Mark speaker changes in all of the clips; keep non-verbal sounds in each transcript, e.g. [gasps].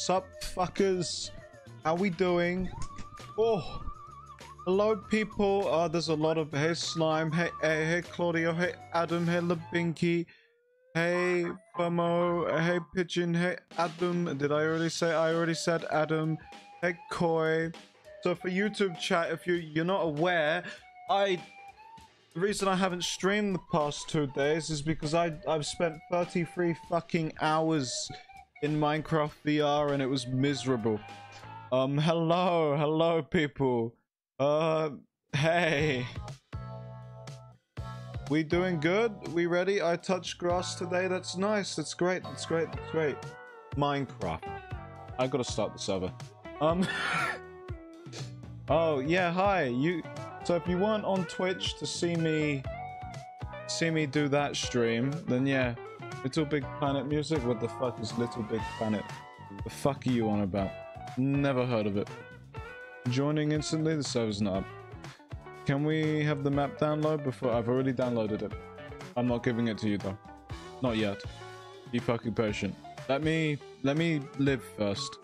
Speaker 1: sup fuckers? How we doing? Oh, hello people. Uh, there's a lot of hey slime, hey hey, hey Claudio, hey Adam, hey Labinky, hey Fomo, hey Pigeon, hey Adam. Did I already say? I already said Adam. Hey Koi. So for YouTube chat, if you you're not aware, I the reason I haven't streamed the past two days is because I I've spent 33 fucking hours in Minecraft VR and it was miserable. Um, hello, hello, people. Uh, hey. We doing good? We ready? I touched grass today. That's nice. That's great. That's great. That's great. Minecraft. I gotta start the server. Um. [laughs] oh yeah. Hi. You. So if you weren't on Twitch to see me, see me do that stream, then yeah. Little Big Planet music? What the fuck is Little Big Planet? The fuck are you on about? Never heard of it. Joining instantly, the server's not up. Can we have the map download before? I've already downloaded it. I'm not giving it to you though. Not yet. Be fucking patient. Let me, let me live first.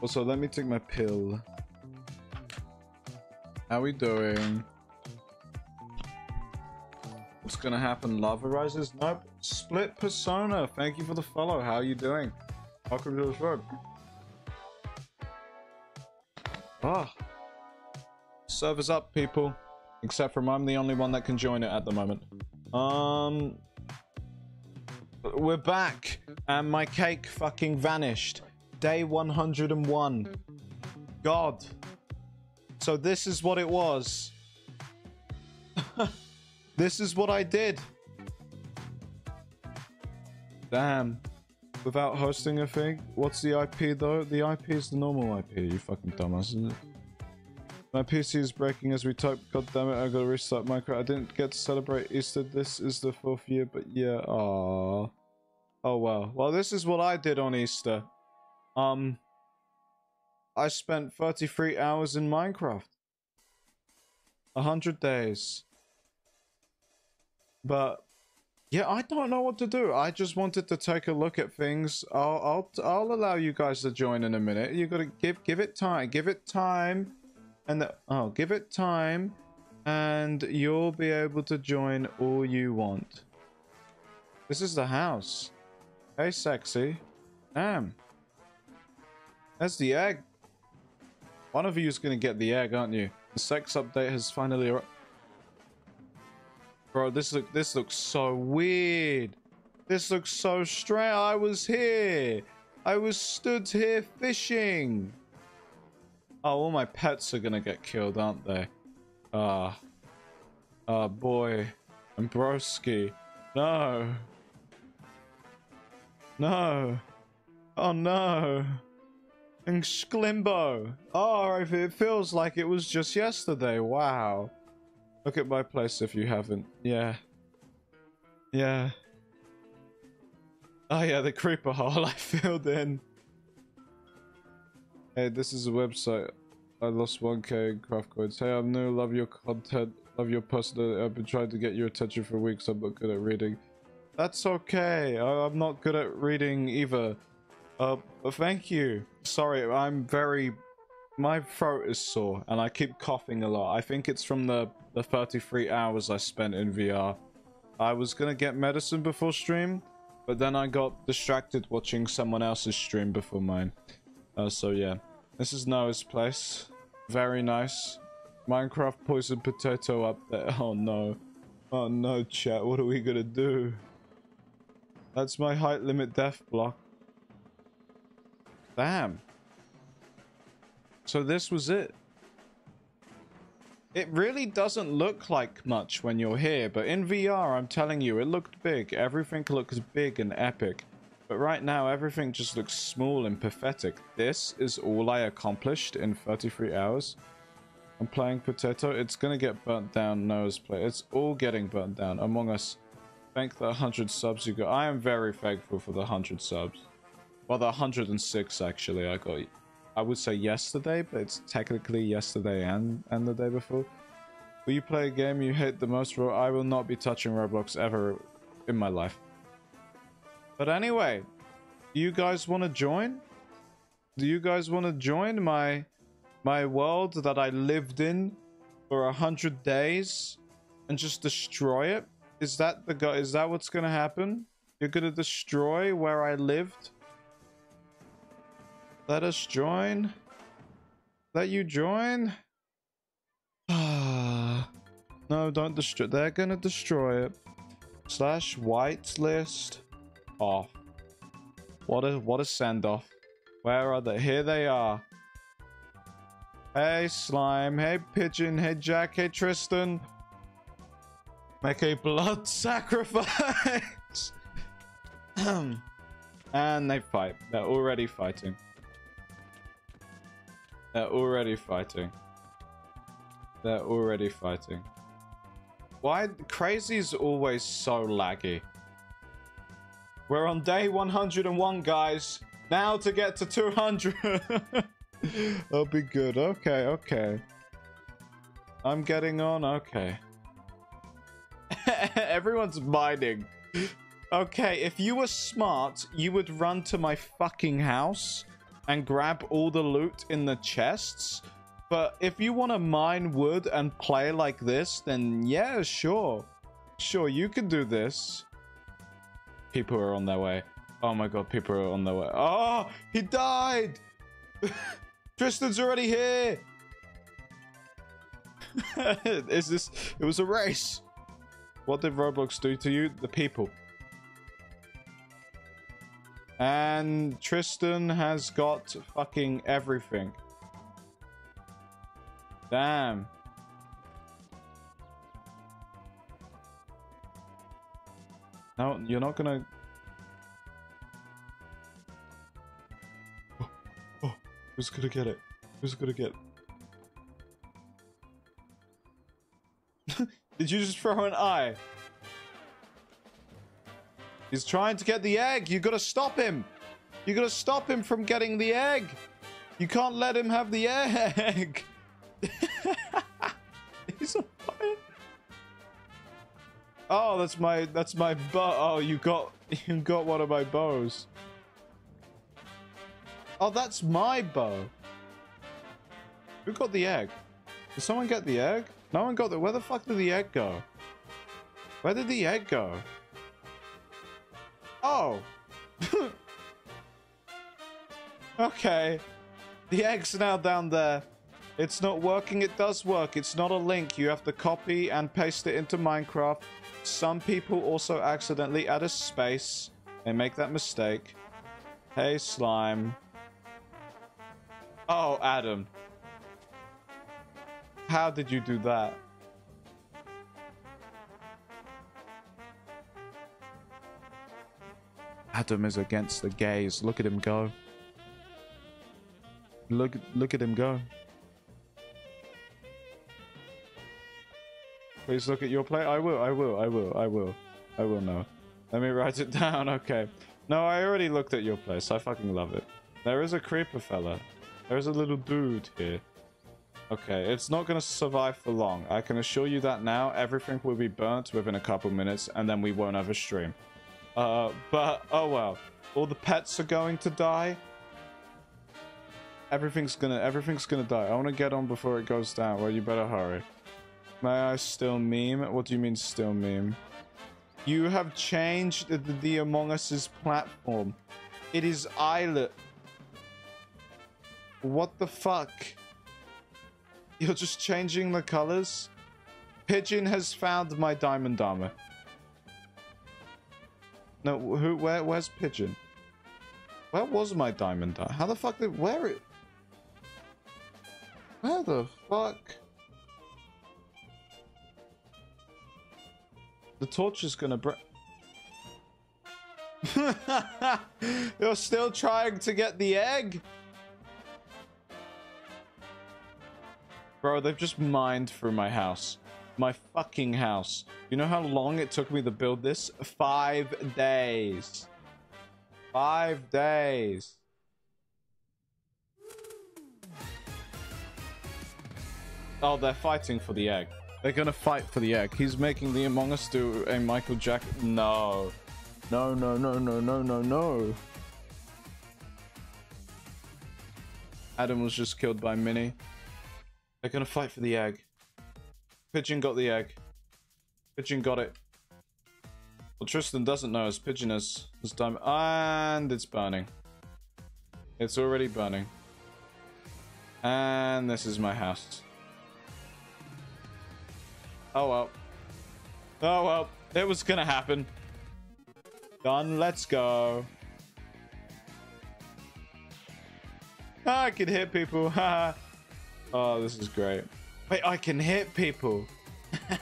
Speaker 1: Also, let me take my pill. How we doing? What's gonna happen? Lava rises? Nope. Split persona. Thank you for the follow. How are you doing? Welcome to the show. Ah. Server's up, people. Except from I'm the only one that can join it at the moment. Um. We're back. And my cake fucking vanished. Day 101. God. So this is what it was. This is what I did. Damn. Without hosting a thing? What's the IP though? The IP is the normal IP, you fucking dumbass, isn't it? My PC is breaking as we type. God damn it, I gotta restart Minecraft. I didn't get to celebrate Easter. This is the fourth year, but yeah, ah. Oh well. Well, this is what I did on Easter. Um, I spent 33 hours in Minecraft. 100 days. But yeah, I don't know what to do. I just wanted to take a look at things. I'll I'll I'll allow you guys to join in a minute. You gotta give give it time. Give it time, and the, oh, give it time, and you'll be able to join all you want. This is the house. Hey, sexy. Damn. That's the egg. One of you is gonna get the egg, aren't you? The sex update has finally arrived. Bro, this look this looks so weird. This looks so strange. I was here. I was stood here fishing. Oh, all my pets are gonna get killed, aren't they? Ah. Ah, boy. And broski. No. No. Oh no. And Sklimbo. Oh, it feels like it was just yesterday. Wow. Look at my place if you haven't. Yeah. Yeah. Oh yeah, the creeper hole [laughs] I filled in. Hey, this is a website. I lost 1k in craft coins. Hey, I'm new. Love your content. Love your personality. I've been trying to get your attention for weeks. I'm not good at reading. That's okay. I I'm not good at reading either. Uh, thank you. Sorry, I'm very... My throat is sore and I keep coughing a lot. I think it's from the the 33 hours I spent in VR. I was gonna get medicine before stream, but then I got distracted watching someone else's stream before mine. Uh, so yeah, this is Noah's place. Very nice. Minecraft poison potato up there. [laughs] Oh no. Oh no, chat. What are we gonna do? That's my height limit death block. Damn. So this was it. It really doesn't look like much when you're here, but in VR, I'm telling you, it looked big. Everything looks big and epic. But right now, everything just looks small and pathetic. This is all I accomplished in 33 hours. I'm playing Potato. It's gonna get burnt down. Noah's play. It's all getting burnt down. Among Us. Thank the 100 subs you got. I am very thankful for the 100 subs. Well, the 106 actually I got. I would say yesterday, but it's technically yesterday and, and the day before. Will you play a game you hate the most? I will not be touching Roblox ever in my life. But anyway, you guys want to join? Do you guys want to join my my world that I lived in for a hundred days and just destroy it? Is that the guy? Is that what's gonna happen? You're gonna destroy where I lived? Let us join. Let you join. [sighs] no, don't destroy. They're gonna destroy it. Slash whitelist off. Oh. What a what a send off. Where are they? Here they are. Hey slime. Hey pigeon. Hey Jack. Hey Tristan. Make a blood [laughs] sacrifice. [clears throat] and they fight. They're already fighting. They're already fighting. They're already fighting. Why? Crazy's always so laggy. We're on day 101, guys. Now to get to 200. I'll [laughs] be good. Okay, okay. I'm getting on. Okay. [laughs] Everyone's mining. Okay, if you were smart, you would run to my fucking house and grab all the loot in the chests. But if you want to mine wood and play like this, then yeah, sure. Sure, you can do this. People are on their way. Oh my god, people are on their way. Oh, he died! [laughs] Tristan's already here! [laughs] Is this... It was a race. What did Roblox do to you? The people. And Tristan has got fucking everything. Damn. No, you're not gonna... Oh, oh, who's gonna get it? Who's gonna get it? [laughs] Did you just throw an eye? He's trying to get the egg. You gotta stop him. You gotta stop him from getting the egg. You can't let him have the egg. [laughs] He's on fire. Oh, that's my that's my bow. Oh, you got [laughs] you got one of my bows. Oh, that's my bow. Who got the egg? Did someone get the egg? No one got the. Where the fuck did the egg go? Where did the egg go? Oh. [laughs] okay. The egg's now down there. It's not working. It does work. It's not a link. You have to copy and paste it into Minecraft. Some people also accidentally add a space. They make that mistake. Hey, slime. Oh, Adam. How did you do that? Adam is against the gays. Look at him go. Look, look at him go. Please look at your play. I will, I will, I will, I will. I will know. Let me write it [laughs] down. Okay. No, I already looked at your place. I fucking love it. There is a creeper fella. There's a little dude here. Okay, it's not going to survive for long. I can assure you that now. Everything will be burnt within a couple minutes, and then we won't have a stream. Uh, but, oh well. All the pets are going to die. Everything's gonna, everything's gonna die. I want to get on before it goes down. Well, you better hurry. May I still meme? What do you mean still meme? You have changed the, the Among Us's platform. It is Islet. What the fuck? You're just changing the colors? Pigeon has found my diamond armor. No, who? Where? Where's Pigeon? Where was my diamond? How the fuck did? Where it? Where the fuck? The torch is gonna break. [laughs] You're still trying to get the egg? Bro, they've just mined through my house. My fucking house. You know how long it took me to build this? Five days. Five days. Oh, they're fighting for the egg. They're gonna fight for the egg. He's making the Among Us do a Michael Jack. No. No, no, no, no, no, no, no. Adam was just killed by Minnie. They're gonna fight for the egg. Pigeon got the egg. Pigeon got it. Well, Tristan doesn't know is Pigeon has this time and it's burning. It's already burning. And this is my house. Oh well. Oh well. It was gonna happen. Done. Let's go. I can hit people. [laughs] oh, this is great. Wait, I can hit people. [laughs]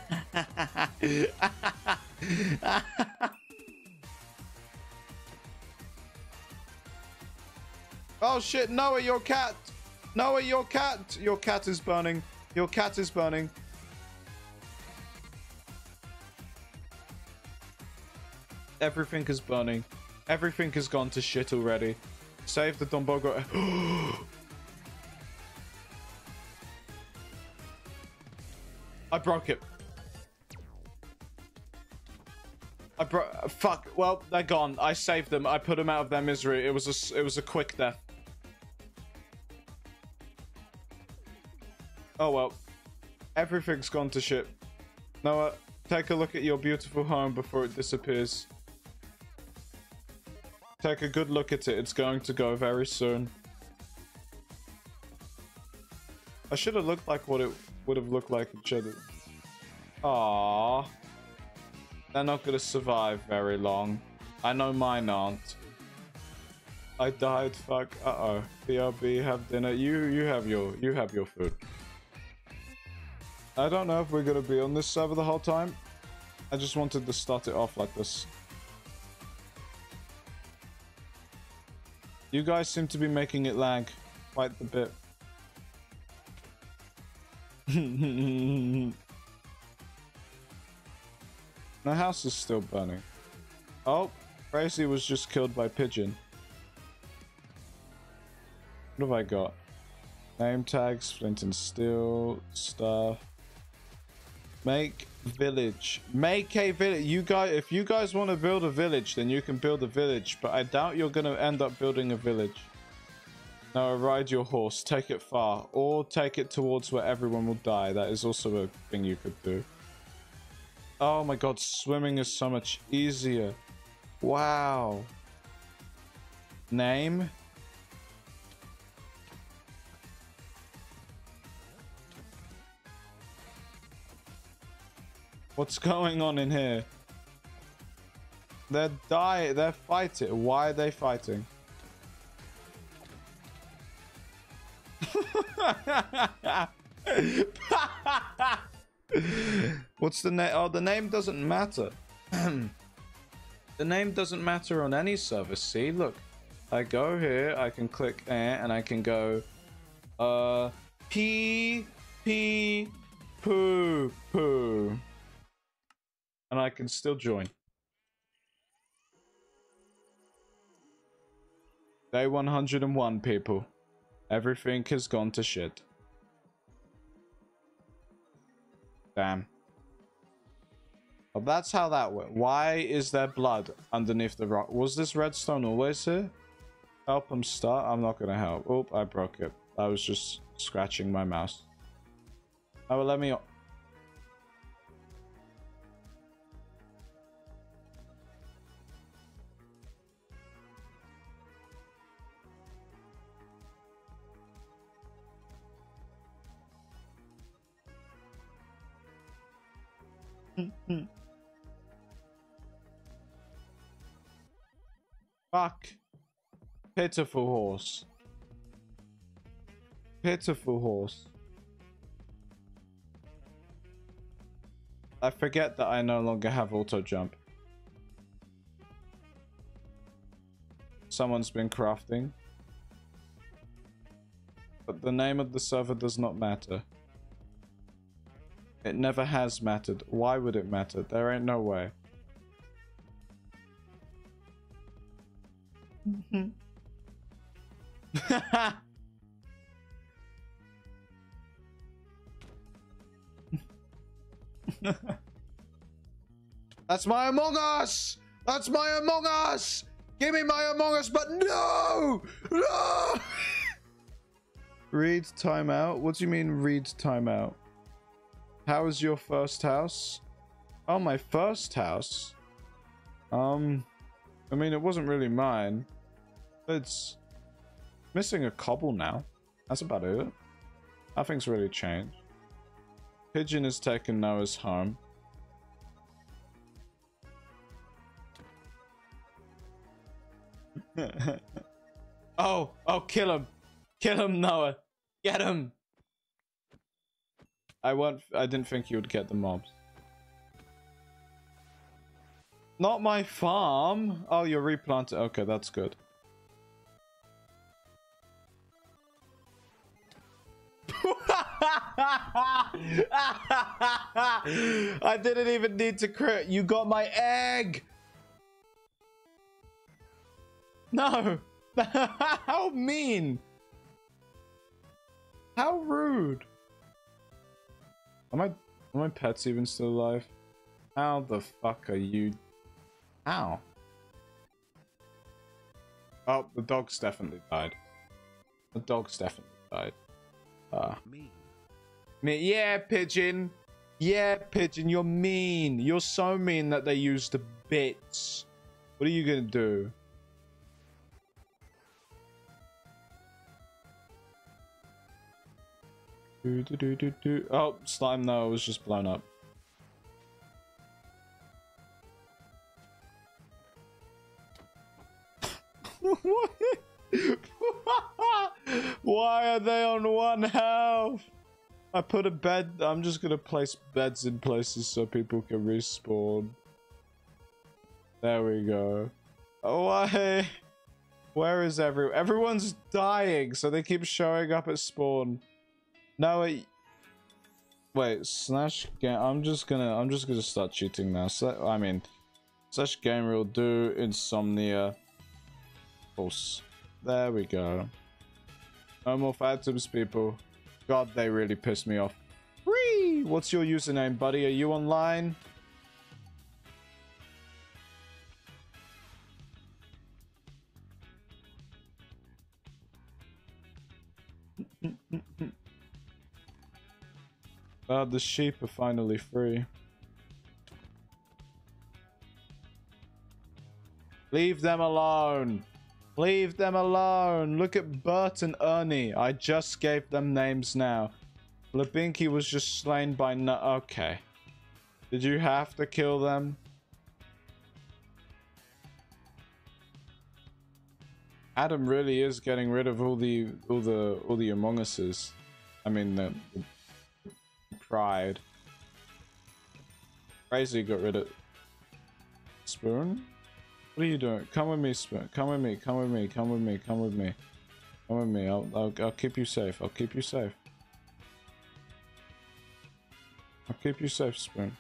Speaker 1: oh shit, Noah, your cat. Noah, your cat. Your cat is burning. Your cat is burning. Everything is burning. Everything has gone to shit already. Save the Dombogo. [gasps] [laughs] broke it. I broke. Fuck. Well, they're gone. I saved them. I put them out of their misery. It was a. It was a quick death. Oh well. Everything's gone to shit. Noah, take a look at your beautiful home before it disappears. Take a good look at it. It's going to go very soon. I should have looked like what it would have looked like in Shadow. Aww. They're not gonna survive very long. I know mine aren't. I died, fuck. Uh-oh. BRB, have dinner. You you have your you have your food. I don't know if we're gonna be on this server the whole time. I just wanted to start it off like this. You guys seem to be making it lag quite a bit. [laughs] My house is still burning. Oh, Tracy was just killed by pigeon. What have I got? Name tags, flint and steel, stuff. Make village. Make a village. You guys, if you guys want to build a village, then you can build a village. But I doubt you're going to end up building a village. Now ride your horse. Take it far. Or take it towards where everyone will die. That is also a thing you could do. Oh my god, swimming is so much easier. Wow. Name? What's going on in here? They're die. They're fighting. Why are they fighting? [laughs] What's the name? Oh, the name doesn't matter. [clears throat] the name doesn't matter on any service. See, look. I go here. I can click eh, and I can go. Uh, p p poo poo and I can still join. Day 101, people. Everything has gone to shit. Damn. Well, that's how that went. Why is there blood underneath the rock? Was this redstone always here? Help him start? I'm not gonna help. Oh, I broke it. I was just scratching my mouse. Oh, let me Mm-hmm. Fuck. Pitiful horse. Pitiful horse. I forget that I no longer have auto jump. someone's been crafting. But the name of the server does not matter. It never has mattered. Why would it matter? There ain't no way. [laughs] That's my Among Us! That's my Among Us! Give me my Among Us, but no! No! [laughs] read timeout? What do you mean read timeout? How is your first house? Oh, my first house? Um, I mean, it wasn't really mine. It's missing a cobble now. That's about it. Nothing's really changed. Pigeon has taken Noah's home. [laughs] oh, oh, kill him. Kill him, Noah. Get him. I won't, I didn't think you would get the mobs. Not my farm. Oh, you're replanted. Okay, that's good. [laughs] I didn't even need to crit. You got my egg. No. [laughs] How mean. How rude. Am I, are my pets even still alive? How the fuck are you? How? Oh, the dog's definitely died. The dog's definitely died. Uh,
Speaker 2: Mean.
Speaker 1: me, yeah, pigeon. Yeah, pigeon, you're mean. You're so mean that they use the bits. What are you gonna do? Do, do, do, do, do. Oh, slime no, it was just blown up. [laughs] Why are they on one health? I put a bed. I'm just gonna place beds in places so people can respawn. There we go. Oh, why? Where is everyone? Everyone's dying, so they keep showing up at spawn. No, wait. Wait, slash game. I'm just gonna. I'm just gonna start cheating now. So I mean, slash gamerule doInsomnia. Pulse. There we go. No more phantoms, people. God, they really pissed me off. Whee! What's your username, buddy? Are you online? Ah, the sheep are finally free. Leave them alone. Leave them alone. Look at Bert and Ernie. I just gave them names now. Labinky was just slain by no- Okay. Did you have to kill them? Adam really is getting rid of all the all the all the Among Uses. I mean the, the pride. Crazy got rid of Spoon? What are you doing? Come with me, Spoon. Come with me. Come with me. Come with me. Come with me. Come with me. I'll, I'll, I'll keep you safe. I'll keep you safe. I'll keep you safe, Spoon.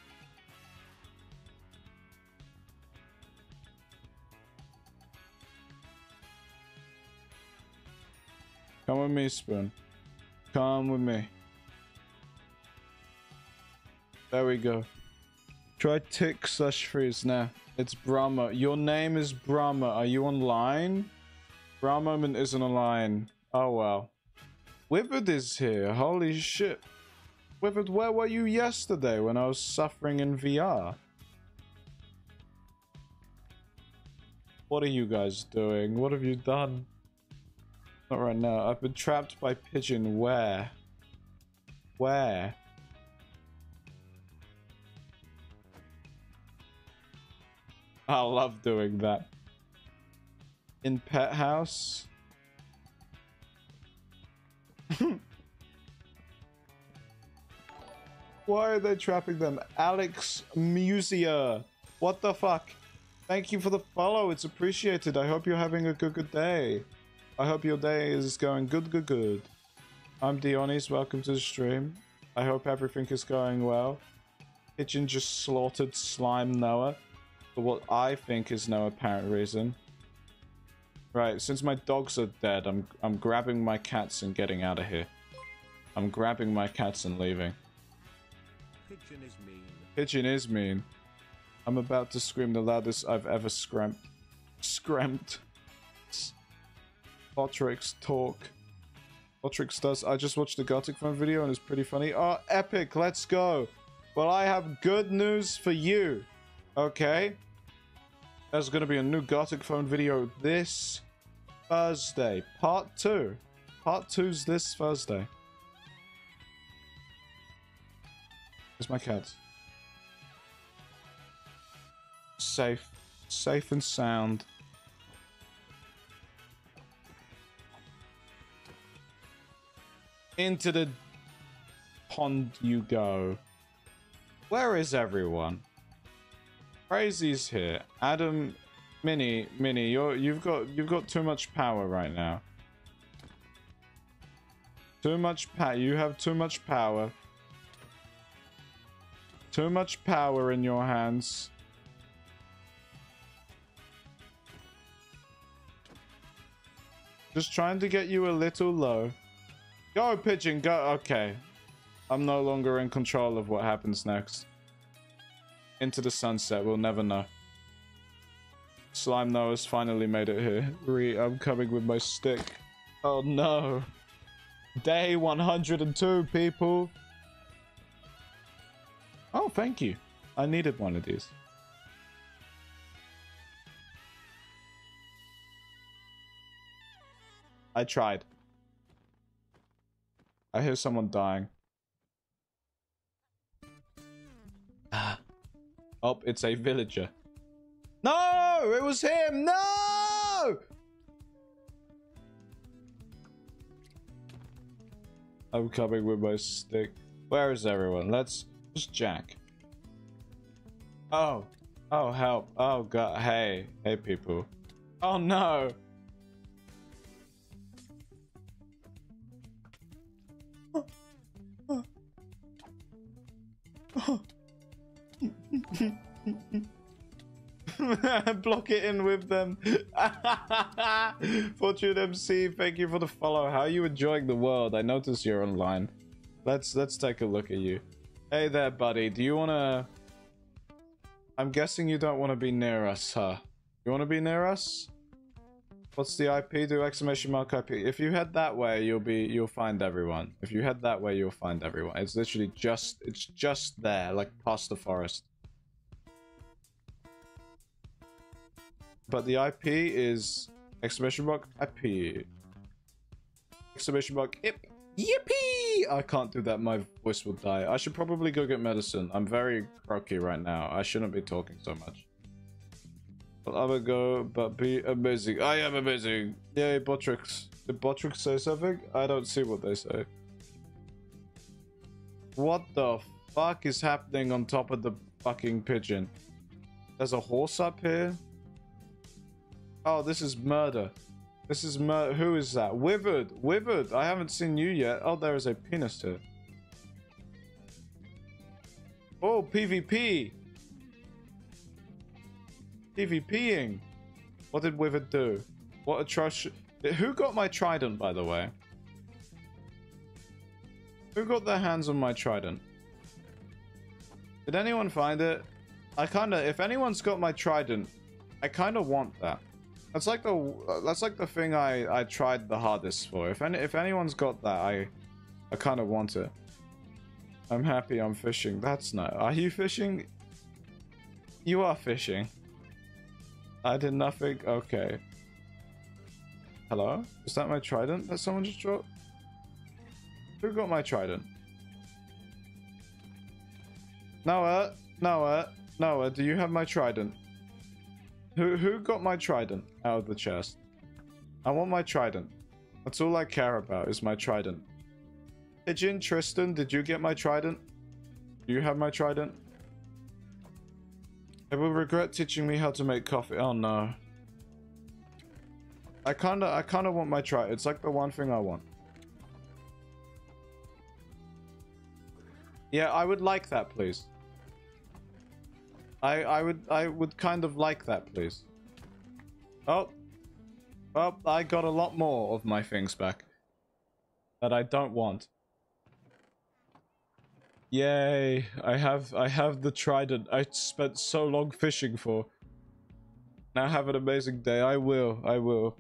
Speaker 1: Come with me, Spoon. Come with me. There we go. Try tick slash freeze now. It's Brahma. Your name is Brahma. Are you online? Brahma isn't online. Oh well. Withered is here. Holy shit. Withered, where were you yesterday when I was suffering in VR? What are you guys doing? What have you done? Not right now. I've been trapped by Pigeon. Where? Where? I love doing that. In Pet House. [laughs] Why are they trapping them? Alex Musia. What the fuck? Thank you for the follow. It's appreciated. I hope you're having a good, good day. I hope your day is going good, good, good. I'm Dionyz. Welcome to the stream. I hope everything is going well. Pigeon just slaughtered Slime Noah for what I think is no apparent reason. Right, since my dogs are dead, I'm I'm grabbing my cats and getting out of here. I'm grabbing my cats and leaving.
Speaker 2: Pigeon is mean.
Speaker 1: Pigeon is mean. I'm about to scream the loudest I've ever scramped. Scramped. Botrix talk. Botrix does. I just watched the Gothic phone video and it's pretty funny. Oh, epic. Let's go. Well, I have good news for you. Okay? There's going to be a new Gothic phone video this Thursday. Part 2. Part 2's this Thursday. Where's my cat? Safe. Safe and sound. Into the pond you go. Where is everyone? Crazy's here. Adam, Mini, Mini, you're you've got you've got too much power right now. Too much power. You have too much power. Too much power in your hands. Just trying to get you a little low. Go, pigeon, go. Okay. I'm no longer in control of what happens next. Into the sunset, we'll never know. Slime Noah's finally made it here. Re, I'm coming with my stick. Oh no. Day 102, people. Oh, thank you. I needed one of these. I tried. I hear someone dying. Ah. Oh, it's a villager. No! It was him! No! I'm coming with my stick. Where is everyone? Let's just jack. Oh. Oh, help. Oh, God. Hey. Hey, people. Oh, no. [laughs] [laughs] Block it in with them. [laughs] Fortune MC, thank you for the follow. How are you enjoying the world? I notice you're online. Let's let's take a look at you. Hey there, buddy. Do you wanna? I'm guessing you don't want to be near us, huh? You want to be near us? What's the IP? Do exclamation mark IP. If you head that way, you'll be you'll find everyone. If you head that way, you'll find everyone. It's literally just it's just there, like past the forest. But the IP is exclamation mark IP. Exclamation mark IP. Yippee! I can't do that. My voice will die. I should probably go get medicine. I'm very croaky right now. I shouldn't be talking so much. I will go, but be amazing. I am amazing. Yay, Botrix. Did Botrix say something? I don't see what they say. What the fuck is happening on top of the fucking pigeon? There's a horse up here? Oh, this is murder. This is murder. Who is that? Withered. Withered. I haven't seen you yet. Oh, there is a penis. Oh, PvP. PvPing. What did Withered do? What atrocious... Who got my trident, by the way? Who got their hands on my trident? Did anyone find it? I kinda... If anyone's got my trident, I kinda want that. That's like the... That's like the thing I, I tried the hardest for. If any, if anyone's got that, I... I kinda want it. I'm happy I'm fishing. That's not... Are you fishing? You are fishing. I did nothing. Okay. Hello? Is that my trident that someone just dropped? Who got my trident? Noah, Noah, Noah, do you have my trident? Who who got my trident out of the chest? I want my trident. That's all I care about is my trident. Pigeon, Tristan, did you get my trident? Do you have my trident? They will regret teaching me how to make coffee. Oh no. I kinda, I kinda want my try. It's like the one thing I want. Yeah, I would like that, please. I, I would, I would kind of like that, please. Oh. Oh, I got a lot more of my things back. That I don't want. Yay, I have, I have the trident I spent so long fishing for. Now have an amazing day. I will, I will.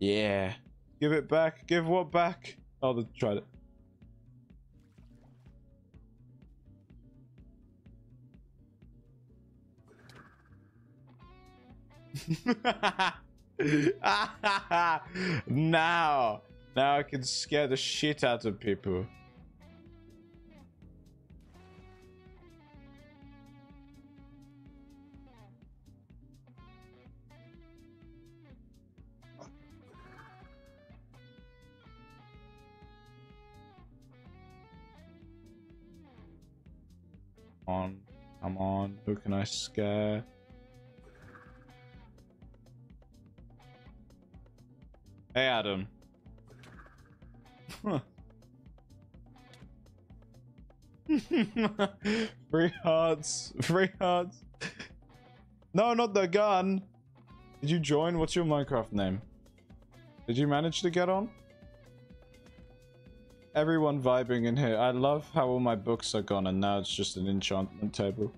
Speaker 1: Yeah. Give it back. Give what back? Oh, the trident. [laughs] now, now I can scare the shit out of people. on, come on, who can I scare? Hey, Adam. [laughs] Free hearts. Free hearts. No, not the gun. Did you join? What's your Minecraft name? Did you manage to get on? Everyone vibing in here. I love how all my books are gone and now it's just an enchantment table.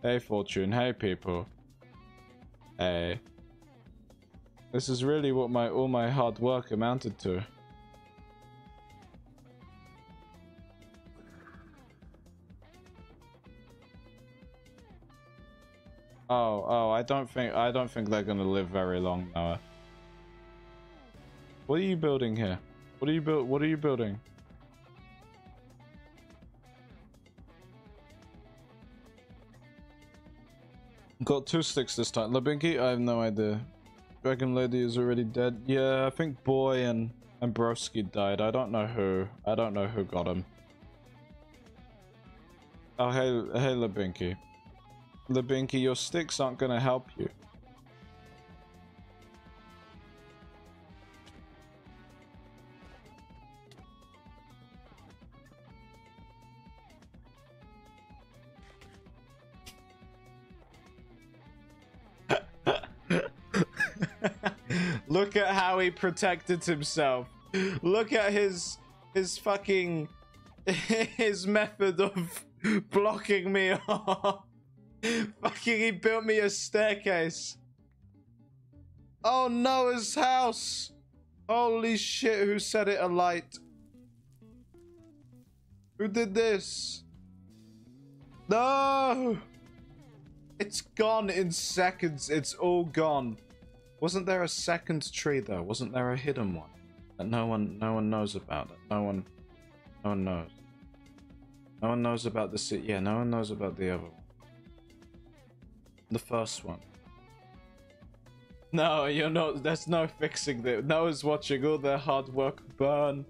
Speaker 1: Hey, Fortune. Hey, people. Hey. This is really what my all my hard work amounted to. Oh, oh, I don't think I don't think they're gonna live very long, Noah. What are you building here? What are you build what are you building? Got two sticks this time. Labinky, I have no idea. Dragon Lady is already dead. Yeah, I think Boy and, Ambroski died. I don't know who. I don't know who got him. Oh, hey, hey, Labinky. Labinky, your sticks aren't gonna help you. Look at how he protected himself. Look at his his fucking [laughs] his method of blocking me [laughs] off. fucking he built me a staircase. Oh Noah's house. Holy shit, who set it alight? Who did this? No! It's gone in seconds. It's all gone. Wasn't there a second tree though? Wasn't there a hidden one that no one no one knows about? It. No one no one knows. No one knows about the city. Yeah, no one knows about the other one. The first one. No, you're not. There's no fixing that. No one's watching all their hard work burn.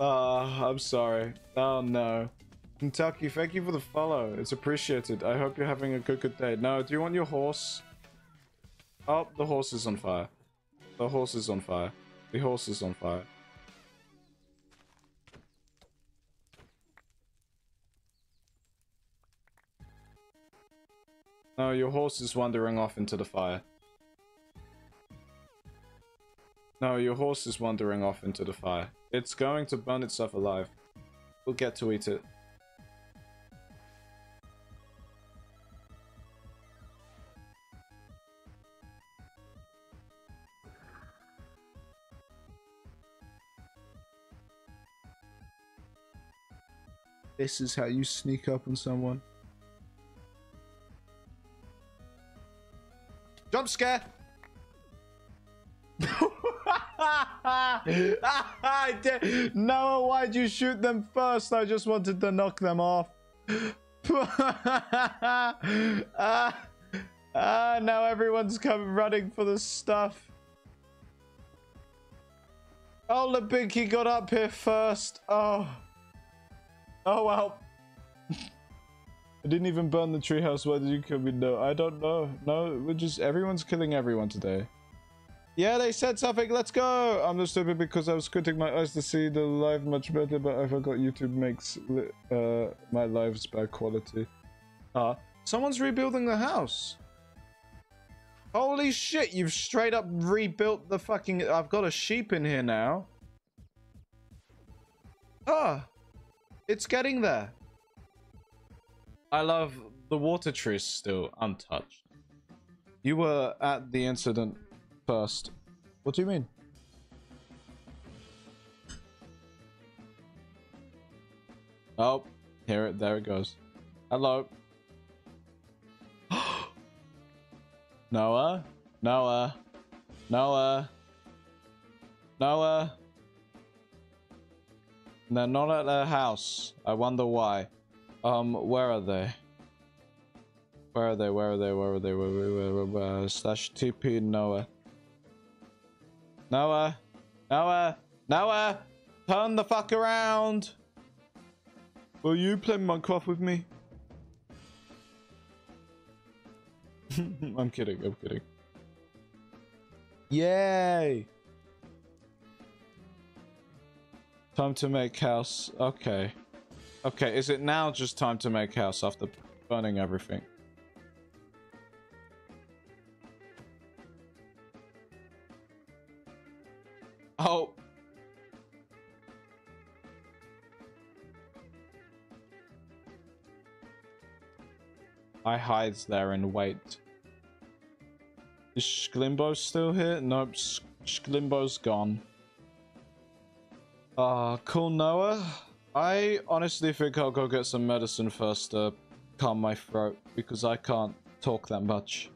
Speaker 1: Ah, uh, I'm sorry. Oh no. Kentucky, thank you for the follow. It's appreciated. I hope you're having a good, good day. No, do you want your horse? Oh, the horse is on fire. The horse is on fire. The horse is on fire. No, your horse is wandering off into the fire. No, your horse is wandering off into the fire. It's going to burn itself alive. We'll get to eat it. This is how you sneak up on someone. Jump scare! [laughs] no, why'd you shoot them first? I just wanted to knock them off. ah, [laughs] ah, now everyone's coming running for the stuff. Oh, Labinky got up here first. Oh. Oh well. [laughs] I didn't even burn the treehouse. Why did you kill me? No, I don't know. No, we're just everyone's killing everyone today. Yeah, they said something. Let's go. I'm just stupid because I was squinting my eyes to see the live much better, but I forgot YouTube makes uh, my lives bad quality. Ah, uh, someone's rebuilding the house. Holy shit! You've straight up rebuilt the fucking. I've got a sheep in here now. Ah, it's getting there. I love the water trees still untouched. You were at the incident first. What do you mean? Oh, here it there it goes. Hello. [gasps] Noah? Noah? Noah? Noah? They're not at their house. I wonder why. Um, where are they? Where are they? Where are they? Where are they? Where, where, where, where, where? Slash TP Noah. Noah! Noah! Noah! Turn the fuck around! Will you play Minecraft with me? [laughs] I'm kidding, I'm kidding. Yay! Time to make house. Okay. Okay, is it now just time to make house after burning everything? Oh. I hides there and wait. Is Sklimbo still here? Nope, Sklimbo's gone. Uh, cool Noah. I honestly think I'll go get some medicine first to calm my throat because I can't talk that much.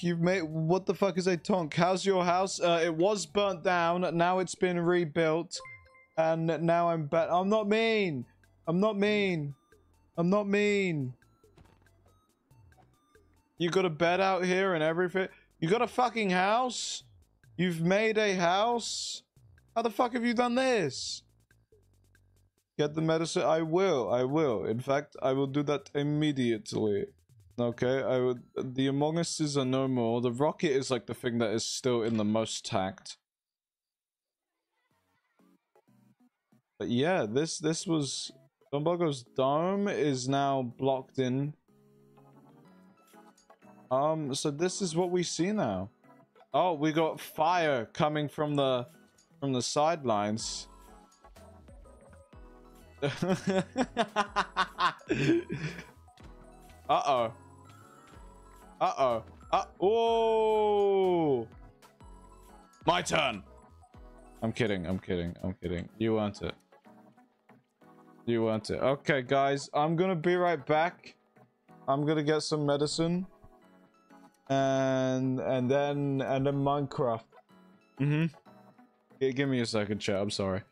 Speaker 1: You've made... What the fuck is a Tonk? How's your house? Uh, it was burnt down. Now it's been rebuilt. And now I'm back. I'm not mean. I'm not mean. I'm not mean. You got a bed out here and everything. You got a fucking house? You've made a house? How the fuck have you done this? Get the medicine. I will. I will. In fact, I will do that immediately. Okay, I would. The Among Uses are no more. The rocket is like the thing that is still in the most tact. But yeah, this this was Dumbogo's dome is now blocked in. Um, so this is what we see now. Oh, we got fire coming from the from the sidelines. [laughs] Uh-oh. Uh-oh. Uh oh. My turn. I'm kidding. I'm kidding. I'm kidding. You want it. You want it. Okay, guys. I'm gonna be right back. I'm gonna get some medicine. And and then and then Minecraft. Mm-hmm. Give me a second, chat. I'm sorry.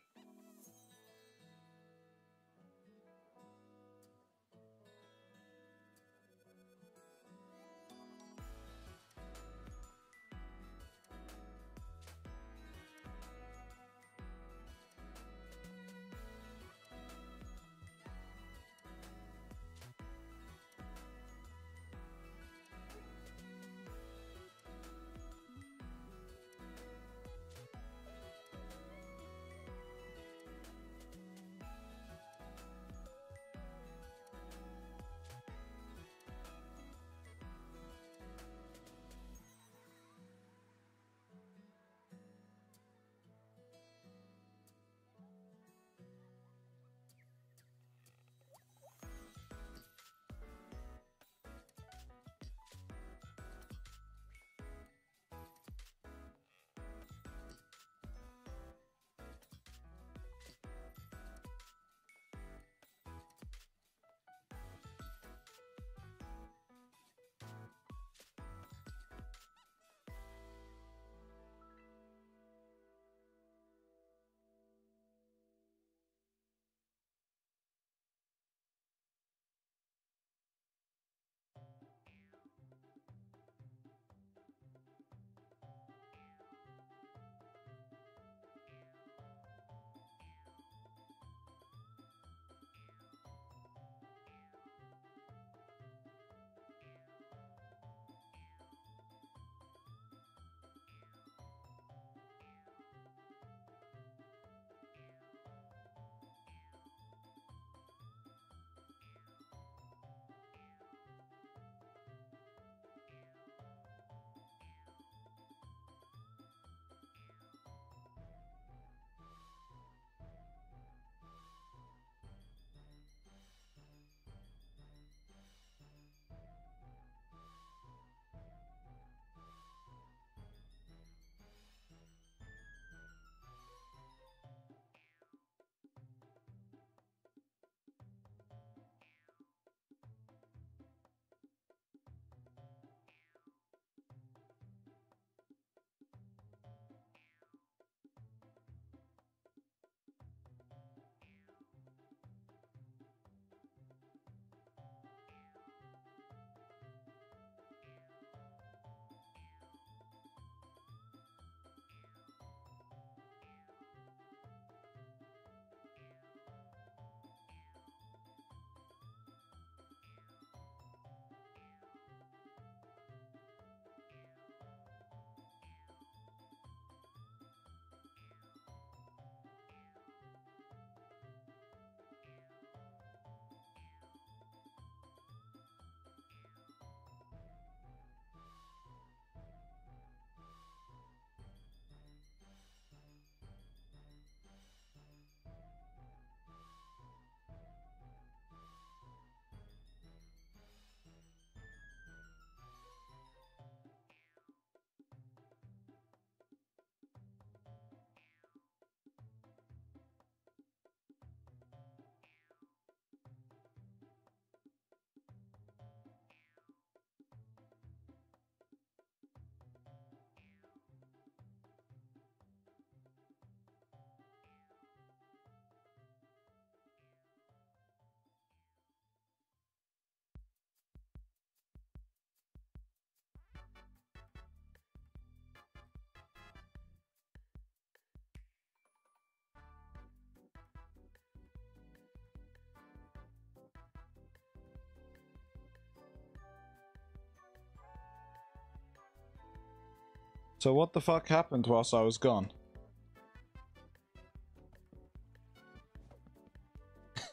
Speaker 1: So what the fuck happened whilst I was gone?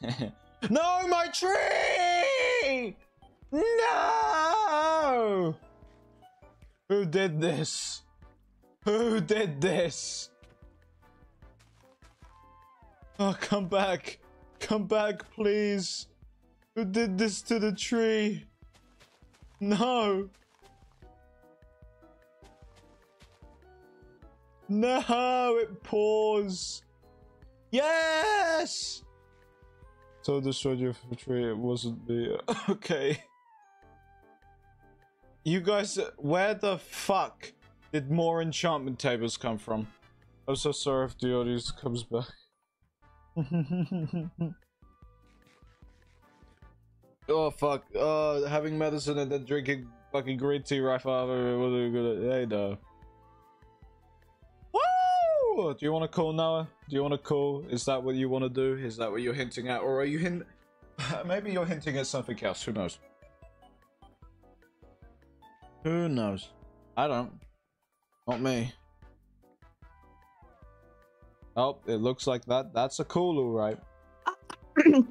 Speaker 1: [laughs] no, my tree! No! Who did this? Who did this? Oh, come back. Come back, please. Who did this to the tree? No. No, it pours. Yes! So destroyed your tree, it wasn't me. [laughs] okay. You guys, where the fuck did more enchantment tables come from? I'm so sorry if the audience comes back. [laughs] oh fuck. Uh, having medicine and then drinking fucking green tea right after. What are we gonna? Hey, no. Woo! Do you want to call Noah? Do you want to call? Is that what you want to do? Is that what you're hinting at, or are you hint? [laughs] Maybe you're hinting at something else. Who knows? Who knows? I don't. Not me. Oh, it looks like that. That's a cool, alright. [coughs]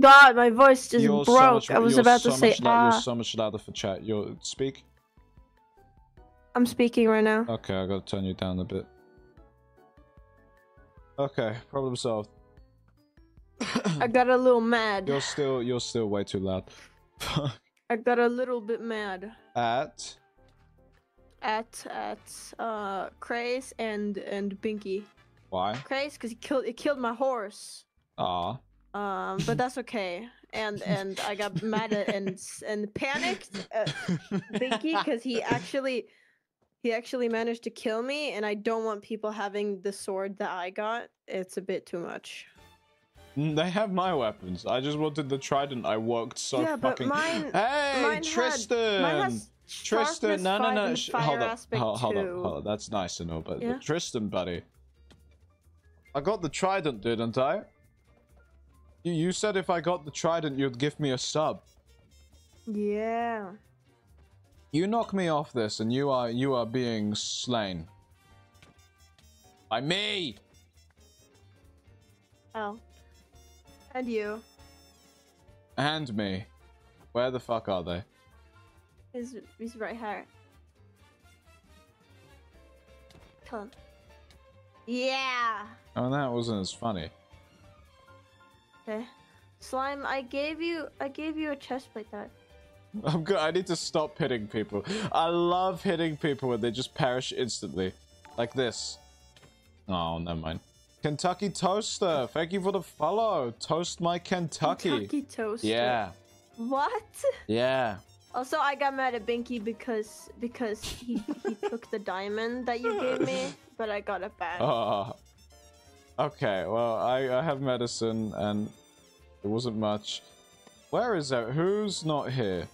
Speaker 2: God, my voice just
Speaker 1: You're so
Speaker 2: broke.
Speaker 1: much-
Speaker 2: I was about to say ah.
Speaker 1: You're so much louder for chat. You're speak.
Speaker 2: I'm speaking right now.
Speaker 1: Okay, I gotta turn you down a bit. Okay, problem solved.
Speaker 2: I got a little mad.
Speaker 1: You're still, you're still way too loud. [laughs]
Speaker 2: I got a little bit mad
Speaker 1: At
Speaker 2: at at uh Craze and and Binky.
Speaker 1: why?
Speaker 2: Craze because he killed it killed my horse.
Speaker 1: Ah,
Speaker 2: Um, but that's okay. And and I got mad at and and panicked at [laughs] Binky because he actually he actually managed to kill me, and I don't want people having the sword that I got. It's a bit too much.
Speaker 1: Mm, they have my weapons. I just wanted the trident. I worked so
Speaker 2: yeah, but mine
Speaker 1: hey,
Speaker 2: mine had-
Speaker 1: Tristan.
Speaker 2: mine has
Speaker 1: Tristan, no, no, no.
Speaker 2: and
Speaker 1: sh-
Speaker 2: fire
Speaker 1: hold up, hold, hold up, hold up. That's nice and know, but, but
Speaker 2: Yeah?
Speaker 1: Tristan, buddy, I got the trident, didn't I? You, you said if I got the trident, you'd give me a sub.
Speaker 2: Yeah.
Speaker 1: You knock me off this, and you are you are being slain by me.
Speaker 2: Oh. And you.
Speaker 1: And me. Where the fuck are they?
Speaker 2: His his right here. Come him. Yeah.
Speaker 1: Oh, that wasn't as funny.
Speaker 2: Okay. Slime, I gave you I gave you a chest plate that
Speaker 1: I'm good. I need to stop hitting people. I love hitting people when they just perish instantly. Like this. Oh, never mind. Kentucky Toaster, thank you for the follow. Toast my Kentucky.
Speaker 2: Kentucky toast.
Speaker 1: Yeah,
Speaker 2: What?
Speaker 1: yeah.
Speaker 2: Also, I got mad at Binky because because he he [laughs] took the diamond that you gave me, but I got it back.
Speaker 1: Oh. Okay, well, I, I have medicine and it wasn't much. Where is that? Who's not here?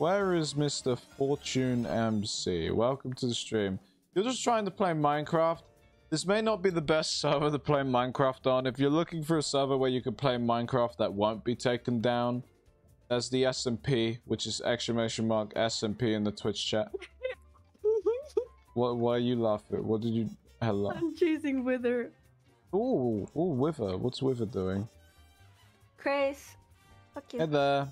Speaker 1: Where is Mr. Fortune MC? Welcome to the stream. You're just trying to play Minecraft. This may not be the best [laughs] server to play Minecraft on. If you're looking for a server where you can play Minecraft that won't be taken down, there's the SMP, which is exclamation mark SMP in the Twitch chat. [laughs] What? Why are you laughing? What did you? Hello.
Speaker 2: I'm chasing Wither.
Speaker 1: Ooh, ooh, Wither. What's Wither doing?
Speaker 2: Chris. Fuck you.
Speaker 1: Hey there.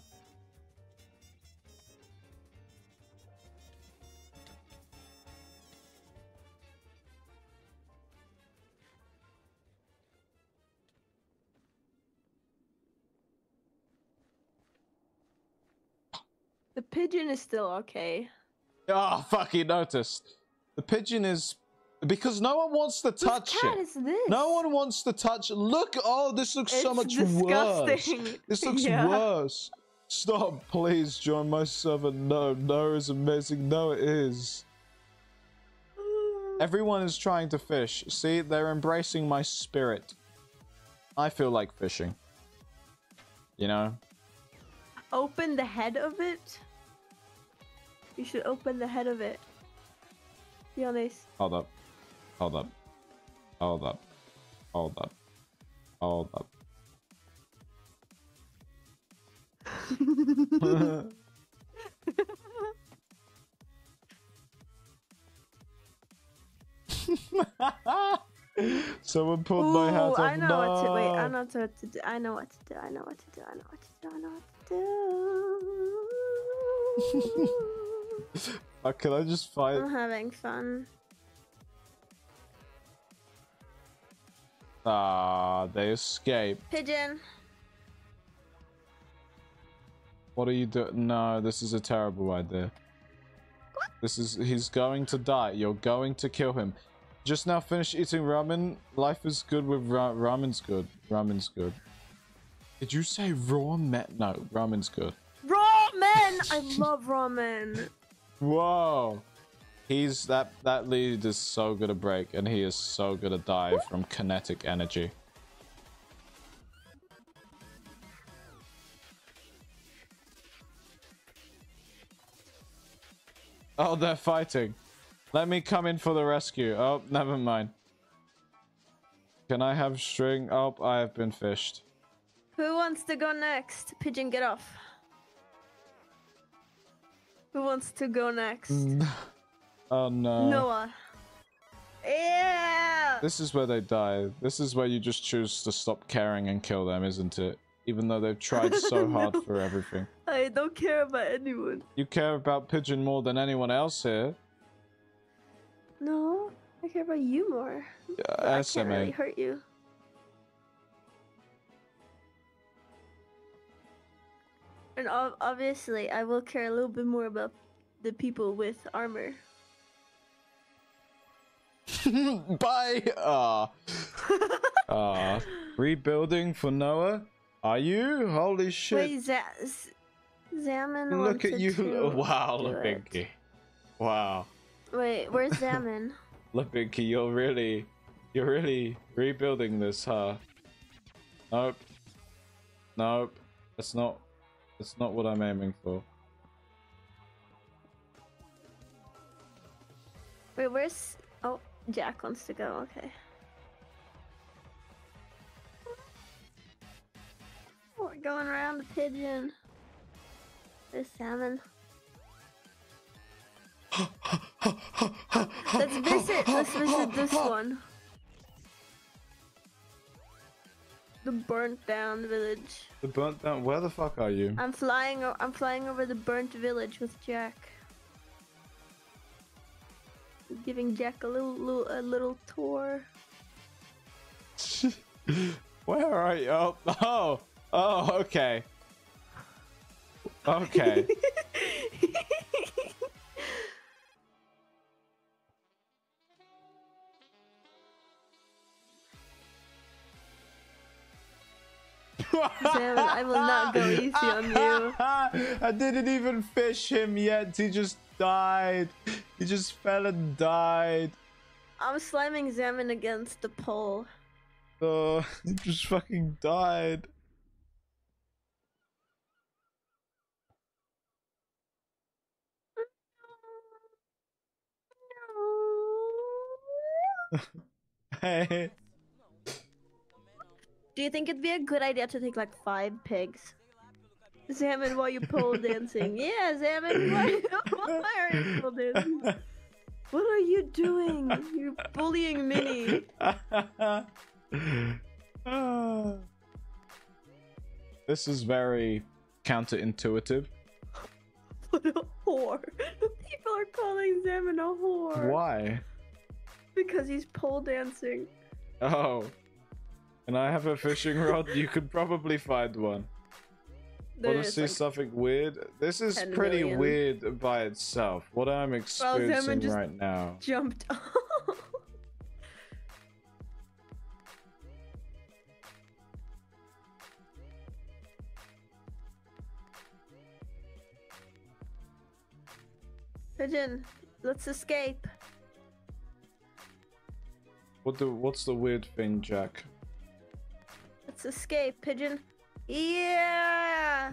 Speaker 2: Pigeon is still okay.
Speaker 1: Oh, fuck, he noticed. The pigeon is... Because no one wants to touch
Speaker 2: Whose cat
Speaker 1: it.
Speaker 2: is this?
Speaker 1: No one wants to touch... Look! Oh, this looks so much
Speaker 2: disgusting.
Speaker 1: worse. This looks [laughs]
Speaker 2: Yeah.
Speaker 1: worse. Stop, please, join my server. No, no is amazing. No, it is. [sighs] Everyone is trying to fish. See, they're embracing my spirit. I feel like fishing. You know?
Speaker 2: Open the head of it. You should open the head of it. Be honest.
Speaker 1: Hold up. Hold up. Hold up. Hold up. Hold up. [laughs] Someone pulled my hat off.
Speaker 2: I know
Speaker 1: no.
Speaker 2: what to wait. I know what to do. I know what to do. I know what to do. I know what to do. I know what to do. [laughs] [laughs]
Speaker 1: Uh, can I just fight?
Speaker 2: I'm having fun.
Speaker 1: Ah, they escape.
Speaker 2: Pigeon.
Speaker 1: What are you doing? No, this is a terrible idea. This is he's going to die. You're going to kill him. Just now finished eating ramen. Life is good with ra- ramen's good. Ramen's good. Did you say ramen? No, ramen's good.
Speaker 2: Ramen. I love ramen.
Speaker 1: Whoa. He's that that lead is so good at break and he is so good at die from kinetic energy. Oh, they're fighting. Let me come in for the rescue. Oh, never mind. Can I have string? Oh, I have been fished.
Speaker 2: Who wants to go next? Pigeon, get off. Who wants to go next? Mm. [laughs]
Speaker 1: Oh no.
Speaker 2: Noah. Yeah.
Speaker 1: This is where they die. This is where you just choose to stop caring and kill them, isn't it? Even though they've tried so [laughs] hard
Speaker 2: No.
Speaker 1: for everything.
Speaker 2: I don't care about anyone.
Speaker 1: You care about Pigeon more than anyone else here.
Speaker 2: No, I care about you more. But I can't really hurt you. And obviously, I will care a little bit more about the people with armor. [laughs]
Speaker 1: Bye! Ah. [laughs] Ah. Rebuilding for Noah? Are you? Holy shit.
Speaker 2: Wait, Z- Z- Zaman
Speaker 1: Look at you.
Speaker 2: to [laughs]
Speaker 1: Wow. Lapinky. Wow.
Speaker 2: Wait, where's Zaman?
Speaker 1: Lapinky, you're really. You're really rebuilding this, huh? Nope. Nope. That's not. That's not what I'm aiming for.
Speaker 2: Wait, where's... Oh, Jack wants to go, okay. We're going around the pigeon. There's salmon. [gasps] Let's visit, let's visit this one. The burnt down village.
Speaker 1: The burnt down. Where the fuck are you?
Speaker 2: I'm flying. I'm flying over the burnt village with Jack. Giving Jack a little, little a little tour. [laughs]
Speaker 1: Where are you? Oh, oh, oh, okay. Okay. [laughs]
Speaker 2: Sam, I will not go easy on you. [laughs]
Speaker 1: I didn't even fish him yet. He just died. He just fell and died.
Speaker 2: I'm slamming Zaman against the pole.
Speaker 1: Oh, [laughs] he just fucking died. [laughs] Hey.
Speaker 2: Do you think it'd be a good idea to take like five pigs? Zaman, while you pole [laughs] dancing. Yeah, Zaman, why, [laughs] [laughs] why are you pole dancing? What are you doing? You're bullying Minnie. [sighs]
Speaker 1: this is very counterintuitive.
Speaker 2: What a whore. People are calling Zaman a whore.
Speaker 1: Why?
Speaker 2: Because he's pole dancing.
Speaker 1: Oh. And I have a fishing rod. You could probably find one. Want to see
Speaker 2: like,
Speaker 1: something weird? This is pretty
Speaker 2: million.
Speaker 1: weird by itself. What I'm experiencing
Speaker 2: just-
Speaker 1: right now.
Speaker 2: jumped. [laughs] Pigeon, let's escape.
Speaker 1: What the? What's the weird thing, Jack?
Speaker 2: Let's escape, Pigeon. Yeah!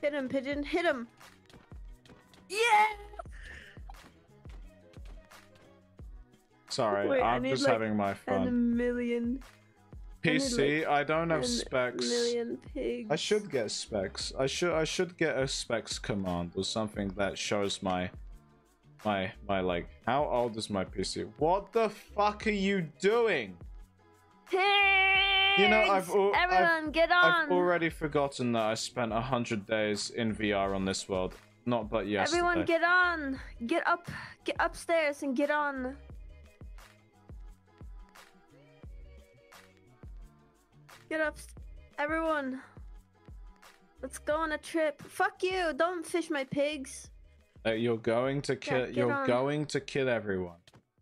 Speaker 2: Hit him, Pigeon, hit him! Yeah!
Speaker 1: Sorry,
Speaker 2: Wait, I
Speaker 1: I'm
Speaker 2: need,
Speaker 1: just
Speaker 2: like,
Speaker 1: having my
Speaker 2: And a
Speaker 1: fun.
Speaker 2: million, I need,
Speaker 1: PC, I don't have specs.
Speaker 2: million pigs.
Speaker 1: I should get specs. I should I should get a specs command or something that shows my my my like how old is my PC? What the fuck are you doing? You know, I've al- I've-
Speaker 2: get on.
Speaker 1: I've already forgotten that I spent a hundred days in VR on this world. Not but yesterday.
Speaker 2: Everyone get on. Get up. Get upstairs and get on. Get up. Everyone. Let's go on a trip. Fuck you. Don't fish my pigs.
Speaker 1: Uh, you're going to kill.
Speaker 2: get
Speaker 1: you're
Speaker 2: on.
Speaker 1: going to kill everyone.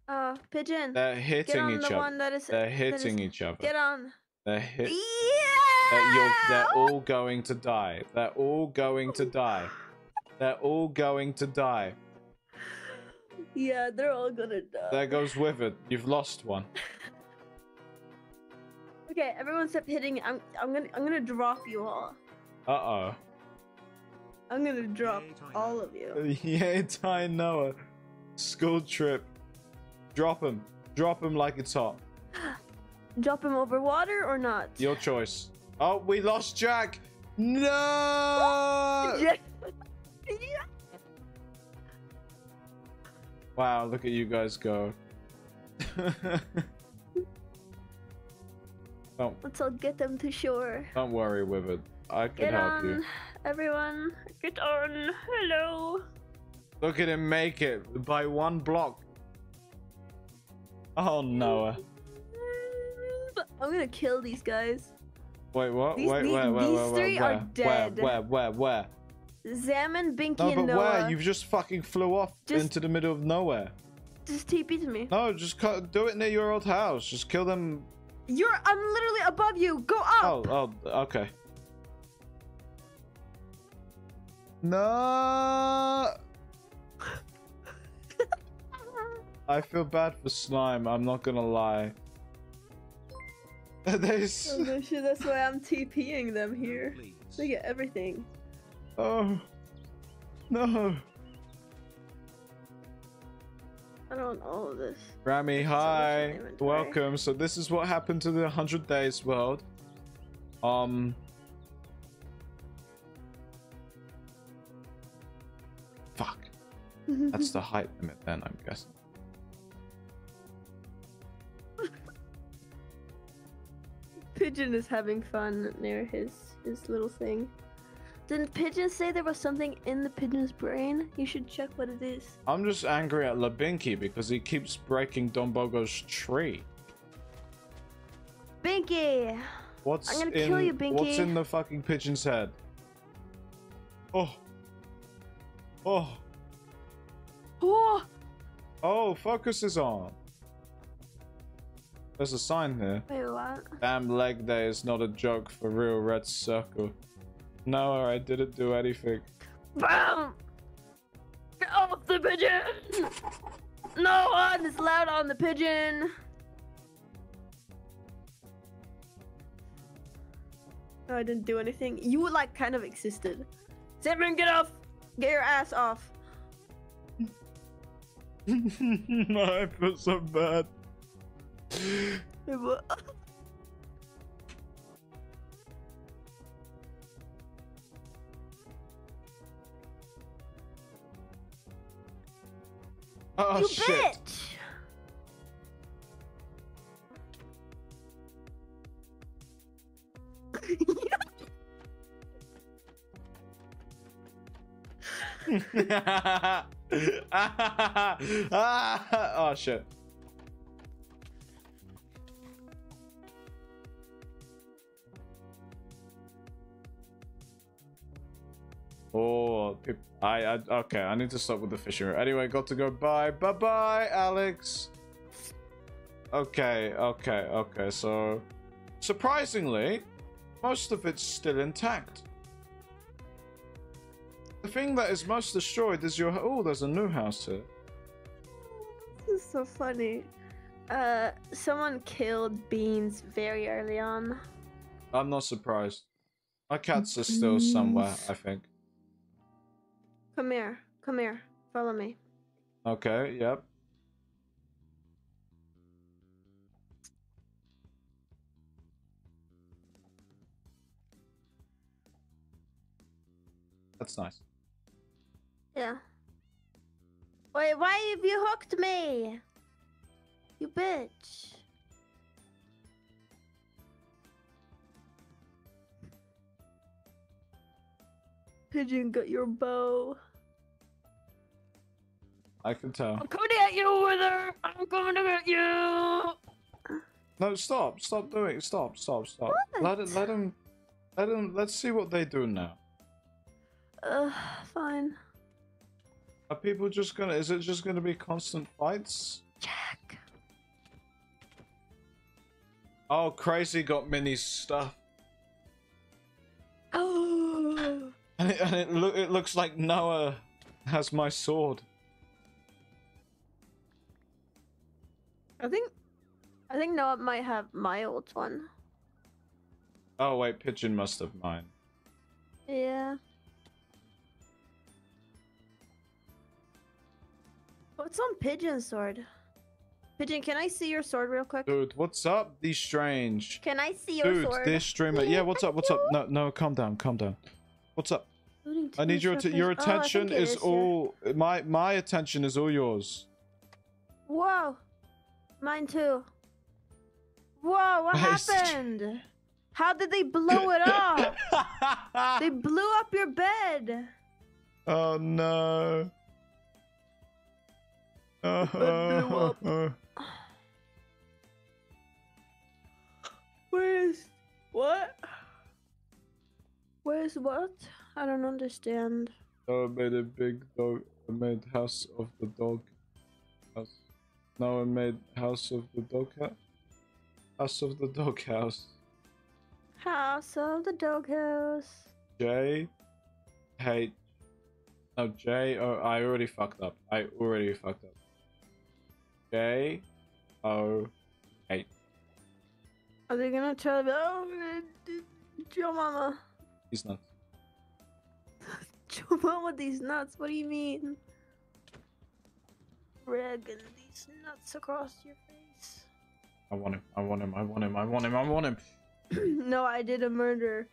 Speaker 2: Uh, pigeon.
Speaker 1: They're
Speaker 2: Get
Speaker 1: hitting
Speaker 2: on
Speaker 1: each
Speaker 2: the
Speaker 1: other.
Speaker 2: one that is.
Speaker 1: They're hitting
Speaker 2: is-
Speaker 1: each other.
Speaker 2: Get on.
Speaker 1: They're hit.
Speaker 2: Yeah.
Speaker 1: They're, you're, they're all going to die. They're all going to die. They're all going to die.
Speaker 2: Yeah, they're all gonna die.
Speaker 1: There goes Withered. You've lost one. [laughs]
Speaker 2: Okay, everyone stop hitting. I'm. I'm gonna. I'm gonna drop you all.
Speaker 1: Uh oh.
Speaker 2: I'm gonna drop all of you. [laughs]
Speaker 1: Yeah, Ty Noah. School trip. Drop him. Drop him like it's hot.
Speaker 2: Drop him over water or not?
Speaker 1: Your choice. Oh, we lost Jack. No. [laughs]
Speaker 2: Yeah. yeah.
Speaker 1: Wow, look at you guys go. [laughs]
Speaker 2: Let's all get them to shore.
Speaker 1: don't worry, Withered. I can
Speaker 2: Get
Speaker 1: help
Speaker 2: on,
Speaker 1: you.
Speaker 2: everyone. Get on. Hello.
Speaker 1: Look at him make it by one block. Oh Noah.
Speaker 2: Mm, I'm gonna kill these guys.
Speaker 1: Wait, what?
Speaker 2: These-
Speaker 1: wait,
Speaker 2: these-
Speaker 1: wait, wait,
Speaker 2: these
Speaker 1: wait, wait,
Speaker 2: three
Speaker 1: where?
Speaker 2: are dead.
Speaker 1: Where, where, where, where?
Speaker 2: Salmon, Binky,
Speaker 1: No,
Speaker 2: and
Speaker 1: but
Speaker 2: Noah.
Speaker 1: where? You've just fucking flew off
Speaker 2: Just-
Speaker 1: into the middle of nowhere.
Speaker 2: Just TP to me.
Speaker 1: No, just cut, do it near your old house. Just kill them.
Speaker 2: You're. I'm literally above you. Go up.
Speaker 1: Oh, oh, okay. No. I feel bad for slime. I'm not gonna lie. [laughs] There's.
Speaker 2: Oh, no that's why I'm TPing them here. They get everything.
Speaker 1: Oh. No.
Speaker 2: I don't know all of this.
Speaker 1: Rami, hi.
Speaker 2: in.
Speaker 1: Welcome. So this is what happened to the 100 Days world. Um. Fuck. [laughs] That's the height limit then, I'm guessing.
Speaker 2: Pigeon is having fun near his his little thing. Didn't Pigeon say there was something in the pigeon's brain? You should check what it is.
Speaker 1: I'm just angry at Labinky because he keeps breaking Dombogo's tree.
Speaker 2: Binky!
Speaker 1: What's
Speaker 2: I'm gonna
Speaker 1: in
Speaker 2: kill you, Binky.
Speaker 1: What's in the fucking pigeon's head? Oh. Oh.
Speaker 2: Oh!
Speaker 1: Oh, focus is on. There's a sign here.
Speaker 2: Wait, what?
Speaker 1: Damn leg day is not a joke for real red circle. No, I didn't do anything.
Speaker 2: BAM! Get off the pigeon! No one is allowed on the pigeon! No, I didn't do anything. You like kind of existed. Simon, get off! Get your ass off! [laughs]
Speaker 1: I feel so bad. [laughs] Oh
Speaker 2: you
Speaker 1: shit.
Speaker 2: bitch! [laughs]
Speaker 1: Ah, oh shit. Oh, I, I okay. I need to stop with the fishing. Anyway, got to go. Bye, bye, bye, Alex. Okay, okay, okay. So, surprisingly, most of it's still intact. The thing that is most destroyed is your. Oh, there's a new house here.
Speaker 2: This is so funny. Uh, someone killed Beans very early on.
Speaker 1: I'm not surprised. My cats are still somewhere, I think.
Speaker 2: Come here, come here, follow me.
Speaker 1: Okay, yep. That's nice.
Speaker 2: Yeah. Wait, why have you hooked me? You bitch. Pigeon got your bow.
Speaker 1: I can tell.
Speaker 2: I'm coming at you, Wither! I'm coming to get you!
Speaker 1: No, stop, stop doing it. Stop, stop, stop. Let it, let him, let him. Let's see what they do now.
Speaker 2: Ugh, fine.
Speaker 1: Are people just gonna? Is it just gonna be constant fights?
Speaker 2: Jack.
Speaker 1: Oh, crazy got mini stuff,
Speaker 2: Oh. [gasps]
Speaker 1: and it, and it, loo- it looks like Noah has my sword.
Speaker 2: I think, I think Noah might have my old one.
Speaker 1: Oh wait, Pigeon must have mine.
Speaker 2: Yeah. What's on Pigeon's sword? Pigeon, can I see your sword real quick?
Speaker 1: Dude, what's up? The strange.
Speaker 2: Can I see your
Speaker 1: Dude,
Speaker 2: sword?
Speaker 1: Dude, this streamer. Yeah, what's up? What's up? No, no, calm down, calm down. What's up? I need your your
Speaker 2: weapons. Oh, I
Speaker 1: attention
Speaker 2: think it
Speaker 1: is
Speaker 2: here.
Speaker 1: all my my attention is all yours.
Speaker 2: Whoa! Mine too. Whoa! What [laughs] happened? How did they blow it up? [laughs] they blew up your bed.
Speaker 1: oh no.
Speaker 2: blew up. [laughs] Where's what? Where's what? I don't understand.
Speaker 1: I made a big dog. I made house of the dog. House. Noah made house of the dog house. House of the dog house.
Speaker 2: House of the doghouse.
Speaker 1: J. H. No J. Oh, I already fucked up. I already fucked up. J. O. H.
Speaker 2: Are they gonna try to? Oh, Joe Mama.
Speaker 1: He's nuts. [laughs]
Speaker 2: Joe Mama, these nuts. What do you mean? Dragging nuts across your face.
Speaker 1: I want him. I want him. I want him. I want him. I want him. [clears throat]
Speaker 2: no, I did a murder.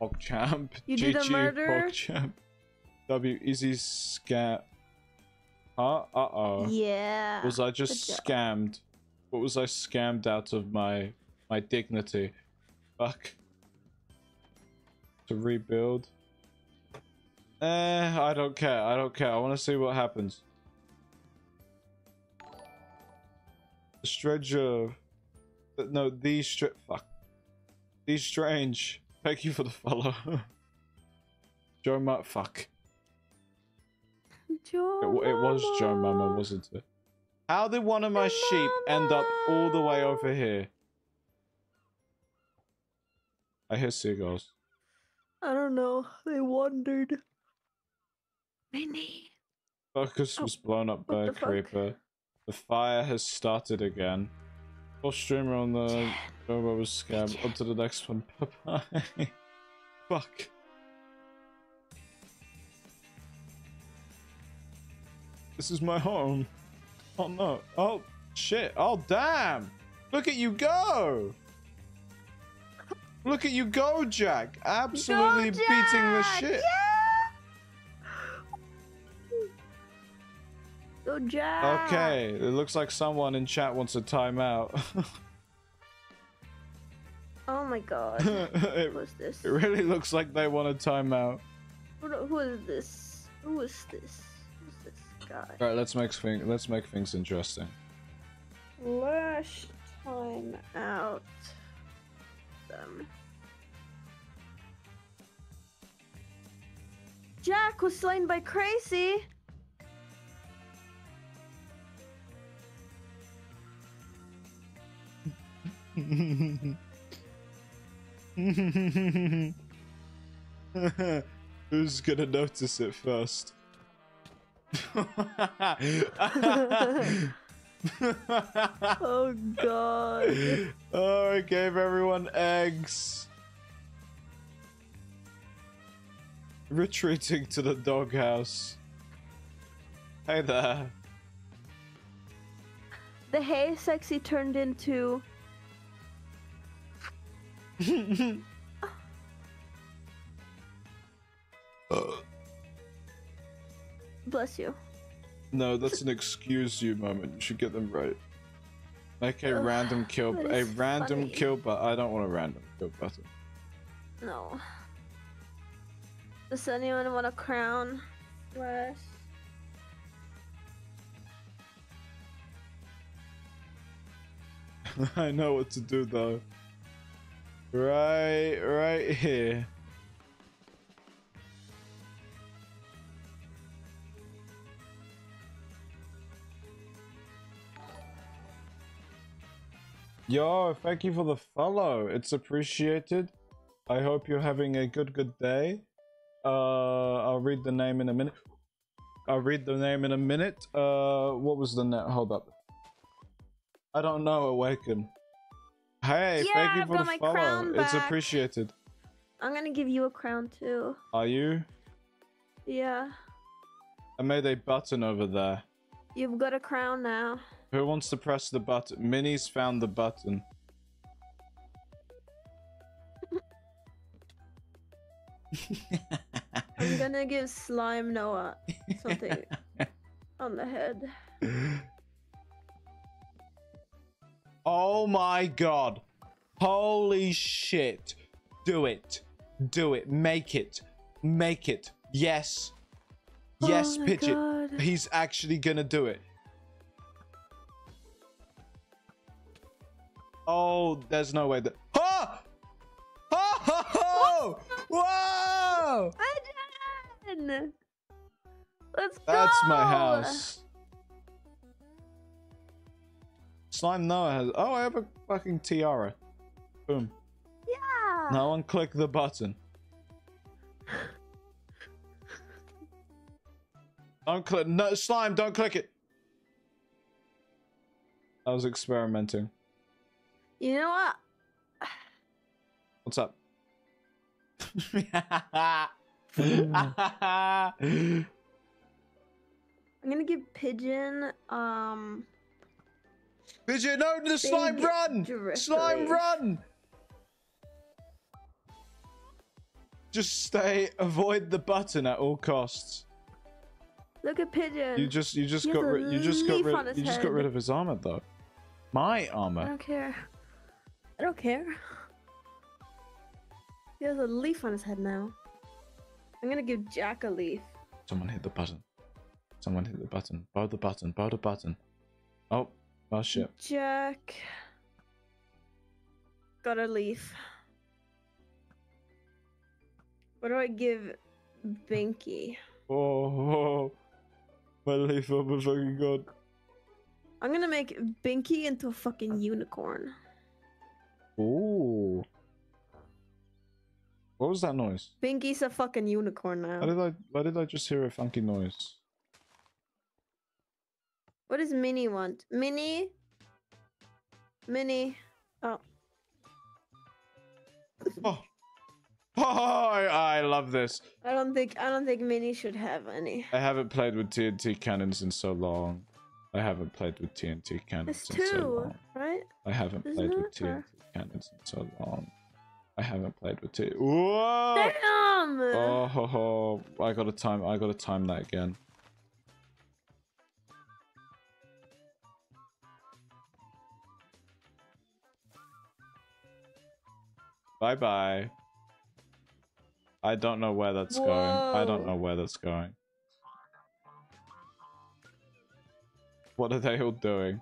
Speaker 1: PogChamp. [laughs]
Speaker 2: You did a
Speaker 1: GG,
Speaker 2: murder?
Speaker 1: PogChamp. W. Easy scam. Huh? Uh oh.
Speaker 2: Yeah.
Speaker 1: Was I just scammed? What was I scammed out of my my dignity? Fuck. To rebuild. Eh, I don't care. I don't care. I want to see what happens. The stranger. No, the str. Fuck. The strange. Thank you for the follow. [laughs] Joe Ma. Fuck.
Speaker 2: Joe
Speaker 1: It, it was Joe Mama,
Speaker 2: Mama.
Speaker 1: wasn't it? How did one of my sheep end up all the way over here? I hear seagulls.
Speaker 2: I don't know. They wandered. Minnie.
Speaker 1: Focus
Speaker 2: Oh,
Speaker 1: was blown up by a
Speaker 2: the fuck?
Speaker 1: The fire has started again. Full streamer on the Joe was scam. On to the next one. [laughs] Bye bye. Fuck. This is my home. Oh no. Oh shit. Oh damn. Look at you go. Look at you go, Jack. Absolutely
Speaker 2: Go,
Speaker 1: beating the shit.
Speaker 2: Yeah! Go Jack.
Speaker 1: Okay, it looks like someone in chat wants a timeout. [laughs]
Speaker 2: Oh my god. [laughs]
Speaker 1: it,
Speaker 2: Who is this?
Speaker 1: it really looks like they want a timeout.
Speaker 2: Who, who is this? Who is this? Who's this guy?
Speaker 1: Right, let's make thing, let's make things interesting.
Speaker 2: Last time out. Them. Jack was slain by Crazy. [laughs]
Speaker 1: Who's gonna notice it first? [laughs]
Speaker 2: Oh god.
Speaker 1: oh, I gave everyone eggs. Retreating to the doghouse. Hey there.
Speaker 2: The hay sexy turned into [laughs] Uh. bless you.
Speaker 1: No, that's an excuse you moment. You should get them right. Make a
Speaker 2: Ugh,
Speaker 1: random kill, a random
Speaker 2: funny.
Speaker 1: kill, but I don't want a random kill button.
Speaker 2: No. Does anyone want a crown? Rush. [laughs]
Speaker 1: I know what to do though. Right, right here. Yo, thank you for the follow. It's appreciated. I hope you're having a good, good day. Uh, I'll read the name in a minute. I'll read the name in a minute. Uh, what was the net? Hold up. I don't know, Awaken. Hey,
Speaker 2: Yeah,
Speaker 1: thank you
Speaker 2: I've
Speaker 1: for
Speaker 2: got
Speaker 1: the
Speaker 2: my
Speaker 1: follow.
Speaker 2: crown
Speaker 1: It's appreciated.
Speaker 2: I'm gonna give you a crown too.
Speaker 1: Are you?
Speaker 2: Yeah.
Speaker 1: I made a button over there.
Speaker 2: You've got a crown now.
Speaker 1: Who wants to press the button? Minnie's found the button. [laughs]
Speaker 2: I'm gonna give Slime Noah something [laughs] on the head. [laughs]
Speaker 1: Oh my god. Holy shit. Do it. Do it. Make it. Make it. Yes. Yes,
Speaker 2: oh
Speaker 1: it.
Speaker 2: God.
Speaker 1: He's actually gonna do it. Oh, there's no way that. Oh! Oh! ho, ho! Whoa!
Speaker 2: I did! Let's go!
Speaker 1: That's my house. Slime Noah has. Oh, I have a fucking tiara. Boom.
Speaker 2: Yeah!
Speaker 1: Now unclick the button. [laughs] Don't click. No, slime, don't click it. I was experimenting.
Speaker 2: You know what?
Speaker 1: What's up? [laughs]
Speaker 2: I'm gonna give Pigeon, um,
Speaker 1: Pigeon, no, the slime
Speaker 2: Big
Speaker 1: run! Slime run! Just stay, avoid the button at all costs.
Speaker 2: look at Pigeon.
Speaker 1: You just, you just
Speaker 2: He
Speaker 1: got, rid, you just got rid, you just got rid of his armor though. My armor.
Speaker 2: I don't care. I don't care. He has a leaf on his head now. I'm gonna give Jack a leaf.
Speaker 1: Someone hit the button. Someone hit the button. Bow the button. Bow the button. Oh, oh shit.
Speaker 2: Jack got a leaf. What do I give Binky?
Speaker 1: Oh, oh. [laughs] my leaf, oh my fucking god.
Speaker 2: I'm gonna make Binky into a fucking unicorn.
Speaker 1: Ooh. What was that noise?
Speaker 2: Binky's a fucking unicorn now.
Speaker 1: Why did I? Why did I just hear a funky noise?
Speaker 2: What does Minnie want? Minnie? Minnie. Oh.
Speaker 1: Oh, oh I, I love this.
Speaker 2: I don't think I don't think Minnie should have any.
Speaker 1: I haven't played with TNT cannons in so long. I haven't played with TNT cannons
Speaker 2: It's
Speaker 1: in so
Speaker 2: two,
Speaker 1: long.
Speaker 2: right?
Speaker 1: I haven't
Speaker 2: Isn't
Speaker 1: played with TNT cannons in so long. I haven't played with TNT. Whoa!
Speaker 2: Damn!
Speaker 1: Oh, ho, ho. I gotta time. I gotta time that again. Bye bye. I don't know where that's going. I don't know where that's going. What are they all doing?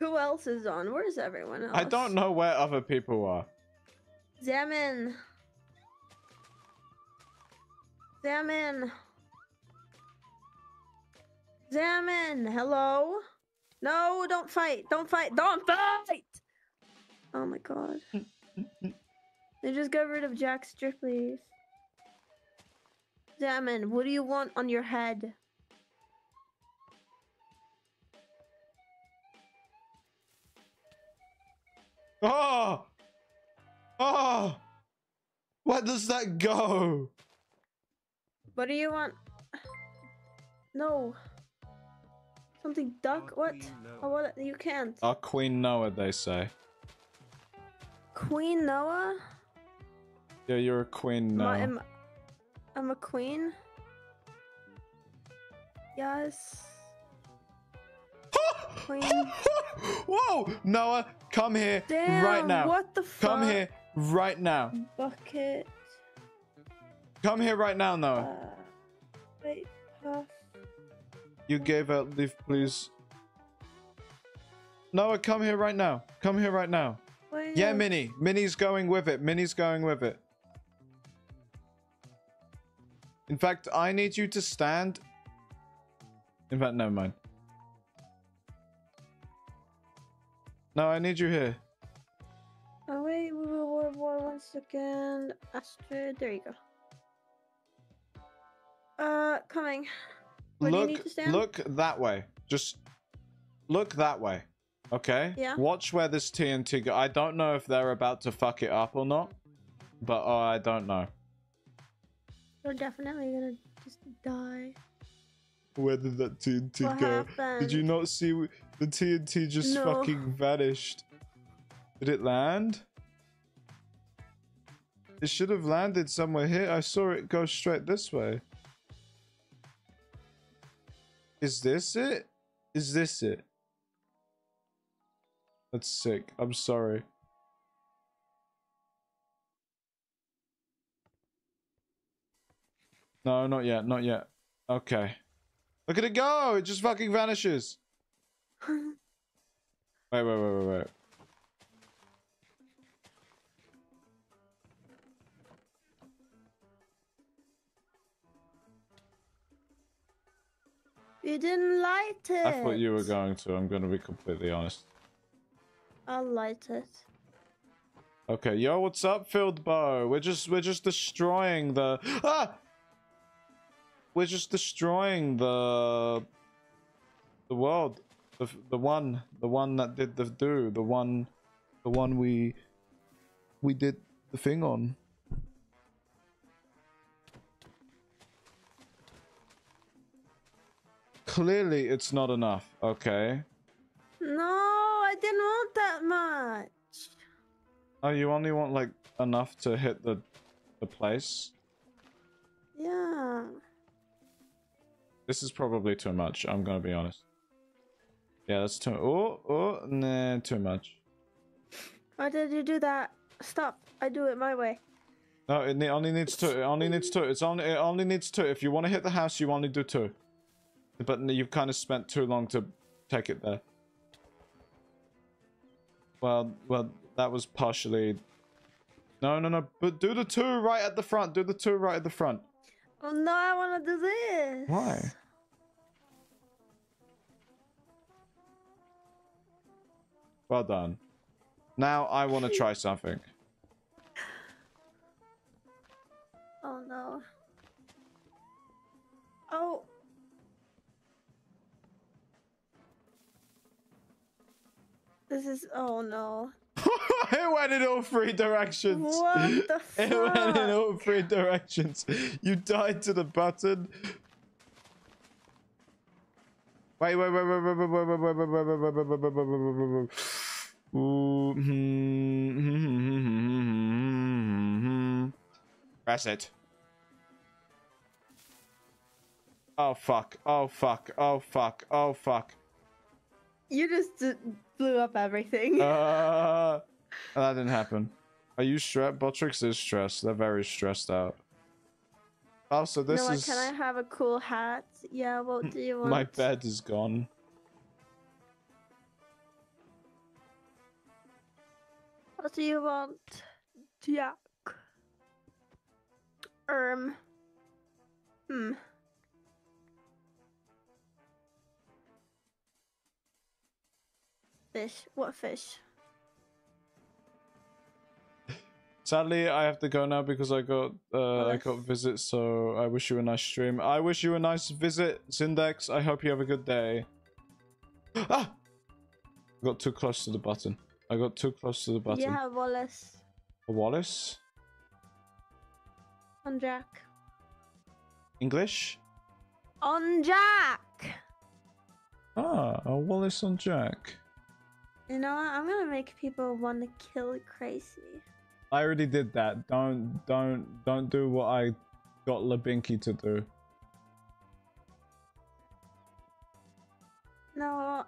Speaker 2: Who else is on? Where's everyone else?
Speaker 1: I don't know where other people are.
Speaker 2: Zamin. Zamin. Zamin, hello? No, don't fight. Don't fight. Don't fight! Oh my god. [laughs] they just got rid of Jack Strip Damon, what do you want on your head?
Speaker 1: Oh! Oh! Where does that go?
Speaker 2: What do you want? No. Something duck? What? Oh, what? You can't.
Speaker 1: Our Queen Noah, they say.
Speaker 2: Queen Noah?
Speaker 1: Yeah, you're a queen
Speaker 2: Am I'm, I'm a queen? Yes. queen. [laughs]
Speaker 1: Whoa! Noah, come here
Speaker 2: Damn,
Speaker 1: right now.
Speaker 2: what the fuck?
Speaker 1: Come here right now.
Speaker 2: Bucket.
Speaker 1: Come here right now,
Speaker 2: Uh,
Speaker 1: Noah.
Speaker 2: wait, puff.
Speaker 1: You gave out leaf, please. Noah, come here right now. Come here right now.
Speaker 2: Wait.
Speaker 1: Yeah, Minnie. Minnie's going with it. Minnie's going with it. In fact, I need you to stand. In fact, never mind. No, I need you here.
Speaker 2: Oh, wait, wait, wait, wait, wait, one second. Astrid, there you go. Uh, coming. Where
Speaker 1: look,
Speaker 2: need to stand?
Speaker 1: look that way. Just look that way. Okay?
Speaker 2: Yeah.
Speaker 1: Watch where this TNT go. I don't know if they're about to fuck it up or not. But I don't know.
Speaker 2: You're definitely gonna just die.
Speaker 1: Where did that TNT
Speaker 2: What
Speaker 1: go?
Speaker 2: happened?
Speaker 1: Did you not see the TNT just
Speaker 2: No.
Speaker 1: fucking vanished? Did it land? It should have landed somewhere here. I saw it go straight this way. Is this it? Is this it? That's sick. I'm sorry. No, not yet. Not yet. Okay. Look at it go! It just fucking vanishes. [laughs] Wait, wait, wait, wait, wait.
Speaker 2: You didn't light it.
Speaker 1: I thought you were going to. I'm going to be completely honest.
Speaker 2: I'll light it.
Speaker 1: Okay, yo, what's up, Field Bow? We're just we're just destroying the ah. We're just destroying the the world, the the one, the one that did the do, the one, the one we we did the thing on. Clearly, it's not enough. Okay.
Speaker 2: No, I didn't want that much.
Speaker 1: Oh, you only want like enough to hit the the place.
Speaker 2: Yeah.
Speaker 1: This is probably too much. I'm gonna be honest. Yeah, that's too. Oh, oh, nah, too much.
Speaker 2: Why did you do that? Stop. I do it my way.
Speaker 1: No, it only needs two. It only needs two. It's only it only needs two. If you want to hit the house, you only do two. But you've kind of spent too long to take it there. Well, well, that was partially. No, no, no. But do the two right at the front. Do the two right at the front.
Speaker 2: Oh no, I want to do this.
Speaker 1: Why? Well done. Now I want to try something. [laughs]
Speaker 2: Oh no. Oh. This is. Oh no.
Speaker 1: It went in all three directions.
Speaker 2: What the fuck?
Speaker 1: It went in all three directions. You died to the button. Wait, wait, wait, wait, wait, wait, wait, wait, wait, wait, wait, wait, wait, wait, wait, wait, wait, wait, wait, wait. Ooh, hmm, hmm, hmm, hmm, hmm, hmm. Press it. Oh fuck! Oh fuck! Oh fuck! Oh fuck!
Speaker 2: You just d- blew up everything.
Speaker 1: Uh, [laughs] that didn't happen. Are you stressed? Botrix is stressed. They're very stressed out. Oh, so this
Speaker 2: Noah,
Speaker 1: is
Speaker 2: can I have a cool hat? Yeah, what do you [laughs] want?
Speaker 1: my bed is gone.
Speaker 2: What do you want? Jack. Um. Hmm. Fish. What fish?
Speaker 1: Sadly, I have to go now because I got uh, I got visits. So I wish you a nice stream. I wish you a nice visit, Zindex. I hope you have a good day. [gasps] Ah! I got too close to the button. I got too close to the button.
Speaker 2: Yeah, Wallace.
Speaker 1: Wallace,
Speaker 2: On Jack.
Speaker 1: English.
Speaker 2: On Jack!
Speaker 1: Ah, a Wallace on Jack.
Speaker 2: You know what? I'm gonna make people want to kill Crazy.
Speaker 1: I already did that. Don't don't don't do what I got Labinky to do.
Speaker 2: No,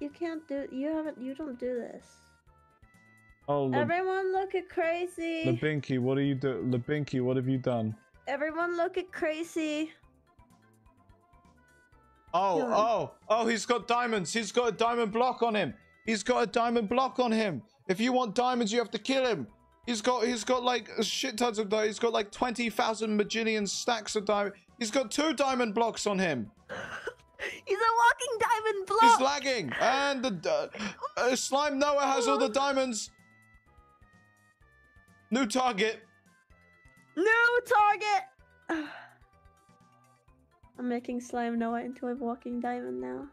Speaker 2: You can't do. You haven't. You don't do this.
Speaker 1: Oh, Le-
Speaker 2: Everyone, look at crazy.
Speaker 1: Labinky, what are you do? Labinky, what have you done?
Speaker 2: Everyone, look at crazy.
Speaker 1: Oh, oh, oh, he's got diamonds. He's got a diamond block on him. He's got a diamond block on him. If you want diamonds, you have to kill him. He's got he's got like shit tons of diamonds. He's got like 20,000 majillion stacks of diamond. He's got two diamond blocks on him. [laughs]
Speaker 2: He's a walking diamond block.
Speaker 1: He's lagging. And the uh, uh, slime Noah has all the diamonds. New target.
Speaker 2: New target. [sighs] I'm making slime Noah into a walking diamond now.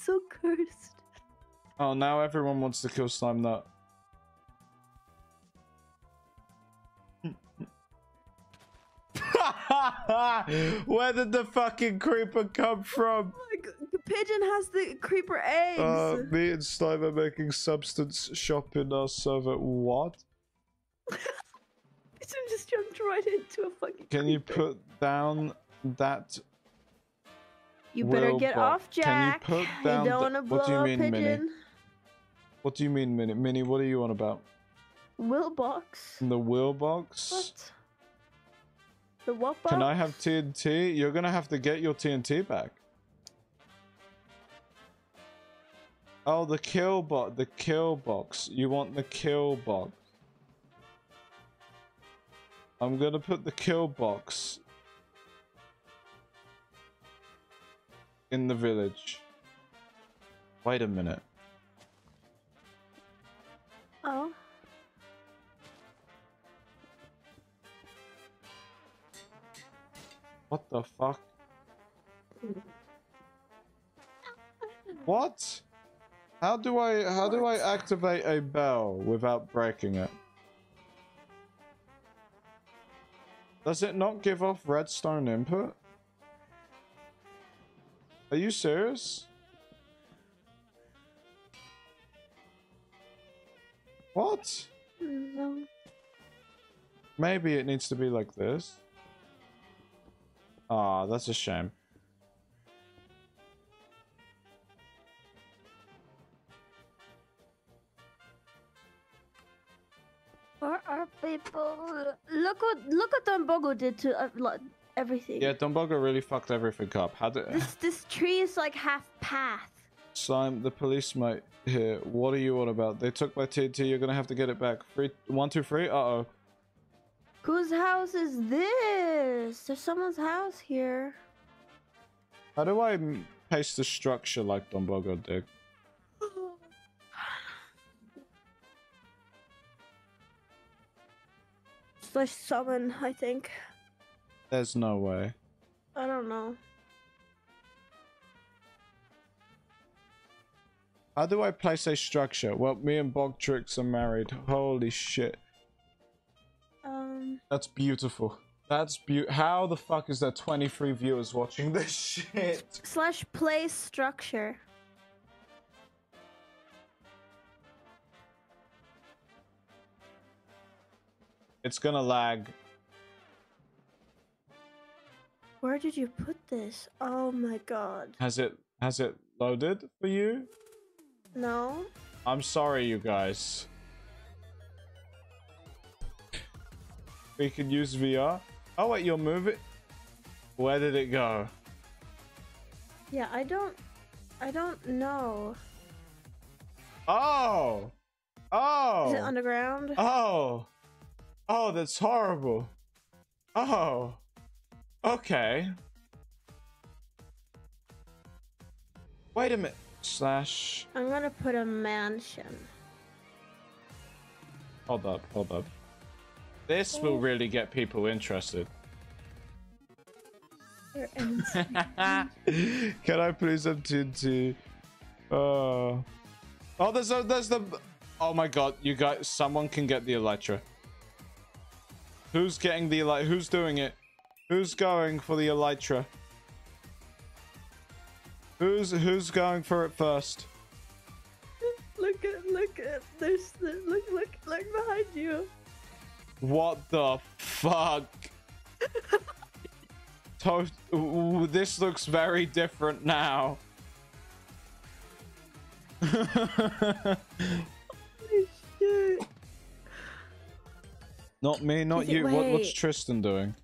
Speaker 2: [laughs] so cursed.
Speaker 1: Oh, now everyone wants to kill slime nut. [laughs] Where did the fucking creeper come from?
Speaker 2: The pigeon has the creeper eggs.
Speaker 1: Uh, me and Slime are making substance shop in our server. What? [laughs]
Speaker 2: pigeon just jumped right into a fucking.
Speaker 1: Can you put down that?
Speaker 2: You better
Speaker 1: Will
Speaker 2: get
Speaker 1: Bob,
Speaker 2: off,
Speaker 1: can you put down
Speaker 2: don't
Speaker 1: the-
Speaker 2: want to blow
Speaker 1: what do you mean, Minnie?
Speaker 2: pigeon.
Speaker 1: What do you mean, Minnie? Minnie, what are you on about?
Speaker 2: Will box.
Speaker 1: The wheel box?
Speaker 2: What? The what box?
Speaker 1: Can I have TNT? You're gonna have to get your TNT back. Oh, the kill box. The kill box. You want the kill box. I'm gonna put the kill box in the village. Wait a minute.
Speaker 2: Oh.
Speaker 1: What the fuck? [laughs] What? How do I how do I activate a bell without breaking it? Does it not give off redstone input? Are you serious? What?
Speaker 2: No.
Speaker 1: Maybe it needs to be like this. Ah, that's a shame.
Speaker 2: Where are people? Look what look what Dumbogo did to uh, everything.
Speaker 1: Yeah, Dumbogo really fucked everything up. How did
Speaker 2: This this tree is like half path.
Speaker 1: Slime, the police might here. What are you on about? They took my TNT, you're gonna have to get it back. Three, one, two, three. Uh oh.
Speaker 2: Whose house is this? There's someone's house here.
Speaker 1: How do I paste the structure like Dumbogo did? [sighs]
Speaker 2: Slash summon, I think.
Speaker 1: There's no way.
Speaker 2: I don't know.
Speaker 1: How do I place a structure? Well, me and Bogtrix are married. Holy shit.
Speaker 2: Um.
Speaker 1: That's beautiful. That's beau- How the fuck is there 23 viewers watching this [laughs] shit?
Speaker 2: Slash place structure.
Speaker 1: It's gonna lag.
Speaker 2: Where did you put this? Oh my god.
Speaker 1: Has it has it loaded for you?
Speaker 2: No.
Speaker 1: I'm sorry, you guys. We can use VR. Oh wait, you'll move it. Where did it go?
Speaker 2: Yeah, I don't. I don't know.
Speaker 1: Oh, oh,
Speaker 2: Is it underground?
Speaker 1: oh, oh, that's horrible. Oh, okay. Wait a minute. Slash.
Speaker 2: I'm gonna put a mansion.
Speaker 1: Hold up, hold up. This will really get people interested. [laughs] [laughs] Can I please have TNT? Oh. Uh, oh, there's a, there's the. Oh my god, you guys, someone can get the Elytra. Who's getting the Elytra? Who's doing it? Who's going for the Elytra? Who's who's going for it first?
Speaker 2: look at look at there's the, look look look behind you.
Speaker 1: What the fuck? [laughs] Ooh, this looks very different now.
Speaker 2: Shit.
Speaker 1: not me, not
Speaker 2: Is
Speaker 1: you. What, what's. Tristan doing?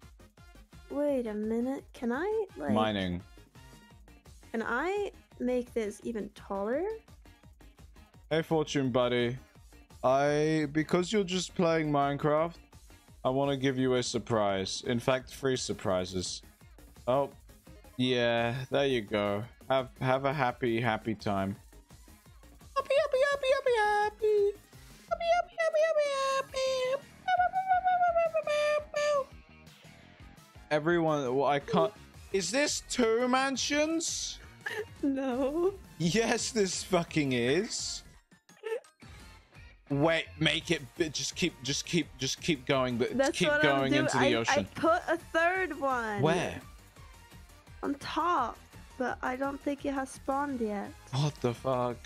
Speaker 2: Wait a minute. Can I like?
Speaker 1: Mining.
Speaker 2: Can I make this even taller?
Speaker 1: Hey, Fortune buddy. I because you're just playing Minecraft, I want to give you a surprise. In fact, three surprises. Oh, yeah, there you go. Have have a happy happy time. Everyone, well, I can't. Is this two mansions?
Speaker 2: No.
Speaker 1: Yes, this fucking is. Wait, make it. Just keep, just keep, just keep going. But
Speaker 2: That's
Speaker 1: keep going into the
Speaker 2: I,
Speaker 1: ocean.
Speaker 2: I put a third one.
Speaker 1: Where?
Speaker 2: On top, but I don't think it has spawned yet.
Speaker 1: What the fuck?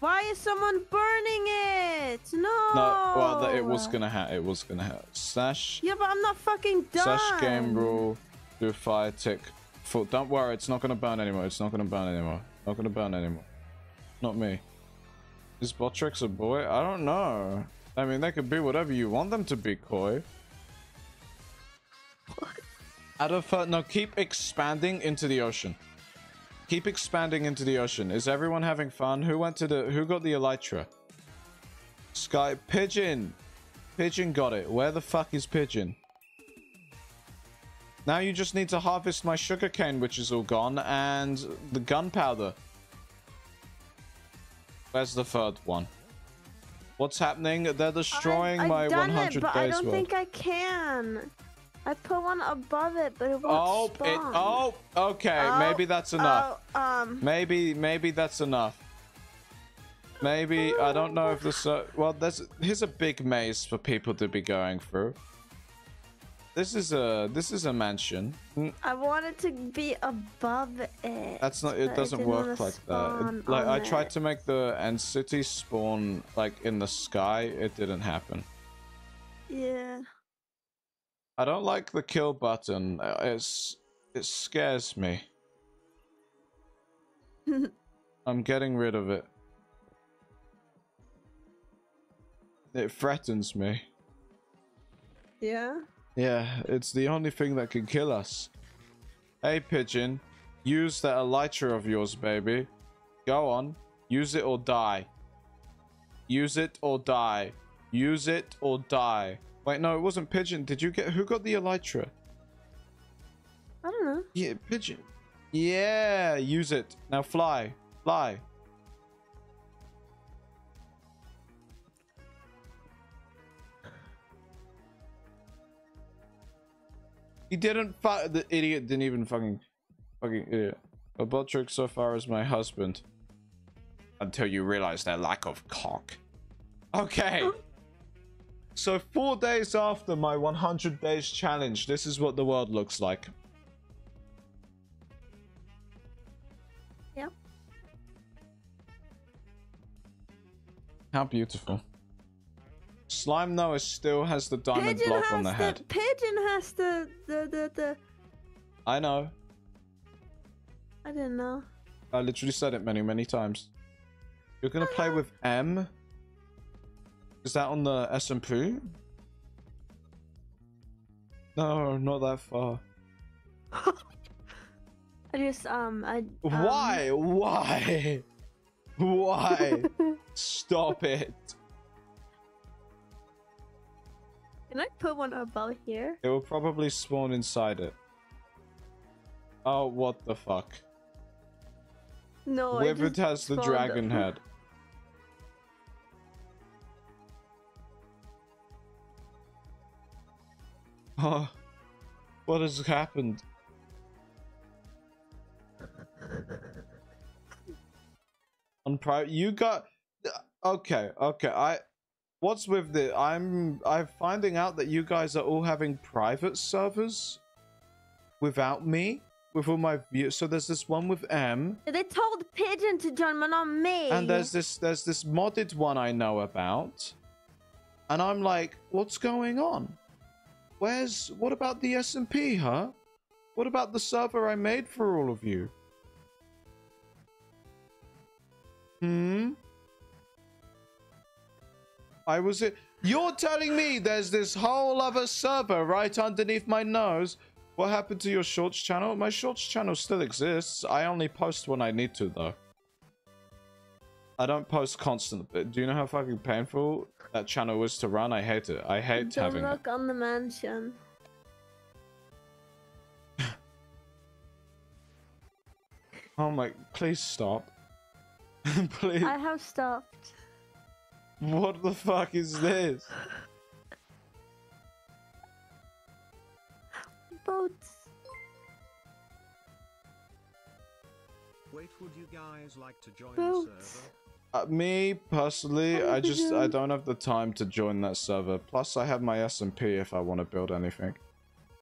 Speaker 2: Why is someone burning it? No.
Speaker 1: No, well, th- it was gonna ha It was gonna ha Slash,
Speaker 2: Yeah, but I'm not fucking done.
Speaker 1: slash gamerule, do fire tick. Full. Don't worry, it's not gonna burn anymore. It's not gonna burn anymore. Not gonna burn anymore. Not me. Is Botrix a boy? I don't know. I mean, they could be whatever you want them to be, Koi. Out of uh, no, keep expanding into the ocean. Keep expanding into the ocean. Is everyone having fun? Who went to the? Who got the elytra? Sky pigeon. Pigeon got it. Where the fuck is pigeon? Now you just need to harvest my sugarcane, which is all gone, and the gunpowder. Where's the third one? What's happening? They're destroying
Speaker 2: I've,
Speaker 1: my
Speaker 2: I've done
Speaker 1: 100
Speaker 2: it, but
Speaker 1: days
Speaker 2: I don't think I can. I put one above it, but it won't
Speaker 1: Oh, it,
Speaker 2: spawn.
Speaker 1: oh, okay.
Speaker 2: Oh,
Speaker 1: maybe that's enough.
Speaker 2: Oh, um,
Speaker 1: Maybe, maybe that's enough. Maybe I don't know if this. Uh, well, there's here's a big maze for people to be going through. This is a this is a mansion. Mm,
Speaker 2: I wanted to be above it.
Speaker 1: That's not. It doesn't work like that. It- like I tried
Speaker 2: it.
Speaker 1: to make the end city spawn like in the sky. It didn't happen.
Speaker 2: Yeah.
Speaker 1: I don't like the kill button. Uh, It's it scares me. [laughs] I'm getting rid of it. It threatens me.
Speaker 2: Yeah.
Speaker 1: Yeah, it's the only thing that can kill us. Hey, Pigeon. Use that elytra of yours, baby. Go on. Use it or die. Use it or die. Use it or die. Wait, no, it wasn't Pigeon. Did you get... Who got the elytra?
Speaker 2: I don't know.
Speaker 1: Yeah, Pigeon. Yeah, use it. Now fly. Fly. He didn't the idiot didn't even fucking fucking idiot. But Botrick so far is my husband. Until you realize their lack of cock. Okay. [laughs] So four days after my 100 days challenge, this is what the world looks like.
Speaker 2: Yep.
Speaker 1: How beautiful. Slime Noah still has the diamond
Speaker 2: Pigeon
Speaker 1: block on the
Speaker 2: the
Speaker 1: head.
Speaker 2: pigeon has the the the the.
Speaker 1: I know.
Speaker 2: I didn't know.
Speaker 1: I literally said it many, many times. You're gonna play with M? Is that on the SMP? No, not that far. [laughs]
Speaker 2: I just um I. Um,
Speaker 1: Why? Why? [laughs] Why? Stop it.
Speaker 2: Can I put one above here?
Speaker 1: It will probably spawn inside it. Oh, what the fuck?
Speaker 2: No, just
Speaker 1: has the dragon head. Oh, what has happened? On private, you got okay, okay. I what's with the? I'm I'm finding out that you guys are all having private servers without me, with all my views. So there's this one with M.
Speaker 2: They told Pigeon to join, but not me.
Speaker 1: And there's this there's this modded one I know about. And I'm like, what's going on? Where's what about the SMP, huh? What about the server I made for all of you? Hmm? I was it. You're telling me there's this whole other server right underneath my nose. What happened to your shorts channel? My shorts channel still exists. I only post when I need to, though. I don't post constantly. Do you know how fucking painful that channel is to run? I hate it. I hate
Speaker 2: Don't
Speaker 1: having it.
Speaker 2: on the mansion. [laughs]
Speaker 1: Oh my, please stop. [laughs] please.
Speaker 2: I have stopped.
Speaker 1: What the fuck is this?
Speaker 2: Boats.
Speaker 3: Wait, would you guys like to join the server?
Speaker 1: Uh, me personally,
Speaker 2: Oh,
Speaker 1: I just I don't have the time to join that server. Plus, I have my SMP if I want to build anything.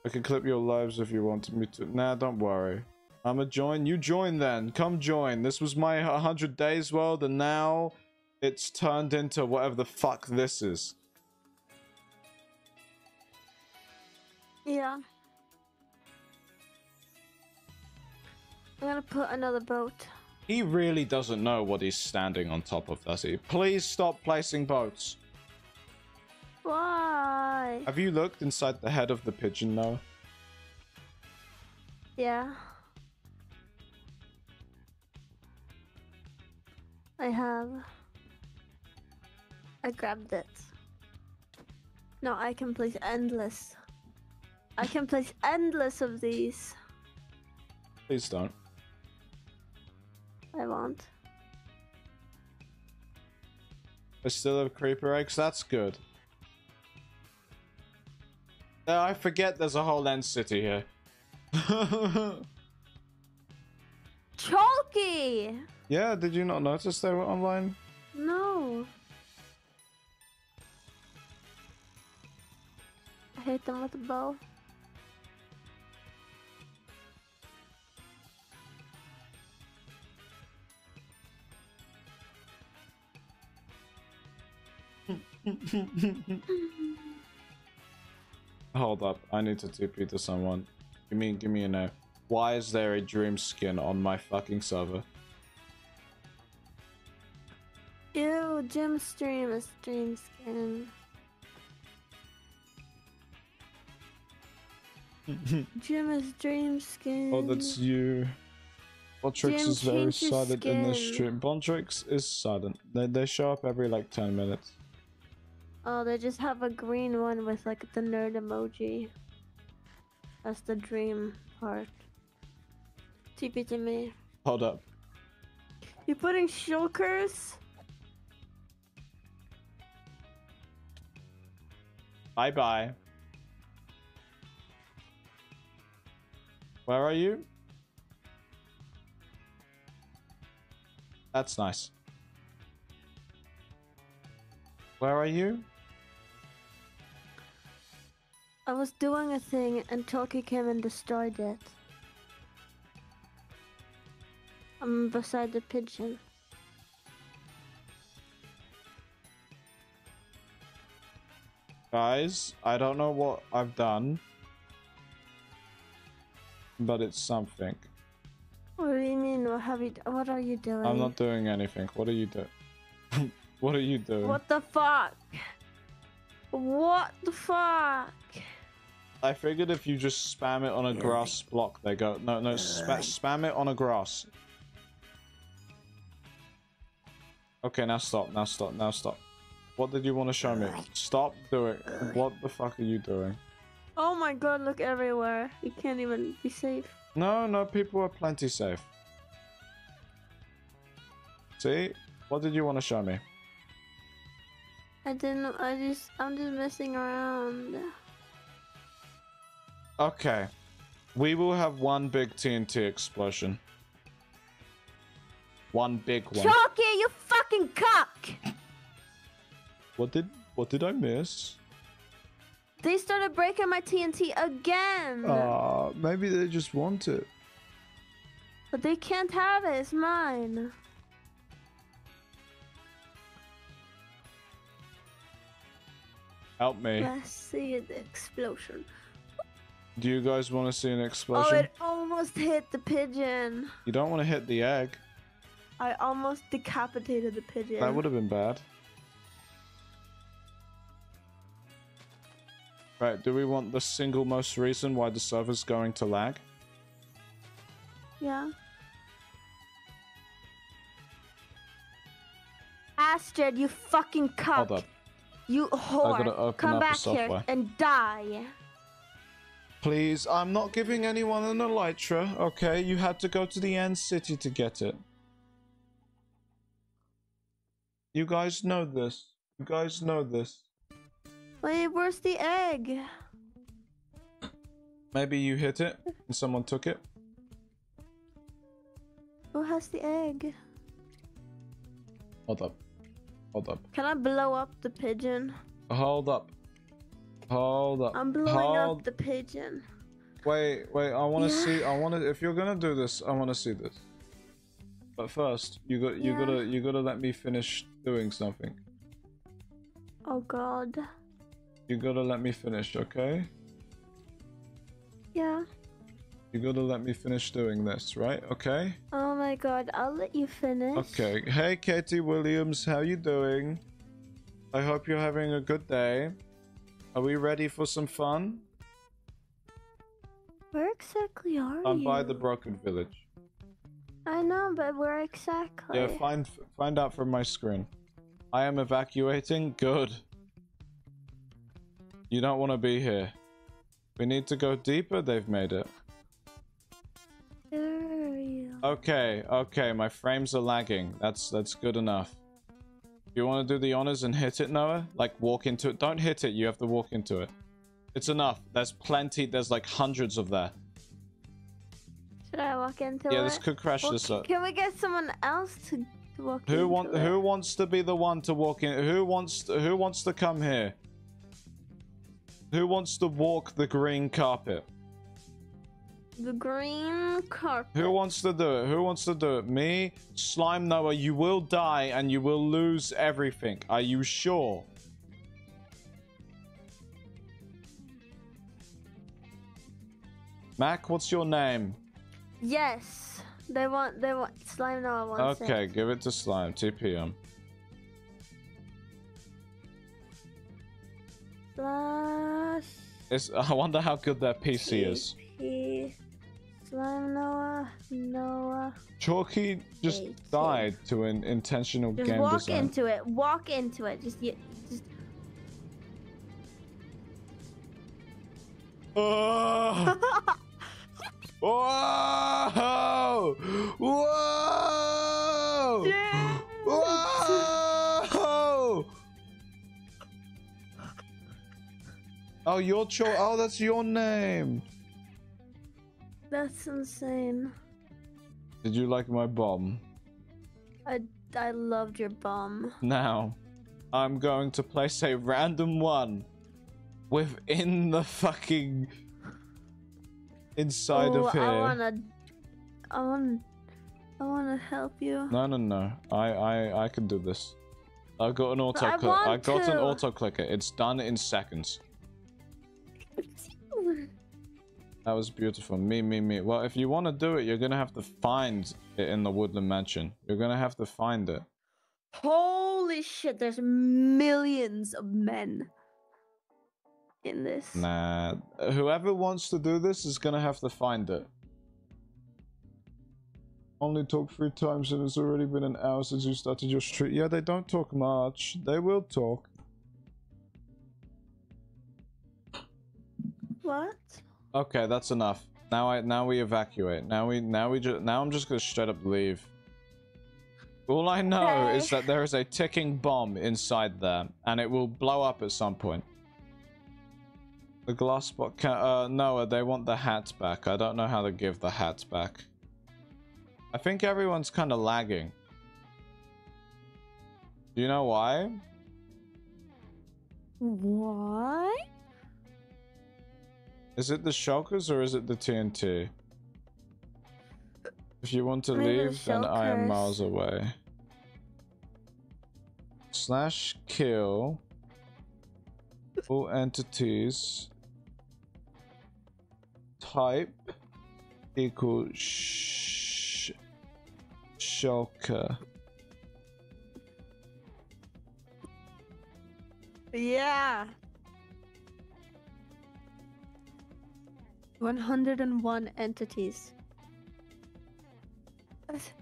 Speaker 1: I can clip your lives if you wanted me to. Nah, don't worry. I'ma join. You join then. Come join. This was my 100 days world, and now it's turned into whatever the fuck this is.
Speaker 2: Yeah. I'm gonna put another boat.
Speaker 1: He really doesn't know what he's standing on top of, does he? Please stop placing boats.
Speaker 2: Why?
Speaker 1: Have you looked inside the head of the pigeon though?
Speaker 2: Yeah. I have. I grabbed it. No, I can place endless. I can place endless of these.
Speaker 1: Please don't.
Speaker 2: I want.
Speaker 1: I still have creeper eggs. That's good. Uh, I forget there's a whole end city here. [laughs]
Speaker 2: Chalky!
Speaker 1: yeah, did you not notice they were online?
Speaker 2: No. I hit them with a bow. [laughs]
Speaker 1: Hold up, I need to TP to someone. Give me, give me a note. Why is there a dream skin on my fucking server?
Speaker 2: Ew, Jim stream is stream skin. [laughs] Jim is dream skin.
Speaker 1: Oh, that's you. Bontrix
Speaker 2: Jim,
Speaker 1: is very silent in this stream. Bontrix is silent. They, they show up every like 10 minutes.
Speaker 2: Oh, they just have a green one with like the nerd emoji. That's the dream part. TP to me.
Speaker 1: Hold up.
Speaker 2: You're putting shulkers?
Speaker 1: Bye bye. Where are you? That's nice. Where are you?
Speaker 2: I was doing a thing and Toki came and destroyed it. I'm beside the pigeon.
Speaker 1: Guys, I don't know what I've done. But it's something.
Speaker 2: What do you mean? What have you? What are you doing?
Speaker 1: I'm not doing anything. What are you doing? [laughs] what are you doing?
Speaker 2: What the fuck? What the fuck?
Speaker 1: I figured if you just spam it on a grass block, they go. No, no, spa spam it on a grass. Okay, now stop, now stop, now stop. What did you want to show me? Stop doing. What the fuck are you doing?
Speaker 2: Oh my god! Look everywhere. You can't even be safe.
Speaker 1: No, no, people are plenty safe. See? What did you want to show me?
Speaker 2: I didn't. I just. I'm just messing around.
Speaker 1: Okay. We will have one big TNT explosion. One big one.
Speaker 2: Chalky, you fucking cock!
Speaker 1: What did what did I miss?
Speaker 2: They started breaking my TNT again.
Speaker 1: Uh maybe they just want it.
Speaker 2: But they can't have it. It's mine.
Speaker 1: Help me.
Speaker 2: Let's see the explosion.
Speaker 1: Do you guys want to see an explosion?
Speaker 2: Oh, it almost hit the pigeon.
Speaker 1: You don't want to hit the egg.
Speaker 2: I almost decapitated the pigeon.
Speaker 1: That would have been bad. Right, do we want the single most reason why the server's going to lag?
Speaker 2: Yeah. Astrid, you fucking cuck.
Speaker 1: Hold up.
Speaker 2: You whore. Come
Speaker 1: up the
Speaker 2: back here and die.
Speaker 1: Please, I'm not giving anyone an elytra, okay? You had to go to the end city to get it. You guys know this. You guys know this.
Speaker 2: Wait, where's the egg?
Speaker 1: Maybe you hit it and someone took it.
Speaker 2: Who has the egg?
Speaker 1: Hold up. Hold up.
Speaker 2: Can I blow up the pigeon?
Speaker 1: Hold up. Hold up.
Speaker 2: I'm blowing
Speaker 1: Hold
Speaker 2: up the pigeon.
Speaker 1: Wait, wait, I want to
Speaker 2: Yeah.
Speaker 1: see. I want to. If you're gonna do this, I want to see this. But first, you got. You
Speaker 2: Yeah.
Speaker 1: gotta. You gotta let me finish doing something.
Speaker 2: Oh god.
Speaker 1: You gotta let me finish, okay?
Speaker 2: Yeah.
Speaker 1: You gotta let me finish doing this, right? Okay.
Speaker 2: Oh my god, I'll let you finish.
Speaker 1: Okay. Hey, Katie Williams, how you doing? I hope you're having a good day. Are we ready for some fun?
Speaker 2: Where exactly are
Speaker 1: I'm
Speaker 2: you?
Speaker 1: by the Broken Village.
Speaker 2: I know, but where exactly?
Speaker 1: Yeah, find find out from my screen. I am evacuating. Good. You don't want to be here. We need to go deeper. They've made it.
Speaker 2: Where are you?
Speaker 1: Okay, okay. My frames are lagging. That's that's good enough. You want to do the honors and hit it, Noah? Like walk into it. Don't hit it. You have to walk into it. It's enough. There's plenty. There's like hundreds of there.
Speaker 2: Should I walk into
Speaker 1: Yeah,
Speaker 2: it?
Speaker 1: Yeah, this could crash
Speaker 2: Well,
Speaker 1: this up.
Speaker 2: Can we get someone else to walk
Speaker 1: Who
Speaker 2: into
Speaker 1: want?
Speaker 2: it?
Speaker 1: Who wants to be the one to walk in? Who wants? to, Who wants to come here? Who wants to walk the green carpet?
Speaker 2: The green carpet.
Speaker 1: Who wants to do it? Who wants to do it? Me, Slime Noah. You will die and you will lose everything. Are you sure? Mac, what's your name?
Speaker 2: Yes. They want. They want. Slime Noah wants it.
Speaker 1: Okay, give it to Slime. TPM.
Speaker 2: Slash.
Speaker 1: It's, [laughs] I wonder how good their PC is.
Speaker 2: Slime Noah. Noah.
Speaker 1: Chalky just
Speaker 2: Wait,
Speaker 1: died to an intentional
Speaker 2: Just
Speaker 1: game
Speaker 2: walk
Speaker 1: design.
Speaker 2: into it. Walk into it. Just. y- Just.
Speaker 1: Oh! [laughs] Whoa! Whoa! Whoa! Oh, your cho- Oh, that's your name.
Speaker 2: That's insane.
Speaker 1: Did you like my bomb?
Speaker 2: I I loved your bomb.
Speaker 1: Now, I'm going to place a random one within the fucking inside
Speaker 2: oh,
Speaker 1: of here.
Speaker 2: I wanna. I wanna. I wanna help you.
Speaker 1: No, no, no. I, I, I can do this. I got an auto
Speaker 2: I.
Speaker 1: I got an auto clicker. It's done in seconds. That was beautiful. Me, me, me. Well, if you want to do it, you're gonna have to find it in the Woodland Mansion. You're gonna have to find it.
Speaker 2: Holy shit! There's millions of men in this.
Speaker 1: Nah. Whoever wants to do this is gonna have to find it. Only talk three times and it's already been an hour since you started your street. Yeah, they don't talk much. They will talk.
Speaker 2: What?
Speaker 1: Okay, that's enough. Now I now we evacuate. Now we now we just now I'm just gonna straight up leave. All I know is that there is a ticking bomb inside there, and it will blow up at some point. The glass spot can uh Noah, they want the hats back. I don't know how to give the hats back. I think everyone's kinda lagging. Do you know why?
Speaker 2: What?
Speaker 1: Is it the shulkers or is it the TNT? If you want to leave, then I am miles away. Slash kill all entities type equals sh- shulker.
Speaker 2: Yeah. 101 entities. That's-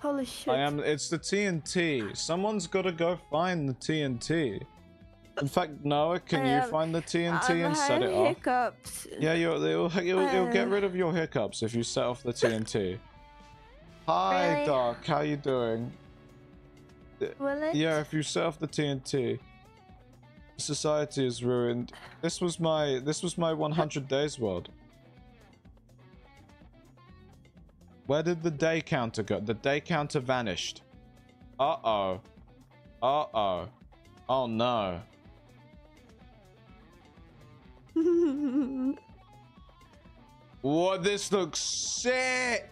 Speaker 2: Holy shit.
Speaker 1: I am. It's the TNT. Someone's got to go find the TNT. In fact, Noah, can
Speaker 2: I
Speaker 1: you
Speaker 2: am-
Speaker 1: find the TNT
Speaker 2: I'm
Speaker 1: and set it off?
Speaker 2: hiccups.
Speaker 1: Yeah, you'll, it'll, it'll, it'll get
Speaker 2: Uh.
Speaker 1: rid of your hiccups if you set off the TNT. [laughs] Hi,
Speaker 2: Really?
Speaker 1: Doc. How you doing?
Speaker 2: Will it?
Speaker 1: Yeah, if you set off the TNT, society is ruined. This was my this was my 100 days world. Where did the day counter go? The day counter vanished. Uh oh. Uh oh. Oh no. [laughs] What? This looks sick.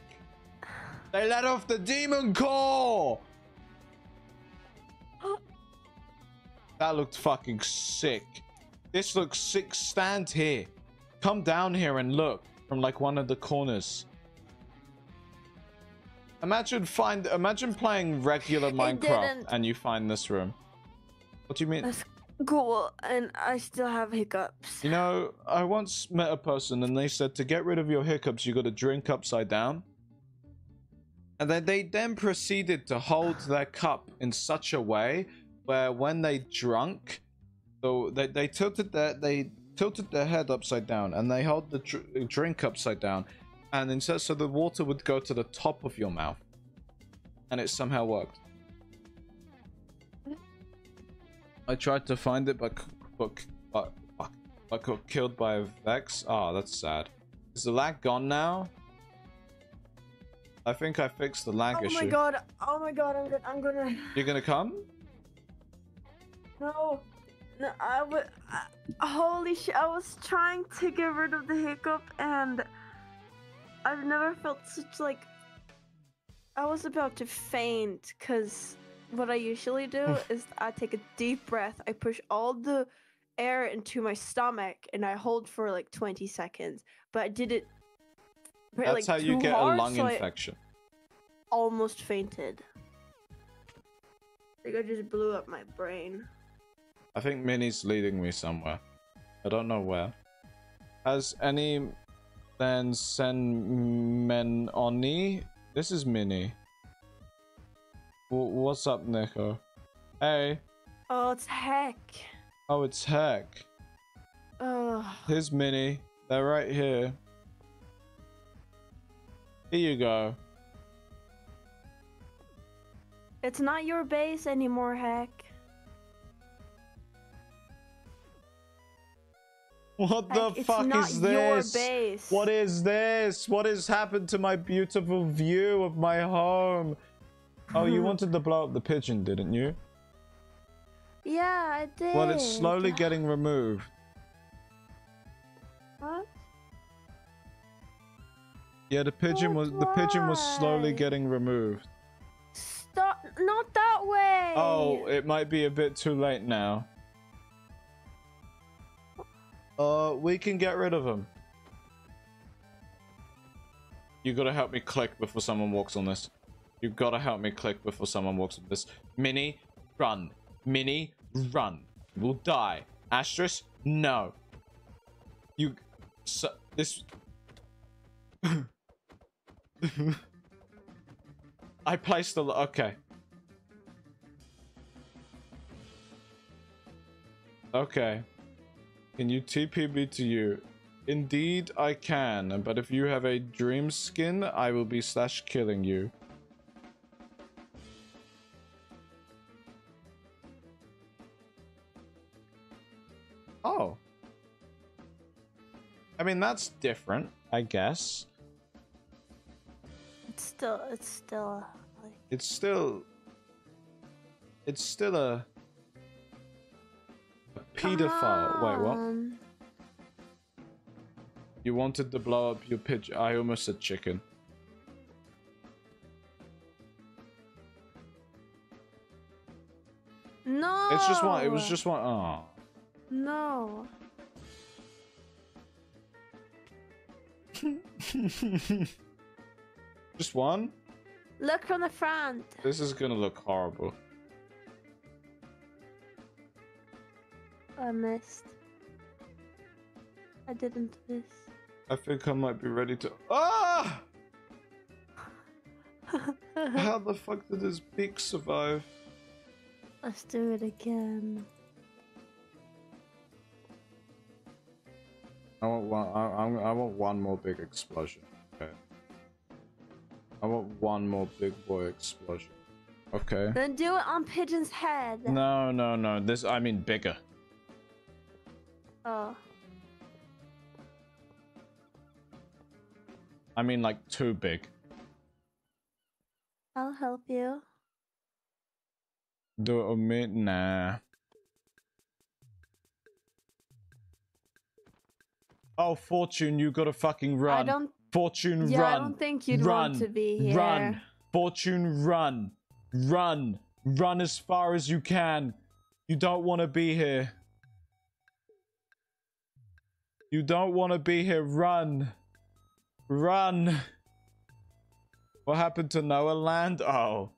Speaker 1: They let off the demon core. [gasps] That looked fucking sick. This looks sick. Stand here. Come down here and look from like one of the corners. Imagine find imagine playing regular Minecraft and you find this room. What do you mean?
Speaker 2: That's cool, and I still have hiccups.
Speaker 1: You know, I once met a person and they said to get rid of your hiccups, you got to drink upside down. And then they then proceeded to hold their cup in such a way where when they drunk, so they, they tilted their they tilted their head upside down and they held the dr- drink upside down, and instead so the water would go to the top of your mouth, and it somehow worked. I tried to find it, but but but. I got killed by a Vex. Ah, that's sad. Is the lag gone now? I think I fixed the lag
Speaker 2: Oh
Speaker 1: issue.
Speaker 2: my god! Oh my god! I'm gonna. I'm gonna.
Speaker 1: You're gonna come?
Speaker 2: No, no. I would. Holy shit! I was trying to get rid of the hiccup, and I've never felt such like. I was about to faint because what I usually do hmm. is I take a deep breath, I push all the air into my stomach, and I hold for like 20 seconds. But I did it.
Speaker 1: That's
Speaker 2: like,
Speaker 1: how you get a lung
Speaker 2: so I
Speaker 1: infection.
Speaker 2: almost fainted. I think I just blew up my brain.
Speaker 1: I think Minnie's leading me somewhere. I don't know where. Has any then send men oni? This is Minnie. W- what's up, Nico? Hey.
Speaker 2: Oh, it's heck.
Speaker 1: Oh, it's Heck.
Speaker 2: Ugh.
Speaker 1: Here's Minnie. They're right here. Here you go.
Speaker 2: It's not your base anymore, heck.
Speaker 1: What the fuck is this? What is this? What has happened to my beautiful view of my home? Oh, you hmm. wanted to blow up the pigeon, didn't you?
Speaker 2: Yeah, I did.
Speaker 1: Well, it's slowly getting removed.
Speaker 2: What?
Speaker 1: Yeah, the pigeon oh, was the pigeon was slowly getting removed.
Speaker 2: Stop! Not that way.
Speaker 1: Oh, it might be a bit too late now. Uh, we can get rid of him. You gotta help me click before someone walks on this. You gotta help me click before someone walks on this. Minnie, run. Minnie, run. We'll die. Asterisk, no. You, so, this. [coughs] I placed the. Okay. Okay. Can you TP me to you? Indeed, I can, but if you have a dream skin, I will be slash killing you. Oh. I mean, that's different, I guess.
Speaker 2: It's still. It's still. Like,
Speaker 1: It's still. It's still a. Pedophile. Wait, what?
Speaker 2: um,
Speaker 1: You wanted to blow up your pigeon. I almost said chicken.
Speaker 2: No.
Speaker 1: It's just one. It was just one. Oh.
Speaker 2: No. [laughs]
Speaker 1: Just one?
Speaker 2: Look from the front.
Speaker 1: This is gonna look horrible.
Speaker 2: I missed. I didn't miss.
Speaker 1: I think I might be ready to. Ah! [laughs] How the fuck did his beak survive?
Speaker 2: Let's do it again.
Speaker 1: I want one. I, I, I want one more big explosion. Okay. I want one more big boy explosion. Okay.
Speaker 2: Then do it on Pigeon's head.
Speaker 1: No, no, no. This. I mean bigger.
Speaker 2: Oh.
Speaker 1: I mean like too big.
Speaker 2: I'll help you.
Speaker 1: Do it on me? Nah. Oh, Fortune, you gotta fucking run.
Speaker 2: I don't.
Speaker 1: Fortune,
Speaker 2: Yeah,
Speaker 1: run.
Speaker 2: I don't think you'd
Speaker 1: run,
Speaker 2: want to be here.
Speaker 1: Run. Fortune, run. Run. Run as far as you can. You don't want to be here. You don't want to be here. Run. Run. What happened to Noah Land? Oh.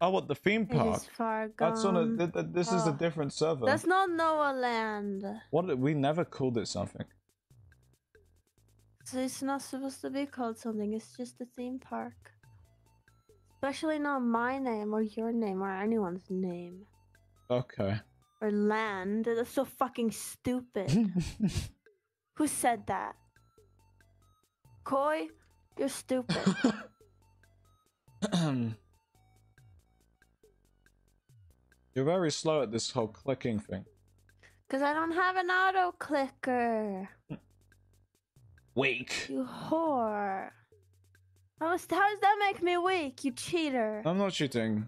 Speaker 1: Oh, what, the theme park?
Speaker 2: is far gone.
Speaker 1: That's on a. Th- th- this is a
Speaker 2: Oh.
Speaker 1: different server.
Speaker 2: That's not Noah Land.
Speaker 1: What? We never called it something.
Speaker 2: So it's not supposed to be called something. It's just a theme park. Especially not my name or your name or anyone's name
Speaker 1: Okay.
Speaker 2: Or land. That's so fucking stupid. [laughs] Who said that? Koi, you're stupid. [clears throat]
Speaker 1: You're very slow at this whole clicking thing.
Speaker 2: Cause I don't have an auto clicker. [clears throat]
Speaker 1: Weak.
Speaker 2: You whore. How, is, how does that make me weak, you cheater?
Speaker 1: I'm not cheating.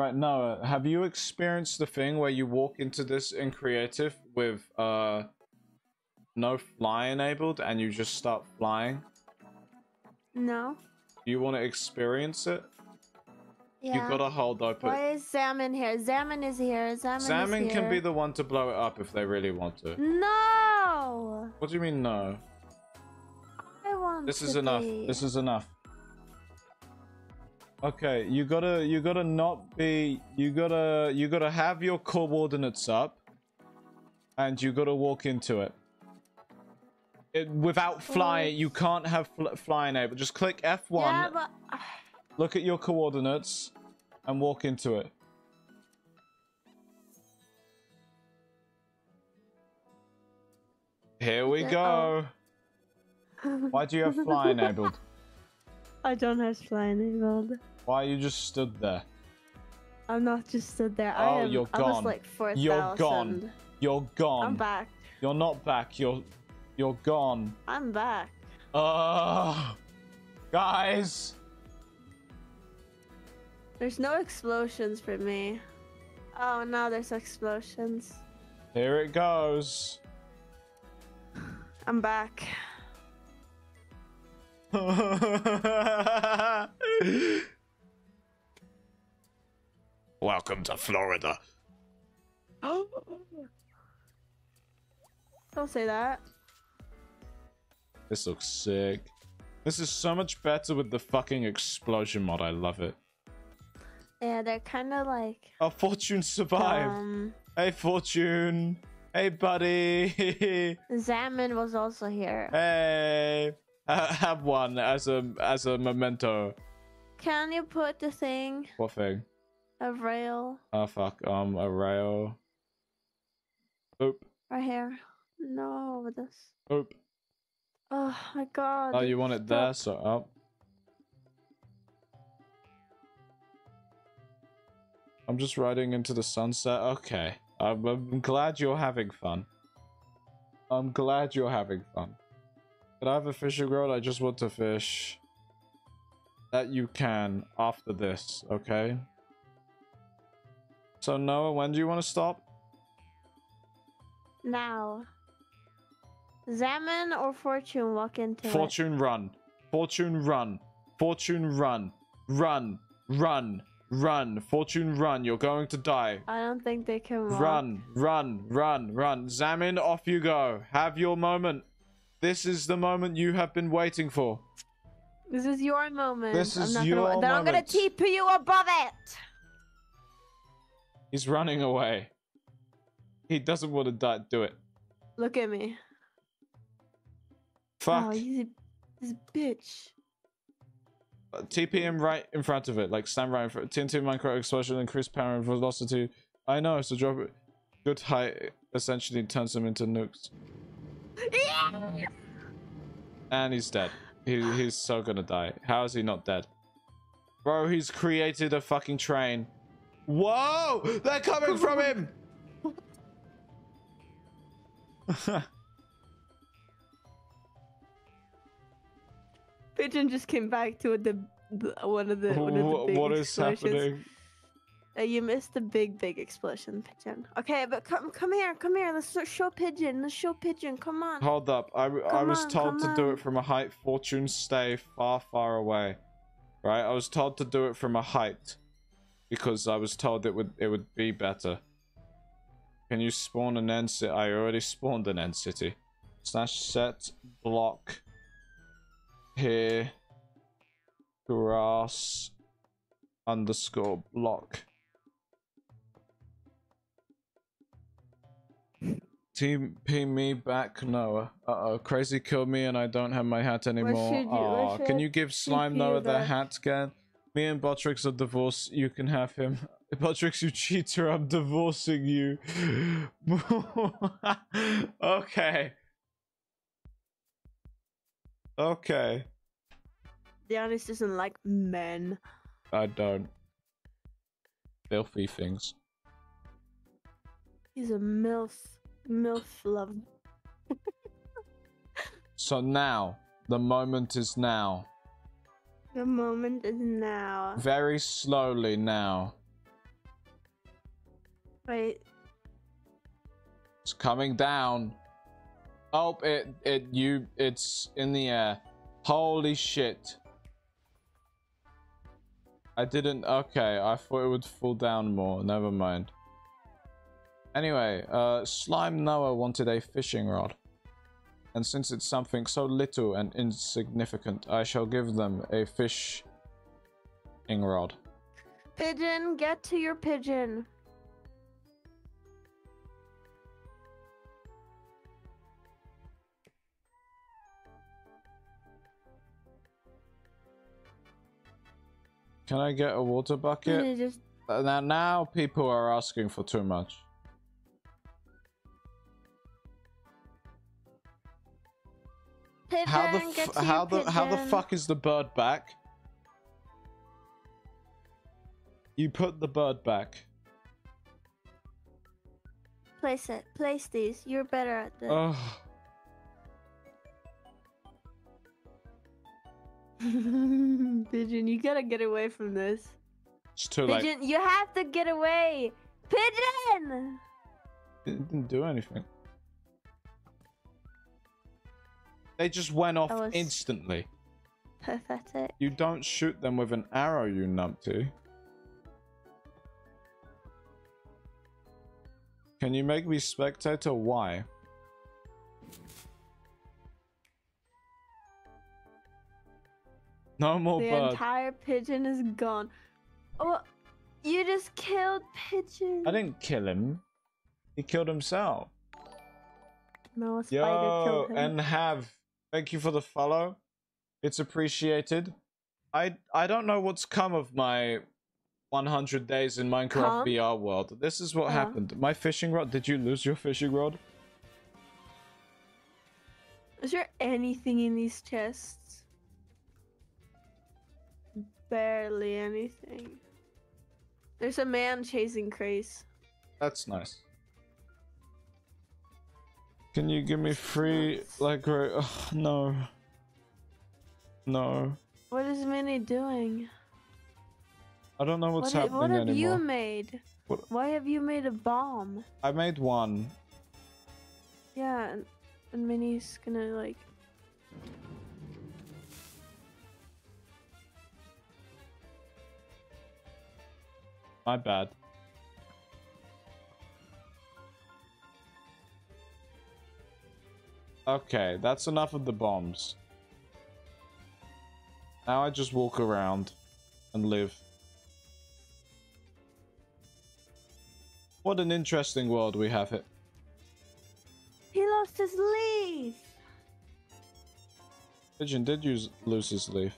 Speaker 1: Right, Noah, have you experienced the thing where you walk into this in creative with uh no fly enabled and you just start flying?
Speaker 2: No.
Speaker 1: Do you want to experience it?
Speaker 2: Yeah.
Speaker 1: You gotta hold open.
Speaker 2: Why is Salmon here? Salmon is here. Salmon,
Speaker 1: Salmon
Speaker 2: is
Speaker 1: can be the one to blow it up if they really want to.
Speaker 2: No!
Speaker 1: What do you mean no?
Speaker 2: I want
Speaker 1: This is enough. This is enough. Okay, you gotta you gotta not be you gotta you gotta have your coordinates up and you gotta walk into it. It without flying, you can't have fl- flying able. Just click F1,
Speaker 2: Yeah, but [sighs]
Speaker 1: look at your coordinates, and walk into it. Here we go. Oh. Why do you have fly [laughs] enabled?
Speaker 2: I don't have fly enabled.
Speaker 1: Why you just stood there?
Speaker 2: I'm not just stood there.
Speaker 1: Oh,
Speaker 2: I am,
Speaker 1: you're
Speaker 2: I was
Speaker 1: gone.
Speaker 2: like four
Speaker 1: You're
Speaker 2: thousand.
Speaker 1: gone. You're gone.
Speaker 2: I'm back.
Speaker 1: You're not back. You're you're gone.
Speaker 2: I'm back.
Speaker 1: Uh guys.
Speaker 2: There's no explosions for me. Oh, now there's explosions.
Speaker 1: Here it goes.
Speaker 2: I'm back. [laughs]
Speaker 1: Welcome to Florida. Oh.
Speaker 2: Don't say that.
Speaker 1: This looks sick. This is so much better with the fucking explosion mod. I love it.
Speaker 2: Yeah, they're kind of like.
Speaker 1: Oh, Fortune survived.
Speaker 2: Um,
Speaker 1: hey, Fortune. Hey, buddy. [laughs]
Speaker 2: Zaman was also here.
Speaker 1: hey. Ha- have one as a as a memento.
Speaker 2: Can you put the thing
Speaker 1: What thing?
Speaker 2: Of rail
Speaker 1: Oh fuck. Um, a rail. Oop.
Speaker 2: right here? No, with this.
Speaker 1: Oop.
Speaker 2: Oh my god.
Speaker 1: Oh, you want it there? So up. I'm just riding into the sunset. Okay. I'm, I'm glad you're having fun. I'm glad you're having fun. Can I have a fishing rod? I just want to fish. That you can after this, okay? So Noah, when do you want to stop?
Speaker 2: Now. Zaman or Fortune walk into it.
Speaker 1: Fortune run. Fortune run. Fortune run. Run. Run. Run. Fortune, run. You're going to die.
Speaker 2: I don't think they can walk.
Speaker 1: Run, run, run, run. Zamin, off you go. Have your moment. This is the moment you have been waiting for.
Speaker 2: This is your moment.
Speaker 1: This
Speaker 2: I'm
Speaker 1: is
Speaker 2: not
Speaker 1: your
Speaker 2: gonna, Then I'm gonna
Speaker 1: moment.
Speaker 2: TP you above it.
Speaker 1: He's running away. He doesn't want to die. Do it.
Speaker 2: Look at me.
Speaker 1: Fuck.
Speaker 2: Oh, he's a, this bitch.
Speaker 1: Uh, TP him right in front of it. Like stand right in front. TNT Minecraft explosion, increase power and velocity. I know, so drop it. Good height essentially turns them into nukes. [laughs] And he's dead. He, he's so gonna die. How is he not dead? Bro, he's created a fucking train. Whoa! They're coming from him! [laughs]
Speaker 2: Pigeon just came back to the, one of the one of the big
Speaker 1: what is
Speaker 2: explosions.
Speaker 1: happening?
Speaker 2: Uh, you missed the big big explosion, Pigeon. Okay, but come come here, come here. Let's show Pigeon. Let's show Pigeon. Come on.
Speaker 1: Hold up. I, I was
Speaker 2: on,
Speaker 1: told to
Speaker 2: come
Speaker 1: do it from a height. Fortune stay far, far away. Right? I was told to do it from a height. Because I was told it would it would be better. Can you spawn an end city? I already spawned an end city. Slash set block here grass underscore block. Team P me back Noah. Uh oh, crazy killed me and I don't have my hat anymore.
Speaker 2: you- should
Speaker 1: can you give Slime Noah the hat again? Me and Botrix are divorced. You can have him. [laughs] Botrix, you cheater, I'm divorcing you. [laughs] okay. Okay.
Speaker 2: Giannis doesn't like men.
Speaker 1: I don't. Filthy things.
Speaker 2: He's a milf, milf love. [laughs]
Speaker 1: So now, the moment is now.
Speaker 2: The moment is now.
Speaker 1: Very slowly now.
Speaker 2: Wait,
Speaker 1: It's coming down. Oh, it, it, you, it's in the air. Holy shit. I didn't, okay, I thought it would fall down more. Never mind. Anyway, uh, Slime Noah wanted a fishing rod. And since it's something so little and insignificant, I shall give them a fishing rod.
Speaker 2: pigeon, get to your pigeon.
Speaker 1: Can I get a water bucket?
Speaker 2: Just
Speaker 1: Uh, Now, now people are asking for too much.
Speaker 2: Pigeon,
Speaker 1: How the
Speaker 2: get to
Speaker 1: how
Speaker 2: your
Speaker 1: the how the fuck is the bird back? You put the bird back.
Speaker 2: Place it. Place these. You're better at this.
Speaker 1: Oh, [laughs]
Speaker 2: pigeon, you gotta get away from this.
Speaker 1: it's too late.
Speaker 2: Pigeon, you have to get away. Pigeon.
Speaker 1: It didn't do anything. They just went off instantly.
Speaker 2: Pathetic.
Speaker 1: You don't shoot them with an arrow, you numpty. Can you make me spectator? Why? No more
Speaker 2: The
Speaker 1: bird.
Speaker 2: entire pigeon is gone. Oh, you just killed pigeon.
Speaker 1: I didn't kill him. He killed himself.
Speaker 2: No, a spider
Speaker 1: Yo,
Speaker 2: killed him.
Speaker 1: and have thank you for the follow. It's appreciated. I I don't know what's come of my 100 days in Minecraft
Speaker 2: Come?
Speaker 1: VR world. This is what
Speaker 2: Uh.
Speaker 1: happened. My fishing rod. Did you lose your fishing rod?
Speaker 2: Is there anything in these chests? Barely anything. There's a man chasing Craze.
Speaker 1: That's nice. Can you give me free like right? Ugh, no. No.
Speaker 2: What is Minnie doing?
Speaker 1: I don't know what's
Speaker 2: what,
Speaker 1: happening
Speaker 2: what have
Speaker 1: anymore.
Speaker 2: you made?
Speaker 1: What-
Speaker 2: Why have you made a bomb?
Speaker 1: I made one.
Speaker 2: Yeah, and, and Minnie's gonna like.
Speaker 1: My bad. Okay, that's enough of the bombs. Now I just walk around and live. What an interesting world we have here.
Speaker 2: He lost his leaf.
Speaker 1: Pigeon did use lose his leaf.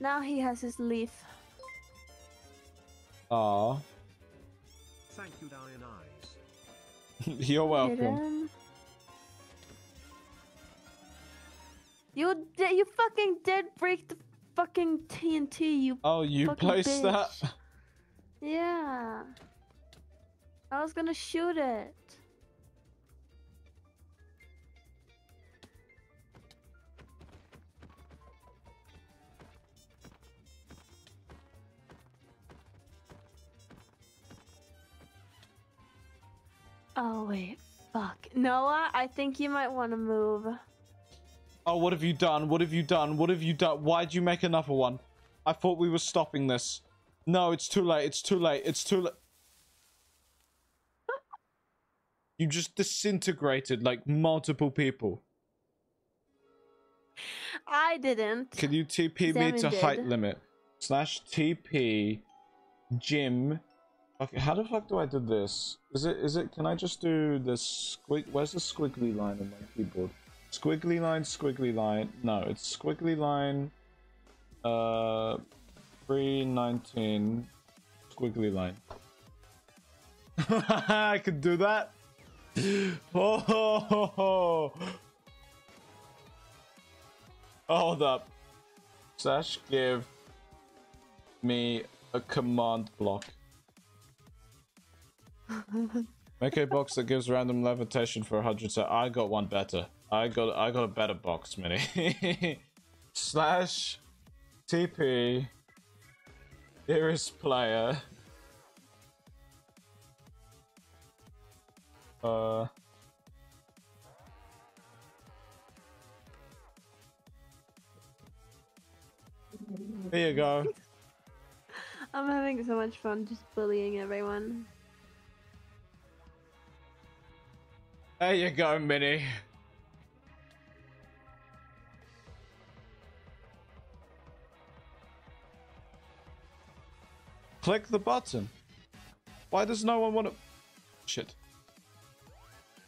Speaker 2: Now he has his leaf.
Speaker 1: Ah,
Speaker 3: Thank you, Dionyz. [laughs]
Speaker 1: you're welcome.
Speaker 2: You did. You fucking did break the fucking TNT. You.
Speaker 1: Oh, you placed that?
Speaker 2: Yeah. I was gonna shoot it. Oh wait, fuck. Noah, I think you might want to move.
Speaker 1: Oh, what have you done? What have you done? What have you done? Why'd you make another one? I thought we were stopping this. No, it's too late. It's too late. It's too late. you just disintegrated like multiple people.
Speaker 2: I didn't.
Speaker 1: Can you TP me to height limit? Slash TP Jim. Okay, how the fuck do I do this? Is it is it can I just do the squig where's the squiggly line on my keyboard? Squiggly line, squiggly line. No, it's squiggly line uh 319 squiggly line. [laughs] I could do that. Oh, ho, ho, ho. Hold up. Slash give me a command block. Make a box that gives random levitation for 100 so I got one better. I got I got a better box, Minnie. [laughs] Slash TP Iris player. Uh Here you go. [laughs]
Speaker 2: I'm having so much fun just bullying everyone.
Speaker 1: There you go, Minnie. Click the button. Why does no one want to... Shit.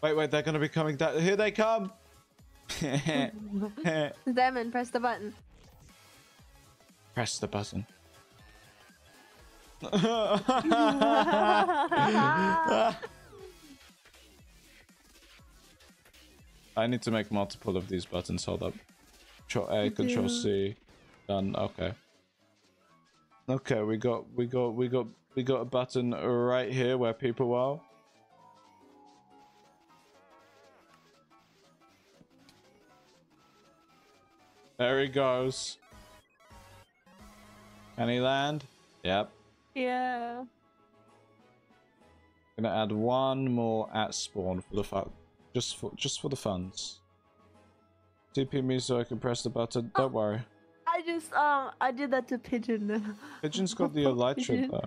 Speaker 1: Wait, wait, they're going to be coming down. Here they come! [laughs]
Speaker 2: Demon, press the button.
Speaker 1: Press the button. [laughs] [laughs] I need to make multiple of these buttons. Hold up. Control A,
Speaker 2: You
Speaker 1: Control
Speaker 2: do.
Speaker 1: C. Done. Okay. Okay, we got, we got, we got, we got a button right here where people are. There he goes. Can he land? Yep.
Speaker 2: yeah.
Speaker 1: Gonna add one more at spawn for the fun, just for just for the funds. TP me so I can press the button. Don't worry.
Speaker 2: I just um I did that to Pigeon. [laughs]
Speaker 1: Pigeon's got the elytra though.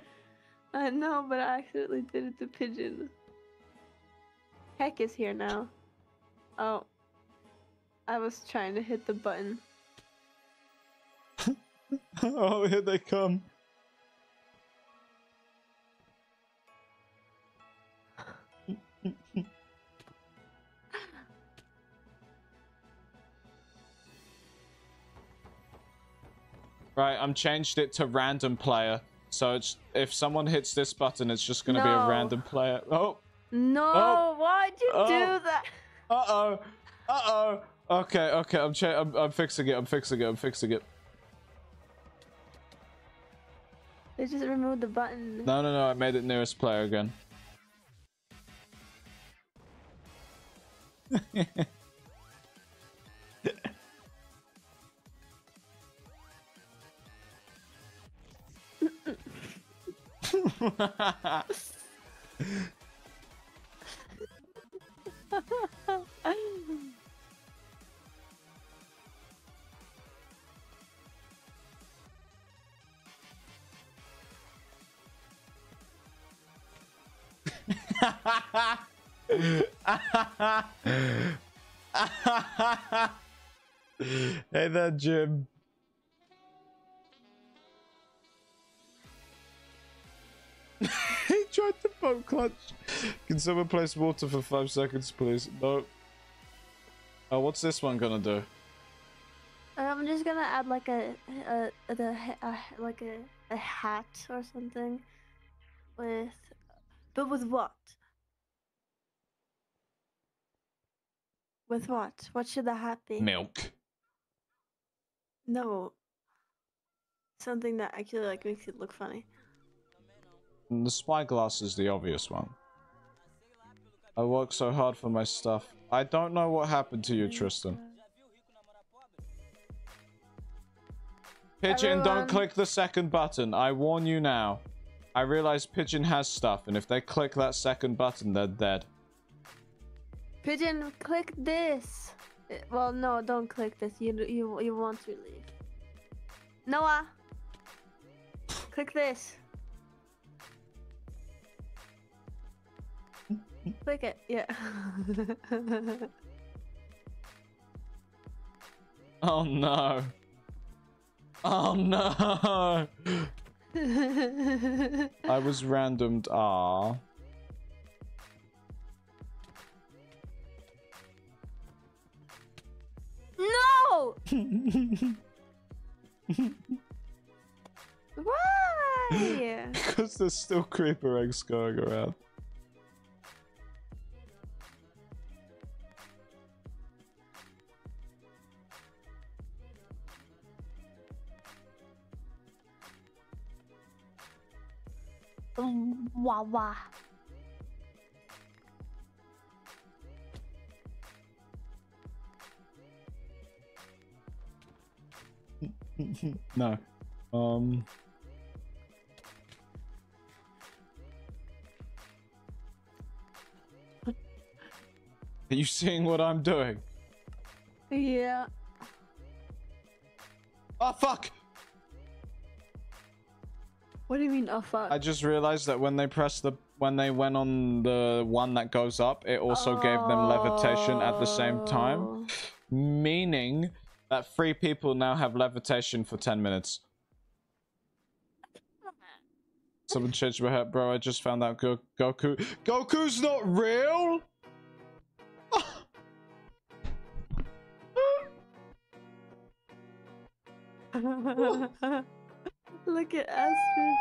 Speaker 2: I know, but I accidentally did it to Pigeon. Heck is here now. Oh. I was trying to hit the button. [laughs]
Speaker 1: oh, here they come. Right, I'm changed it to random player. So it's if someone hits this button, it's just gonna be a random player. Oh,
Speaker 2: No,
Speaker 1: Oh.
Speaker 2: why'd you
Speaker 1: Oh.
Speaker 2: do that?
Speaker 1: uh oh, uh oh. Okay, okay, I'm, cha- I'm I'm fixing it. I'm fixing it. I'm fixing it.
Speaker 2: They just removed the button.
Speaker 1: No, no, no. I made it nearest player again. [laughs] hey there, Jim. He tried to boat clutch. Can someone place water for five seconds, please? No. Oh, what's this one gonna do?
Speaker 2: Um, I'm just gonna add like a, a, the a, like a, a hat or something with, but with what? With what? What should the hat be?
Speaker 1: Milk.
Speaker 2: No. Something that actually like makes it look funny.
Speaker 1: The spyglass is the obvious one. I work so hard for my stuff. I don't know what happened to you, Tristan. Pigeon, don't click the second button. I warn you now. I realize Pigeon has stuff, and if they click that second button, they're dead.
Speaker 2: Pigeon, click this. Well, no, don't click this. You you you want to leave. Noah, click this. Click it. Yeah. [laughs]
Speaker 1: Oh no. Oh no. I was randomed. Ah.
Speaker 2: no. [laughs] Why? [laughs]
Speaker 1: Because there's still creeper eggs going around.
Speaker 2: Wah wah.
Speaker 1: no. Um. Are you seeing what I'm doing?
Speaker 2: Yeah.
Speaker 1: Oh fuck!
Speaker 2: What do you mean? Oh fuck.
Speaker 1: I just realized that when they press the when they went on the one that goes up, it also gave them levitation at the same time,
Speaker 2: Oh.
Speaker 1: meaning that three people now have levitation for 10 minutes. Someone changed my head, bro. I just found out Go- Goku. Goku's not real. [laughs]
Speaker 2: Look at Astrid.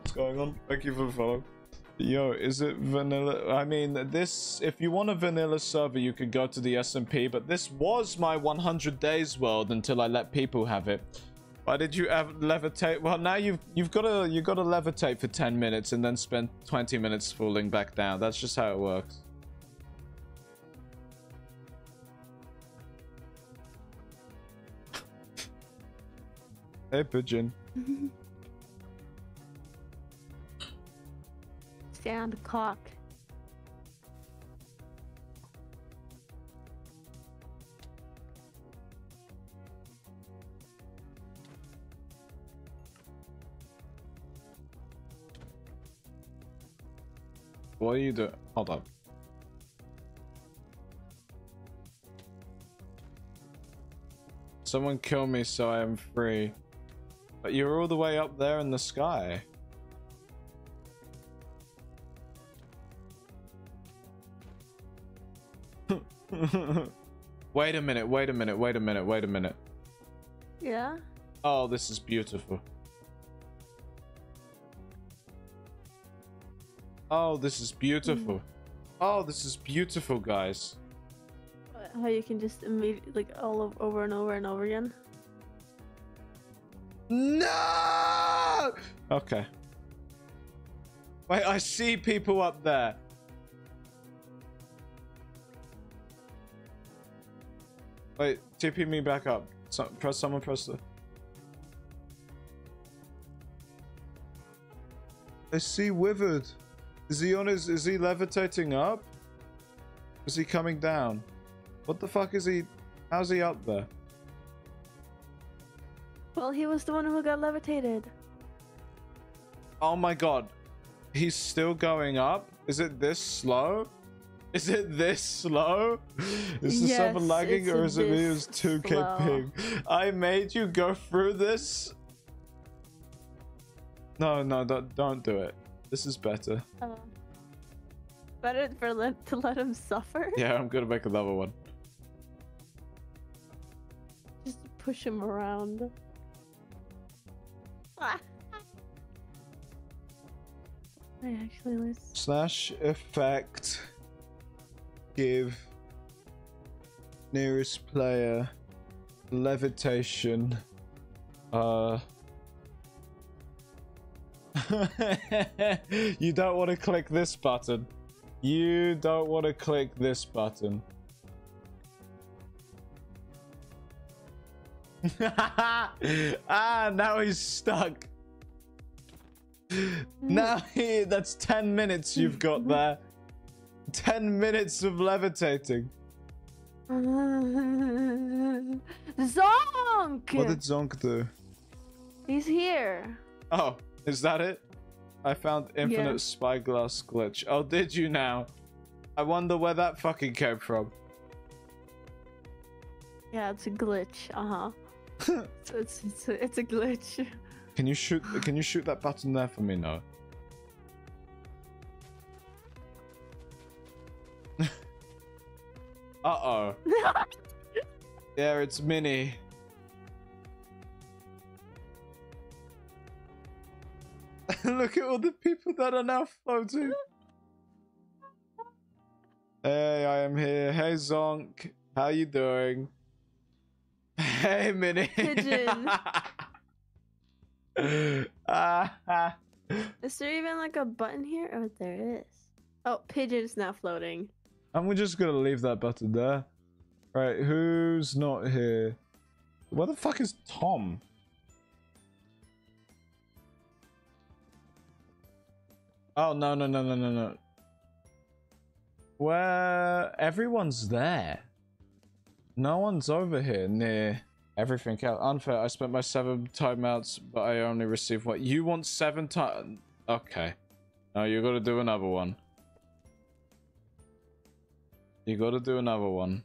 Speaker 1: What's going on? Thank you for the follow. Yo, is it vanilla? I mean, this. If you want a vanilla server, you could go to the SMP. But this was my 100 days world until I let people have it. Why did you have levitate? Well, now you've you've got to you've got to levitate for 10 minutes and then spend 20 minutes falling back down. That's just how it works. Hey, pigeon. [laughs]
Speaker 2: Stay on the clock.
Speaker 1: What are you doing? Hold up. Someone kill me so I am free. But you're all the way up there in the sky. [laughs] wait a minute, wait a minute, wait a minute, wait a minute.
Speaker 2: Yeah.
Speaker 1: Oh, this is beautiful. Oh, this is beautiful. Hmm. Oh, this is beautiful, guys.
Speaker 2: How you can just immediately like all over and over and over again.
Speaker 1: No! Okay. Wait, I see people up there. Wait, TP me back up. So, press someone press the. I see withered. Is he on his is he levitating up? Is he coming down? What the fuck is he how's he up there?
Speaker 2: Well, he was the one who got levitated.
Speaker 1: Oh my god. He's still going up? Is it this slow? Is it this slow? Is the server lagging or is it me who's 2k
Speaker 2: slow.
Speaker 1: ping? I made you go through this? No, no, don't, don't do it. This is better.
Speaker 2: Uh, better for let, to let him suffer.
Speaker 1: Yeah, I'm gonna make another one.
Speaker 2: Just push him around. Actually.
Speaker 1: Slash effect. Give nearest player levitation. Uh. [laughs] you don't want to click this button. You don't want to click this button. [laughs] ah, now he's stuck. Now that's 10 minutes you've got there. 10 minutes of levitating.
Speaker 2: Zonk!
Speaker 1: What did Zonk do?
Speaker 2: He's here.
Speaker 1: Oh, is that it? I found infinite
Speaker 2: Yeah.
Speaker 1: spyglass glitch. Oh, did you now? I wonder where that fucking came from.
Speaker 2: Yeah, it's a glitch. [laughs] Uh huh. it's, it's, it's, a, it's a glitch.
Speaker 1: Can you shoot? Can you shoot that button there for me? No. uh oh. Yeah, it's Minnie. [laughs] Look at all the people that are now floating. Hey, I am here. Hey, Zonk. How you doing? [laughs] Hey, Minnie.
Speaker 2: Pigeon. [laughs] Is there even like a button here? Oh, there is. Oh, pigeon's now floating.
Speaker 1: and we're just gonna leave that button there. Right, who's not here? Where the fuck is Tom? Oh no no no no no no. Where everyone's there. No one's over here near everything else. Unfair. I spent my seven timeouts, but I only received what you want seven time. Okay. Now you gotta do another one. You gotta do another one.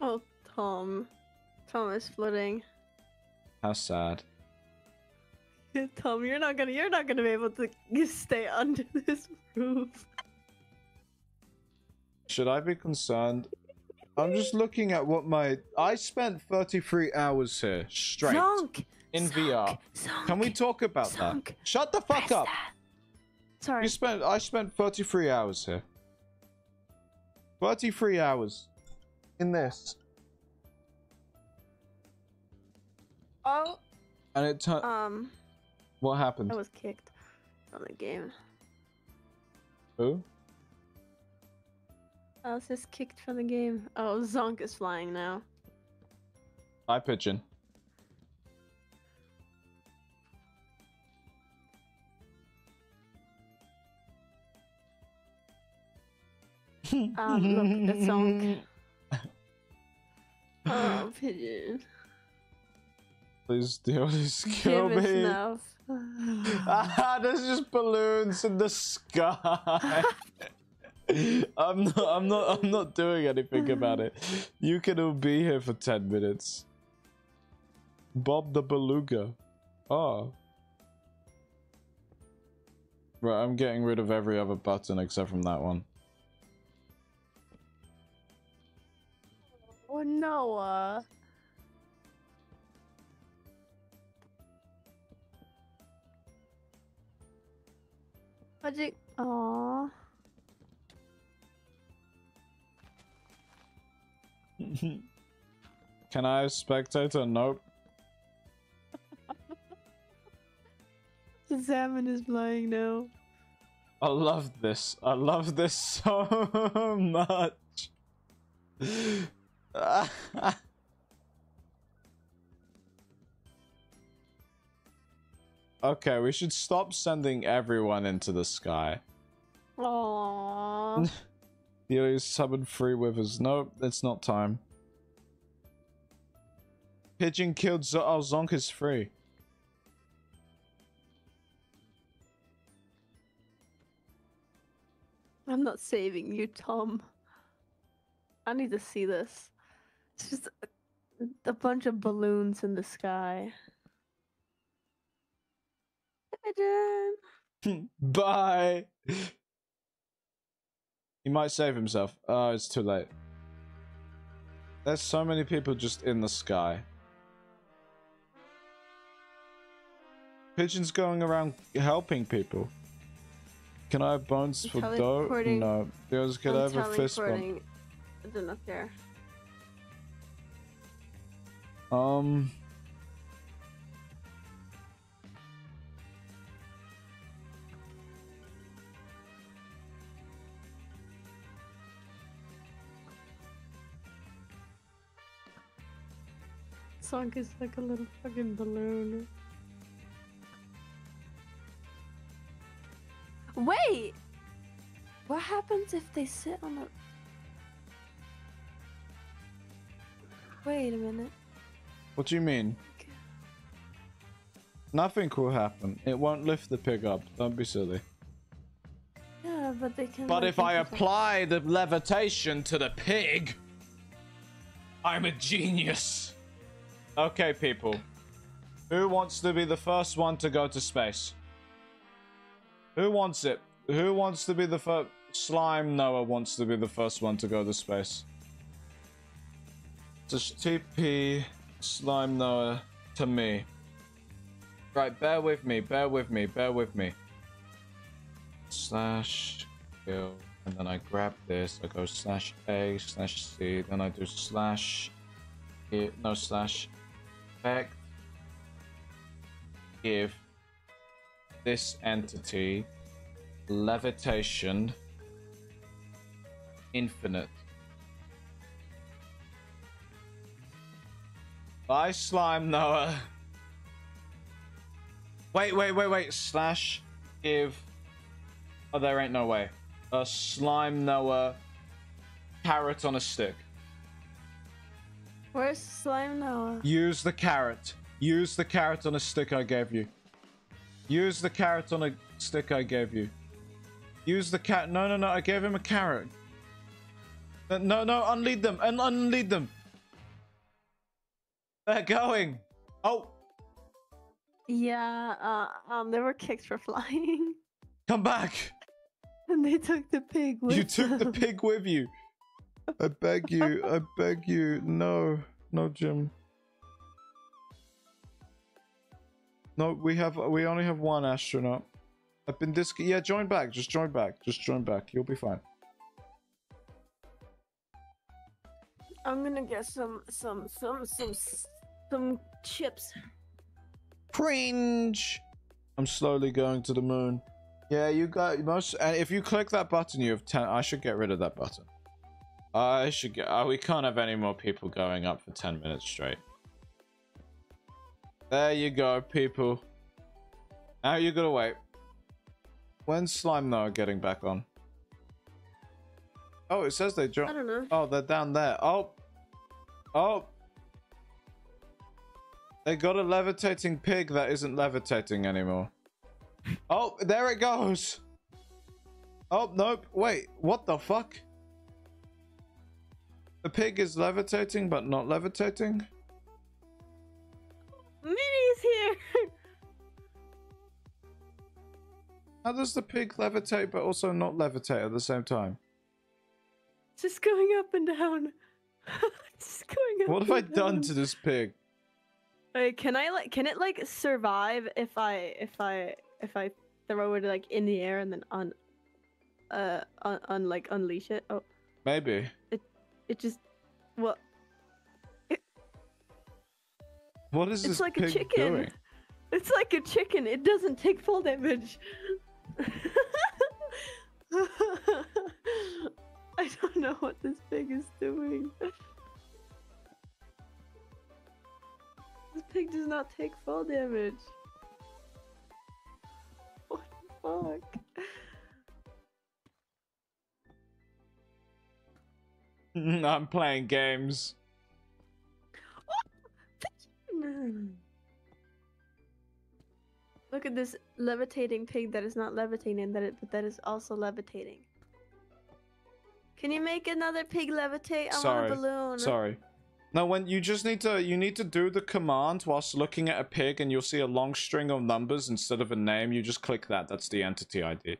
Speaker 2: Oh, Tom. Tom is floating.
Speaker 1: How sad. [laughs]
Speaker 2: Tom, you're not gonna you're not gonna be able to [laughs] stay under this roof.
Speaker 1: Should I be concerned? I'm just looking at what my I spent 33 hours here straight
Speaker 2: Zonk!
Speaker 1: in
Speaker 2: Zonk!
Speaker 1: VR.
Speaker 2: Zonk!
Speaker 1: Can we talk about
Speaker 2: Zonk.
Speaker 1: that? Shut the fuck
Speaker 2: Press
Speaker 1: up.
Speaker 2: that. Sorry.
Speaker 1: You spent I spent 33 hours here. 33 hours in this.
Speaker 2: Oh,
Speaker 1: And it turned
Speaker 2: um,
Speaker 1: what happened?
Speaker 2: I was kicked from the game.
Speaker 1: Who?
Speaker 2: I was just kicked from the game. Oh, Zonk is flying now.
Speaker 1: Hi pigeon.
Speaker 2: Um, [laughs] look at Zonk. [laughs] Oh, pigeon.
Speaker 1: Please do [laughs] this kill
Speaker 2: Give
Speaker 1: me. Ah, there's just balloons in the sky. I'm not. I'm not. I'm not doing anything about it. You can all be here for ten minutes. Bob the beluga. Oh. Right, I'm getting rid of every other button except from that one.
Speaker 2: Oh, Noah. What'd. Aww. [laughs]
Speaker 1: Can I spectator? Nope. [laughs]
Speaker 2: The salmon is flying now.
Speaker 1: I love this. I love this [laughs] so much. okay, we should stop sending everyone into the sky.
Speaker 2: Aww.
Speaker 1: You summon free withers. Nope, it's not time. Pigeon killed Zo- oh, Zonk is free.
Speaker 2: I'm not saving you, Tom. I need to see this. It's just a, a bunch of balloons in the sky. Pigeon. [laughs]
Speaker 1: Bye. He might save himself. Oh, it's too late. There's so many people just in the sky. Pigeons going around helping people. Can I have bones
Speaker 2: I'm
Speaker 1: for dough? No. Girls, can I have a fist bump?
Speaker 2: teleporting. I do not care.
Speaker 1: Um.
Speaker 2: Song is like a little fucking balloon. Wait! What happens if they sit on a. Wait a minute.
Speaker 1: What do you mean? Nothing will happen. It won't lift the pig up. Don't be silly.
Speaker 2: Yeah, but they can.
Speaker 1: But
Speaker 2: like,
Speaker 1: if I apply the levitation to the pig, I'm a genius. Okay, people. Who wants to be the first one to go to space? Who wants it? Who wants to be the first? Slime Noah wants to be the first one to go to space. Just TP Slime Noah to me. Right, bear with me, bear with me, bear with me slash kill and then I grab this I go slash A slash C then I do slash no slash effect give this entity levitation infinite Bye slime Noah Wait wait wait wait slash give Oh, there ain't no way. A slime Noah carrot on a stick.
Speaker 2: Where's slime Noah?
Speaker 1: Use the carrot. Use the carrot on a stick I gave you. Use the carrot on a stick I gave you. Use the cat. No, no, no. I gave him a carrot. Uh, No, no. Unlead them. And unlead them. They're going. Oh,
Speaker 2: Yeah, uh, um, they were kicked for flying,
Speaker 1: come back. [laughs]
Speaker 2: and they took the pig with
Speaker 1: You took the pig with you. I beg you. I beg you. No. No, Jim. No, we have we only have one astronaut. I've been dis yeah, join back. Just join back. Just join back. You'll be fine.
Speaker 2: I'm gonna get some, some, some, some, some chips.
Speaker 1: Cringe. I'm slowly going to the moon. Yeah, you got most. And if you click that button, you have ten. I should get rid of that button. I should go. Oh, we can't have any more people going up for ten minutes straight. There you go, people. Now you gotta wait. When's Slime Noah getting back on? Oh, it says they
Speaker 2: dropped.
Speaker 1: I
Speaker 2: don't know.
Speaker 1: Oh, they're down there. Oh. Oh. They got a levitating pig that isn't levitating anymore. Oh, there it goes. Oh, nope. Wait, what the fuck? The pig is levitating but not levitating?
Speaker 2: Minnie's here. [laughs]
Speaker 1: How does the pig levitate but also not levitate at the same time?
Speaker 2: Just going up and down. [laughs] Just going up.
Speaker 1: What have I done
Speaker 2: down.
Speaker 1: to this pig?
Speaker 2: Can I like? Can it like survive if I if I if I throw it like in the air and then un, uh, un, un like unleash it? Oh,
Speaker 1: Maybe.
Speaker 2: it just what?
Speaker 1: What is
Speaker 2: It's
Speaker 1: this
Speaker 2: like a chicken.
Speaker 1: doing?
Speaker 2: It's like a chicken. It doesn't take full damage. [laughs] I don't know what this pig is doing. This pig does not take full damage. What the fuck? [laughs]
Speaker 1: I'm playing games.
Speaker 2: Look at this levitating pig that is not levitating, that it, but that is also levitating. Can you make another pig levitate? I
Speaker 1: Sorry.
Speaker 2: want a balloon.
Speaker 1: Sorry. No, when you just need to, you need to do the command whilst looking at a pig, and you'll see a long string of numbers instead of a name. You just click that. That's the entity ID.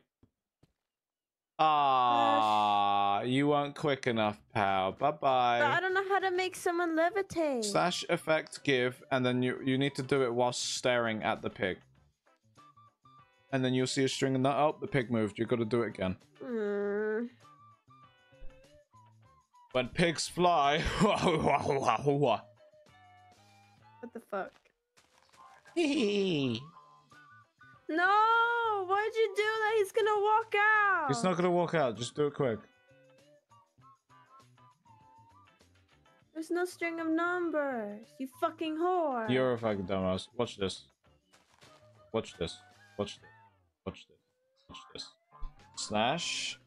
Speaker 1: Ah, you weren't quick enough, pal. Bye bye.
Speaker 2: But I don't know how to make someone levitate.
Speaker 1: Slash effect give, and then you you need to do it whilst staring at the pig. And then you'll see a string and that oh, the pig moved. You've got to do it again.
Speaker 2: Mm.
Speaker 1: When pigs fly, [laughs]
Speaker 2: What the fuck? [laughs] No! Why'd you do that? He's gonna walk out.
Speaker 1: He's not gonna walk out. Just do it quick.
Speaker 2: There's no string of numbers. You fucking whore.
Speaker 1: You're a fucking dumbass. Watch this. Watch this. Watch this. Watch this. Watch this. Slash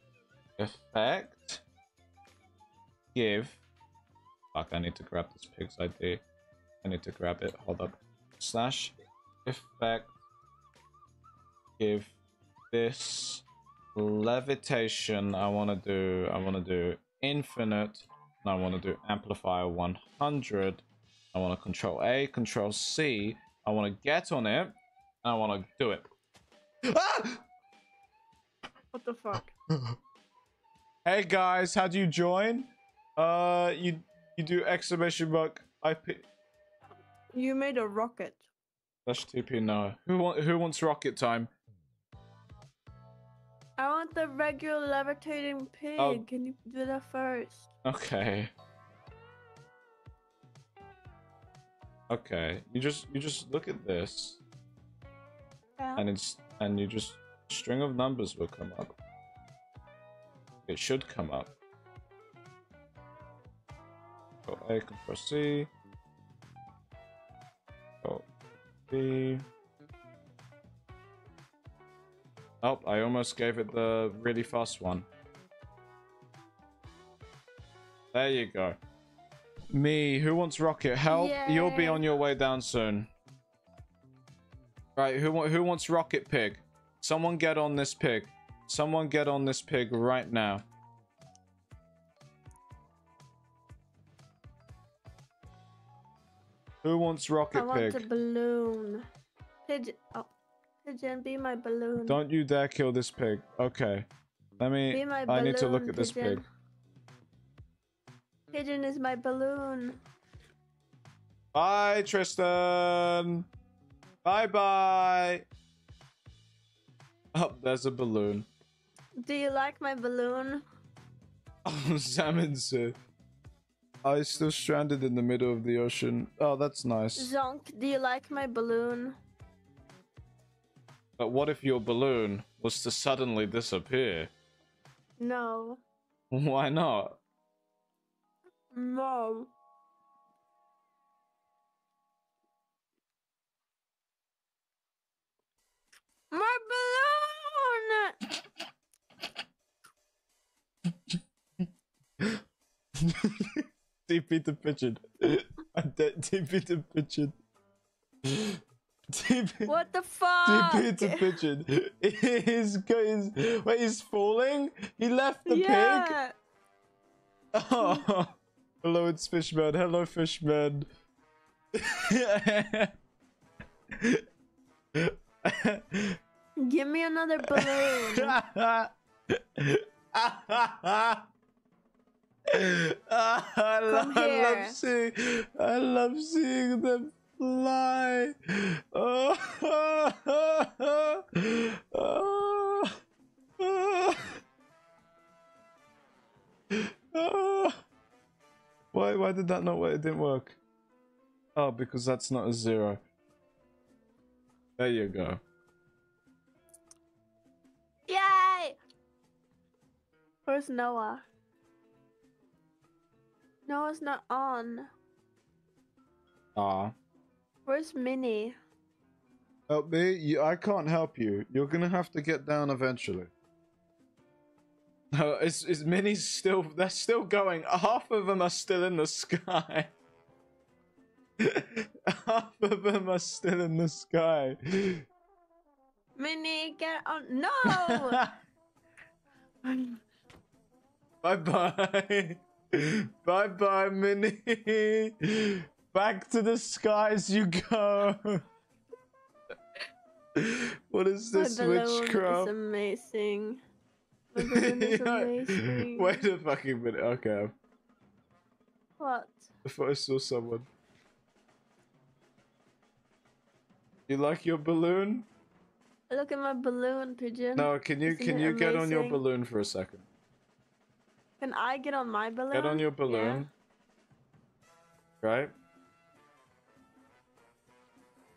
Speaker 1: effect give. Fuck, I need to grab this pig's ID. I need to grab it. Hold up. Slash effect give this levitation. I want to do. I want to do infinite. And I want to do amplifier 100. I want to control A, control C. I want to get on it. And I want to do it. Ah!
Speaker 2: What the fuck? [laughs]
Speaker 1: Hey guys, how do you join? Uh, you you do exclamation mark IP
Speaker 2: You made a rocket.
Speaker 1: slash TP no. Who want who wants rocket time?
Speaker 2: I want the regular levitating pig.
Speaker 1: Oh.
Speaker 2: Can you do that first?
Speaker 1: Okay. Okay, you just you just look at this,
Speaker 2: Yeah.
Speaker 1: and it's and you just string of numbers will come up. It should come up. Control A, Control C. Control B. Oh, I almost gave it the really fast one. There you go. Me, who wants rocket? Help! You'll be on your way down soon. Right, who who wants rocket pig? Someone get on this pig. Someone get on this pig right now. Who wants rocket pig?
Speaker 2: I want
Speaker 1: pig?
Speaker 2: the balloon. Pigeon. Oh, pigeon, be my balloon.
Speaker 1: Don't you dare kill this pig. Okay. Let me I need to look at this
Speaker 2: pigeon.
Speaker 1: pig.
Speaker 2: Pigeon is my balloon.
Speaker 1: Bye, Tristan. Bye bye. Oh, there's a balloon.
Speaker 2: Do you like my balloon? [laughs]
Speaker 1: Oh, salmon said. I still stranded in the middle of the ocean. Oh, that's nice.
Speaker 2: Zonk, do you like my balloon?
Speaker 1: But what if your balloon was to suddenly disappear?
Speaker 2: No. [laughs]
Speaker 1: Why not?
Speaker 2: No. My balloon! [laughs]
Speaker 1: TP the pigeon. [laughs] I TP the pigeon. TP.
Speaker 2: What the fuck?
Speaker 1: TP the pigeon. He's, he's, wait, he's falling? He left the pig? Oh. Hello, it's Fishman. Hello, Fishman.
Speaker 2: Give me another balloon. [laughs]
Speaker 1: I, I love seeing I love seeing them Oh, oh, oh, oh. Why why did that not work? It didn't work. Oh, because that's not a zero. There you go.
Speaker 2: Yay! Where's Noah? Noah's not on.
Speaker 1: Ah.
Speaker 2: Where's Minnie?
Speaker 1: Help me? You, I can't help you. You're gonna have to get down eventually. No, it's, it's Minnie's still. They're still going. Half of them are still in the sky. [laughs] Half of them are still in the sky.
Speaker 2: Minnie, get on. No!
Speaker 1: bye bye. bye bye, Minnie. Back to the skies you go. what is
Speaker 2: My
Speaker 1: this
Speaker 2: balloon is
Speaker 1: witchcraft?
Speaker 2: amazing. [laughs] My is
Speaker 1: Yeah.
Speaker 2: amazing.
Speaker 1: Wait a fucking minute. Okay.
Speaker 2: What?
Speaker 1: I thought I saw someone. You like your balloon?
Speaker 2: Look at my balloon, pigeon.
Speaker 1: No, can you
Speaker 2: Isn't
Speaker 1: can you get on your balloon for a second?
Speaker 2: Can I get on my balloon?
Speaker 1: Get on your
Speaker 2: Yeah.
Speaker 1: balloon. Right?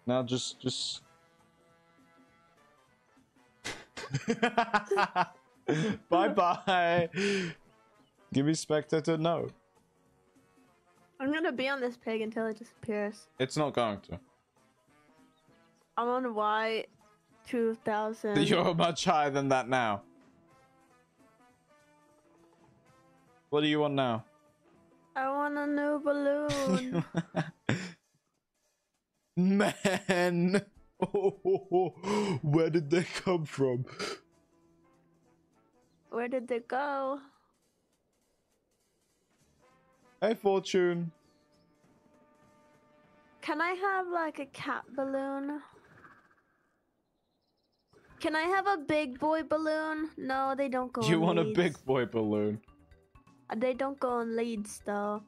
Speaker 1: Now just just [laughs] Bye bye. Give me spectator no.
Speaker 2: I'm gonna be on this pig until it disappears.
Speaker 1: It's not going to.
Speaker 2: I'm on Y 2000. [laughs]
Speaker 1: You're much higher than that now. What do you want now?
Speaker 2: I want a new balloon. [laughs]
Speaker 1: Man, [laughs] where did they come from?
Speaker 2: Where did they go?
Speaker 1: Hey, Fortune.
Speaker 2: Can I have like a cat balloon? Can I have a big boy balloon? No, they don't go.
Speaker 1: You want a big boy balloon?
Speaker 2: They don't go on leads though.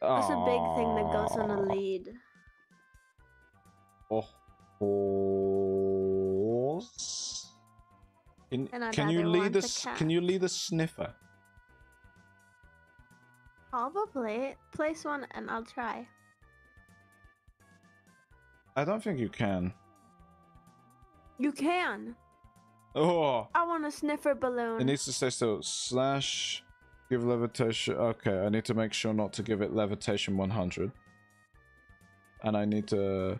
Speaker 2: That's a big thing that goes on a lead.
Speaker 1: Horse. Can, can you lead
Speaker 2: want
Speaker 1: a
Speaker 2: a
Speaker 1: s-
Speaker 2: cat.
Speaker 1: Can you lead a sniffer?
Speaker 2: Probably place one and I'll try.
Speaker 1: I don't think you can.
Speaker 2: You can.
Speaker 1: Oh,
Speaker 2: I want a sniffer balloon.
Speaker 1: it needs to say so. Slash. Give levitation. Okay, I need to make sure not to give it levitation 100. And I need to.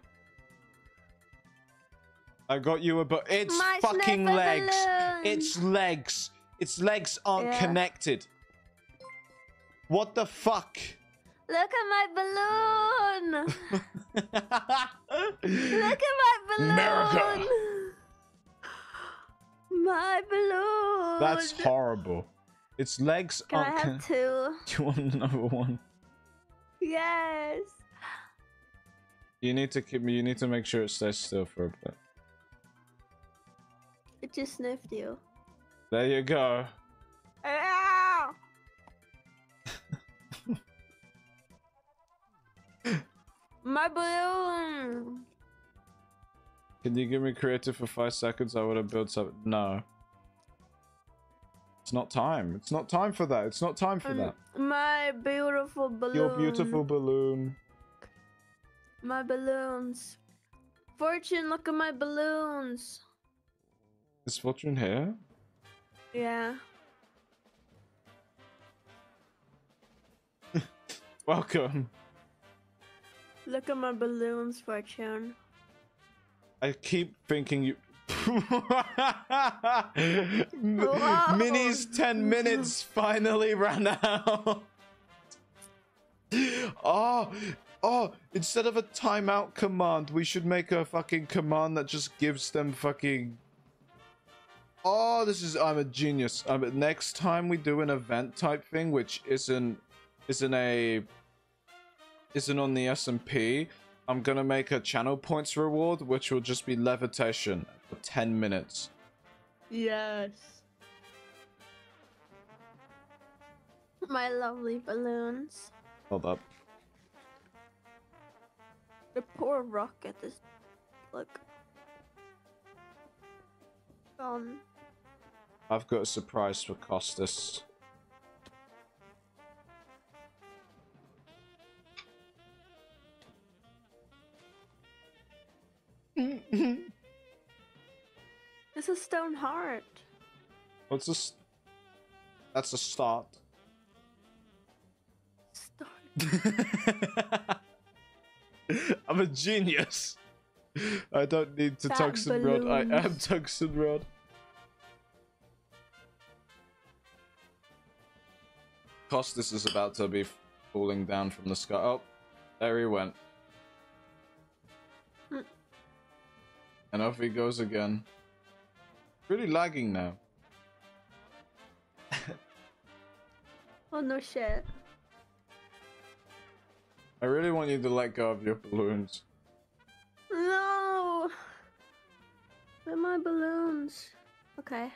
Speaker 1: I got you a but it's
Speaker 2: My
Speaker 1: fucking legs.
Speaker 2: balloon.
Speaker 1: It's legs. Its legs aren't
Speaker 2: Yeah.
Speaker 1: connected. What the fuck?
Speaker 2: Look at my balloon. Look at my balloon.
Speaker 1: America.
Speaker 2: My balloon.
Speaker 1: That's horrible. Its legs
Speaker 2: Can I
Speaker 1: aren't.
Speaker 2: have two? [laughs]
Speaker 1: Do you want another one?
Speaker 2: Yes.
Speaker 1: You need to keep. You need to make sure it stays still for a bit.
Speaker 2: It just sniffed you.
Speaker 1: There you go.
Speaker 2: Ow! [laughs] My balloon.
Speaker 1: Can you give me creative for five seconds? I would have built something. No. It's not time. It's not time for that. It's not time for
Speaker 2: Um,
Speaker 1: that.
Speaker 2: My beautiful balloon.
Speaker 1: Your beautiful balloon.
Speaker 2: My balloons. Fortune, look at my balloons.
Speaker 1: Is Fortune here?
Speaker 2: Yeah. [laughs]
Speaker 1: Welcome.
Speaker 2: Look at my balloons, Fortune.
Speaker 1: I keep thinking you. [laughs] [laughs] Minnie's 10 minutes finally ran out. oh, oh, instead of a timeout command, we should make a fucking command that just gives them fucking. Oh, this is. I'm a genius. Um, next time we do an event type thing, which isn't isn't a isn't on the SMP, I'm gonna make a channel points reward, which will just be levitation for 10 minutes.
Speaker 2: Yes. [laughs] My lovely balloons.
Speaker 1: Hold up.
Speaker 2: The poor rocket is look. Um
Speaker 1: I've got a surprise for Costas. [laughs]
Speaker 2: it's a stone heart.
Speaker 1: What's this? That's a start.
Speaker 2: Stone. [laughs]
Speaker 1: I'm a genius. I don't need to tungsten rod. I am tungsten rod. Costas is about to be falling down from the sky. Oh, there he went.
Speaker 2: Hmm.
Speaker 1: And off he goes again. Really lagging now. [laughs]
Speaker 2: Oh no shit.
Speaker 1: I really want you to let go of your balloons.
Speaker 2: No. They're my balloons? Okay.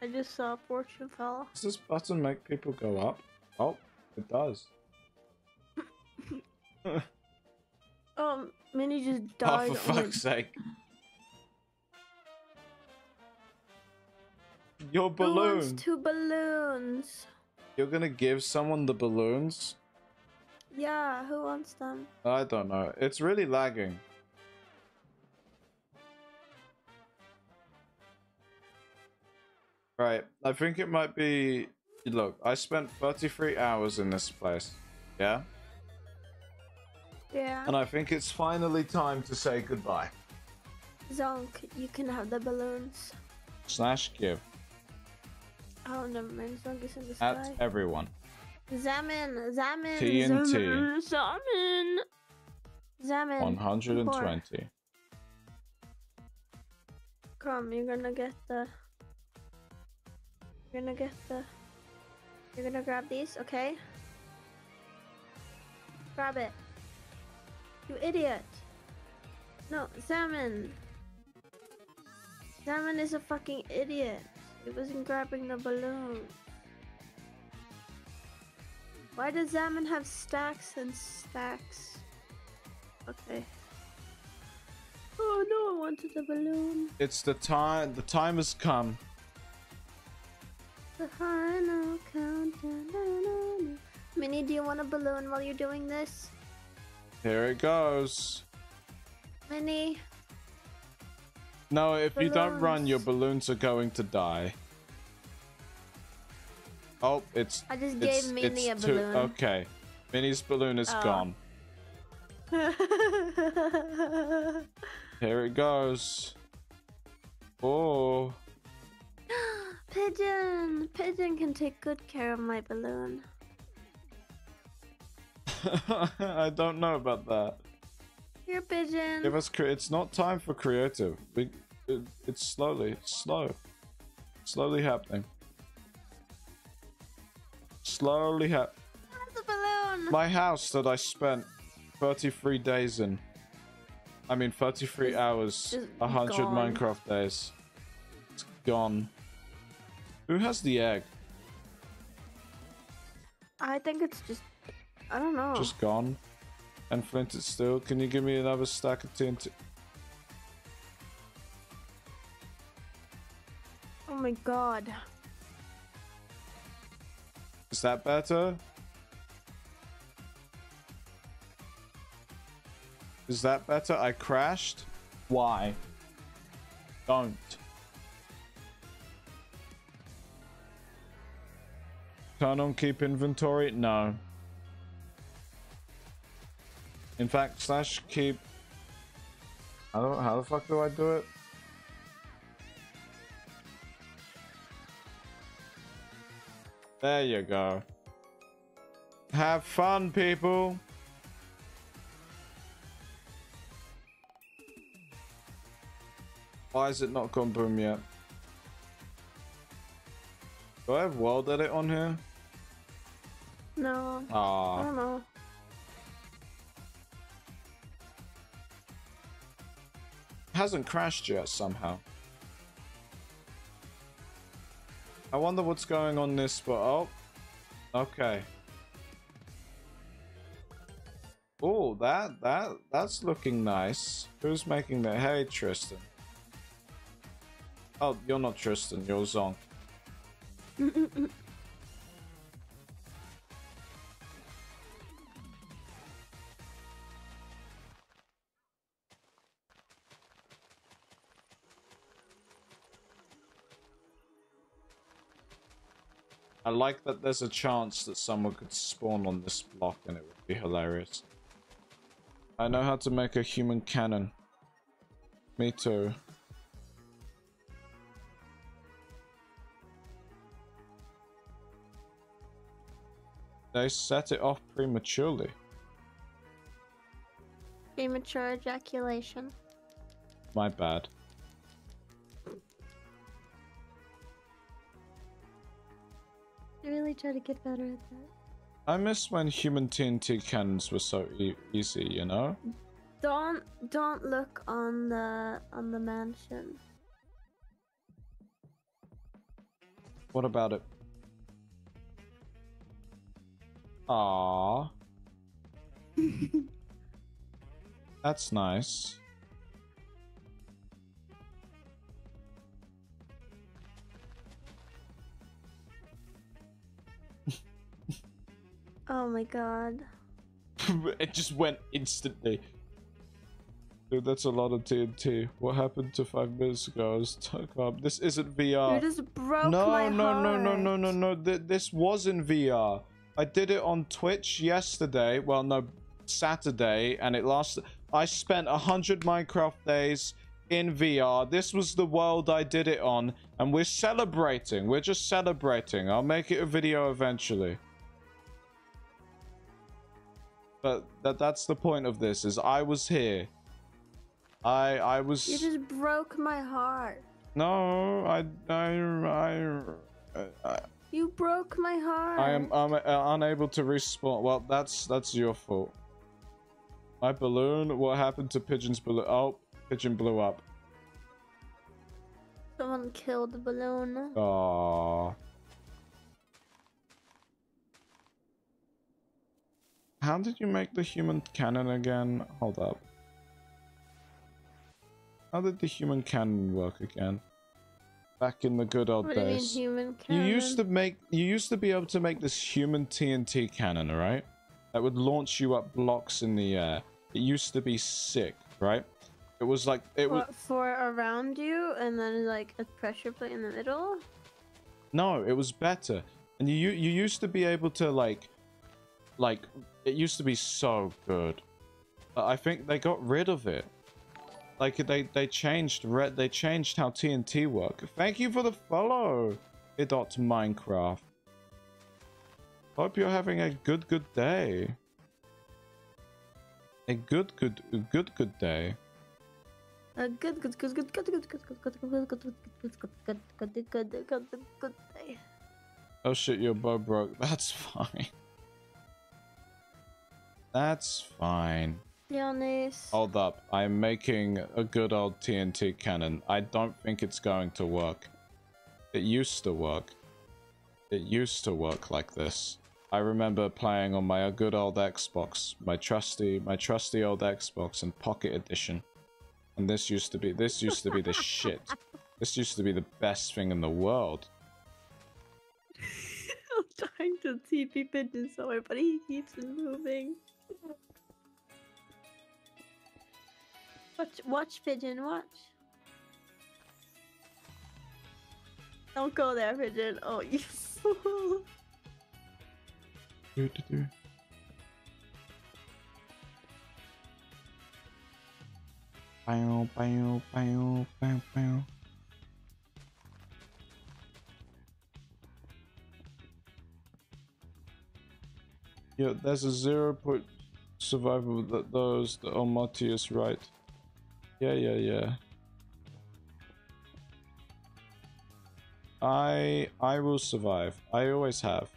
Speaker 2: I just saw a fortune fell.
Speaker 1: Does this button make people go up? Oh, it does. [laughs]
Speaker 2: Um, Minnie just [laughs]
Speaker 1: Oh,
Speaker 2: died.
Speaker 1: for
Speaker 2: on the-
Speaker 1: fuck's sake. Your balloon.
Speaker 2: two balloons?
Speaker 1: You're gonna give someone the balloons?
Speaker 2: Yeah, who wants them?
Speaker 1: I don't know. It's really lagging. Right, I think it might be. Look, I spent 33 hours in this place. Yeah?
Speaker 2: Yeah.
Speaker 1: And I think it's finally time to say goodbye.
Speaker 2: Zonk, you can have the balloons.
Speaker 1: Slash give
Speaker 2: Oh, never mind. Zonk is in the
Speaker 1: at everyone.
Speaker 2: Zamin, Zamin,
Speaker 1: TNT.
Speaker 2: Zamin, Zamin.
Speaker 1: 120.
Speaker 2: Come, you're gonna get the. You're gonna get the. You're gonna grab these, okay? Grab it. You idiot. No, Salmon. Salmon is a fucking idiot. He wasn't grabbing the balloon. Why does Salmon have stacks and stacks? Okay. Oh no, I wanted the balloon.
Speaker 1: It's the time. The time has come.
Speaker 2: The final countdown. Minnie, do you want a balloon while you're doing this?
Speaker 1: Here it goes.
Speaker 2: Minnie,
Speaker 1: No, if you don't run, your balloons are going to die. Oh, it's.
Speaker 2: I just
Speaker 1: it's,
Speaker 2: gave Minnie a
Speaker 1: too-
Speaker 2: balloon.
Speaker 1: Okay, Minnie's balloon is
Speaker 2: Oh.
Speaker 1: gone. [laughs] Here it goes. Oh, [gasps] [gasps] [gasps]
Speaker 2: Pigeon! Pigeon can take good care of my balloon. [laughs]
Speaker 1: I don't know about that.
Speaker 2: Here, Pigeon.
Speaker 1: Give us. It's not time for creative. We, it, it's slowly, it's slow, slowly happening. Slowly hap.
Speaker 2: Have the balloon!
Speaker 1: My house that I spent 33 days in. I mean, 33
Speaker 2: Is
Speaker 1: hours,
Speaker 2: just
Speaker 1: 100
Speaker 2: gone.
Speaker 1: Minecraft days. It's gone. Who has the egg?
Speaker 2: I think it's just. I don't know.
Speaker 1: Just gone. And Flint is still. Can you give me another stack of TNT?
Speaker 2: Oh my god.
Speaker 1: Is that better? Is that better? I crashed? Why? Don't. Turn on keep inventory? No. In fact, slash keep. I don't. How the fuck do I do it? There you go. Have fun, people. Why is it not gone boom yet? Do I have world edit on here?
Speaker 2: No. I
Speaker 1: Ah,
Speaker 2: don't know.
Speaker 1: hasn't crashed yet somehow. I wonder what's going on this spot. Oh, okay. Oh, that that that's looking nice. Who's making that? Hey, Tristan. Oh, you're not Tristan. You're Zonk. [laughs] I like that there's a chance that someone could spawn on this block and it would be hilarious. I know how to make a human cannon. Me too. They set it off prematurely.
Speaker 2: Premature ejaculation.
Speaker 1: My bad.
Speaker 2: I really try to get better at that.
Speaker 1: I miss when human TNT cannons were so e- easy, you know?
Speaker 2: Don't don't look on the on the mansion.
Speaker 1: What about it? Ah, [laughs] that's nice.
Speaker 2: Oh my god. [laughs]
Speaker 1: it just went instantly. Dude, that's a lot of TNT. What happened to five minutes ago? I was up. This isn't VR.
Speaker 2: you just broke
Speaker 1: no,
Speaker 2: my
Speaker 1: no,
Speaker 2: heart.
Speaker 1: no, no, no, no, no. Th- this was in VR. I did it on Twitch yesterday. Well, no, Saturday, and it lasted. I spent a hundred Minecraft days in VR. This was the world I did it on, and we're celebrating. We're just celebrating. I'll make it a video eventually. But that that's the point of this is I was here. I I was
Speaker 2: You just broke my heart.
Speaker 1: no, I I I, I
Speaker 2: You broke my heart.
Speaker 1: I am I'm uh, unable to respawn. Well, that's that's your fault. My balloon. What happened to Pigeon's balloon? Oh, Pigeon blew up.
Speaker 2: Someone killed the balloon.
Speaker 1: Aww. How did you make the human cannon again? Hold up. How did the human cannon work again? Back in the good old
Speaker 2: What do you mean
Speaker 1: days. You used to make you used to be able to make this human TNT cannon, right? That would launch you up blocks in the air. It used to be sick, right? It was like it was
Speaker 2: for around you and then like a pressure plate in the middle?
Speaker 1: no, it was better. And you you you used to be able to like like it used to be so good. I think they got rid of it. Like they they changed red they changed how TNT work. Thank you for the follow. It Minecraft. Hope you're having a good good day. A good good good good day.
Speaker 2: A good, good, good, good, good, good, good, good, good, good, good, good, good, good, good, good, good, good, good, good day.
Speaker 1: Oh shit, your bow broke. That's fine. That's fine.
Speaker 2: Leonis.
Speaker 1: Hold up. I'm making a good old TNT cannon. I don't think it's going to work. It used to work. It used to work like this. I remember playing on my good old Xbox, my trusty, my trusty old Xbox and Pocket Edition. And this used to be, this used to be the shit. [laughs] This used to be the best thing in the world. [laughs]
Speaker 2: I'm trying to TP pigeon somewhere, but he keeps moving. Watch, watch, pigeon, watch. Don't go there, pigeon. Oh, [laughs] you fool.
Speaker 1: Do, do, do. Bow, bow, bow, bow, bow. Yeah, that's a zero point survival that those the Almighty is right. Yeah, yeah, yeah. I I will survive. I always have.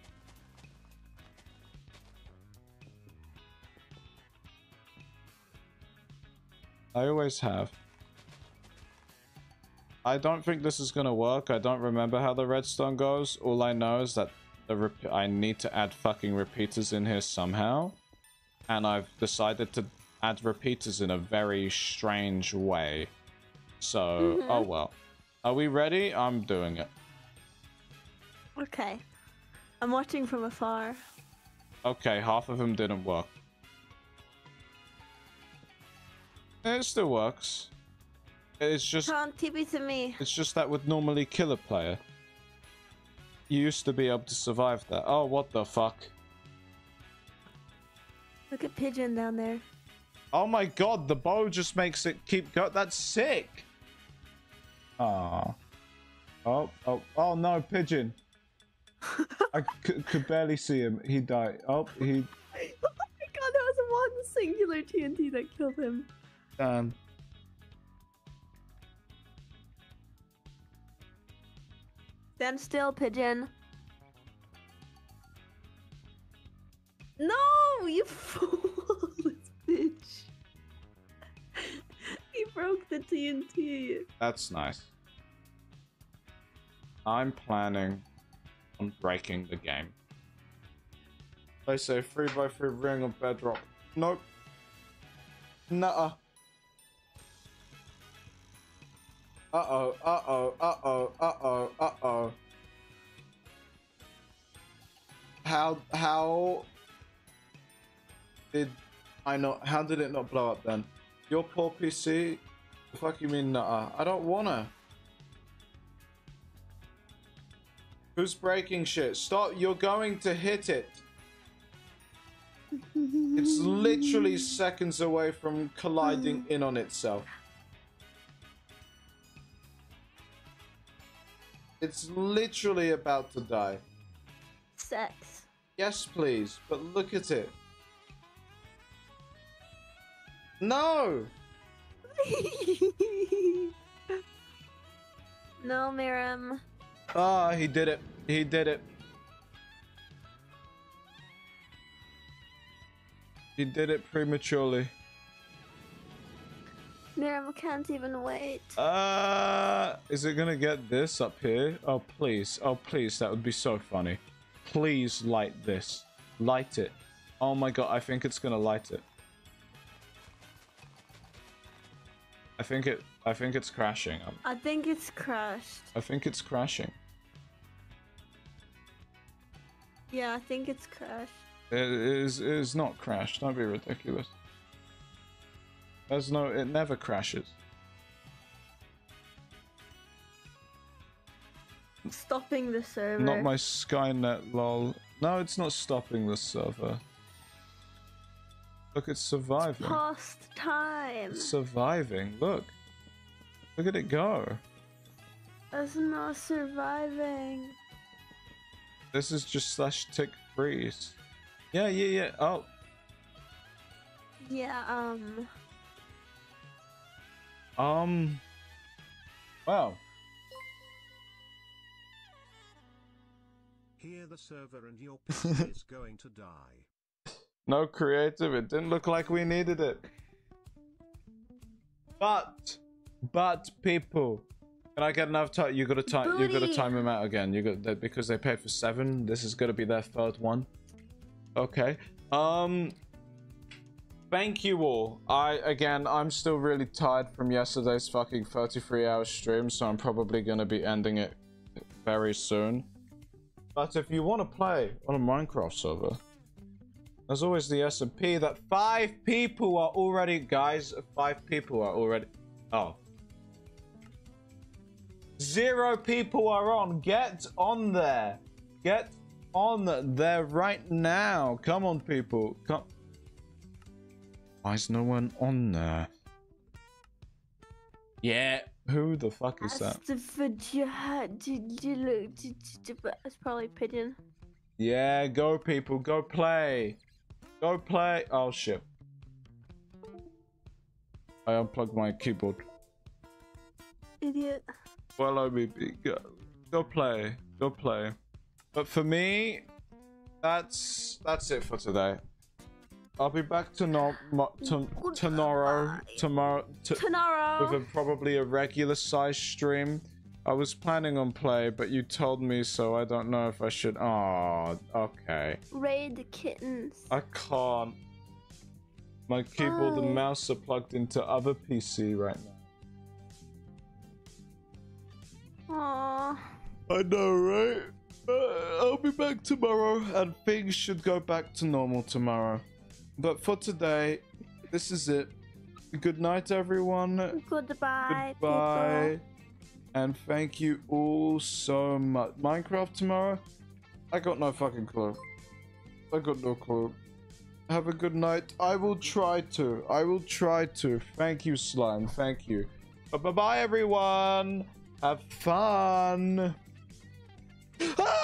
Speaker 1: I always have. I don't think this is gonna work. I don't remember how the redstone goes. All I know is that the I need to add fucking repeaters in here somehow. And I've decided to add repeaters in a very strange way. So,
Speaker 2: Mhm.
Speaker 1: oh well. Are we ready? I'm doing it.
Speaker 2: Okay. I'm watching from afar.
Speaker 1: Okay, half of them didn't work. It still works. It's just
Speaker 2: on, TP to me.
Speaker 1: it's just that would normally kill a player. You used to be able to survive that. Oh, what the fuck?
Speaker 2: Look at pigeon down there.
Speaker 1: Oh my god, the bow just makes it keep going. That's sick. Ah. Oh, oh, oh no, pigeon. [laughs] I c- could barely see him. He died. Oh, he. [laughs]
Speaker 2: oh my god, that was one singular TNT that killed him.
Speaker 1: Damn.
Speaker 2: Stand still, pigeon. No, Oh, you [laughs] foolish bitch. [laughs] he broke the TNT.
Speaker 1: That's nice. I'm planning on breaking the game. They say 3x3 ring of bedrock. Nope. Nuh-uh. Uh-oh, uh-oh, uh-oh, uh-oh, uh-oh. How, how did I not, how did it not blow up then? Your poor PC? The fuck you mean nuh-uh? I don't wanna. Who's breaking shit? Stop, you're going to hit it. It's literally [laughs] seconds away from colliding mm. in on itself. It's literally about to die.
Speaker 2: Sex.
Speaker 1: Yes, please, but look at it. No! [laughs]
Speaker 2: no, Miram.
Speaker 1: Ah, he did it. He did it. He did it prematurely.
Speaker 2: Miram can't even wait.
Speaker 1: Uh, is it gonna get this up here? Oh, please. Oh, please. That would be so funny. Please light this. Light it. Oh my god, I think it's gonna light it. I think it. I think it's crashing. Um,
Speaker 2: I think it's crashed.
Speaker 1: I think it's crashing.
Speaker 2: Yeah, I think it's crashed.
Speaker 1: It is. It is not crashed. Don't be ridiculous. There's no. It never crashes.
Speaker 2: Stopping the server.
Speaker 1: Not my Skynet, lol. No, it's not stopping the server. Look, it's surviving.
Speaker 2: Past time.
Speaker 1: It's surviving. Look. Look at it go.
Speaker 2: It's not surviving.
Speaker 1: This is just slash tick freeze. Yeah, yeah, yeah. Oh,
Speaker 2: Yeah, um.
Speaker 1: um. Wow.
Speaker 3: Here the server and your PC is going to die.
Speaker 1: No creative. It didn't look like we needed it. But, but people, can I get enough time? You gotta time. You gotta time him out again. You got that because they paid for seven. This is gonna be their third one. Okay. Um. Thank you all. I again, I'm still really tired from yesterday's fucking 33 hour stream, so I'm probably gonna be ending it very soon. But if you want to play on a Minecraft server, there's always the SMP that five people are already, guys, five people are already, oh. Zero people are on. Get on there. Get on there right now. Come on, people. Come. Why is no one on there? Yeah. Who the fuck is that?
Speaker 2: That's probably pigeon.
Speaker 1: Yeah, go people, go play. Go play. Oh shit. I unplugged my keyboard.
Speaker 2: Idiot.
Speaker 1: Well, OBB, go, go play, go play. But for me, that's that's it for today. I'll be back to no, mo, to, tomorrow, tomorrow,
Speaker 2: Tomorrow.
Speaker 1: with a, probably a regular size stream. I was planning on play, but you told me, so I don't know if I should. Oh, okay.
Speaker 2: Raid the kittens.
Speaker 1: I can't. My keyboard and mouse are plugged into other PC right now.
Speaker 2: Aww.
Speaker 1: I know, right? Uh, I'll be back tomorrow, and things should go back to normal tomorrow. But for today, this is it. Good night, everyone.
Speaker 2: Goodbye.
Speaker 1: Goodbye. And thank you all so much. Minecraft tomorrow? I got no fucking clue. I got no clue. Have a good night. I will try to. I will try to. Thank you, Slime. Thank you. Bye bye, everyone. Have fun. Ah!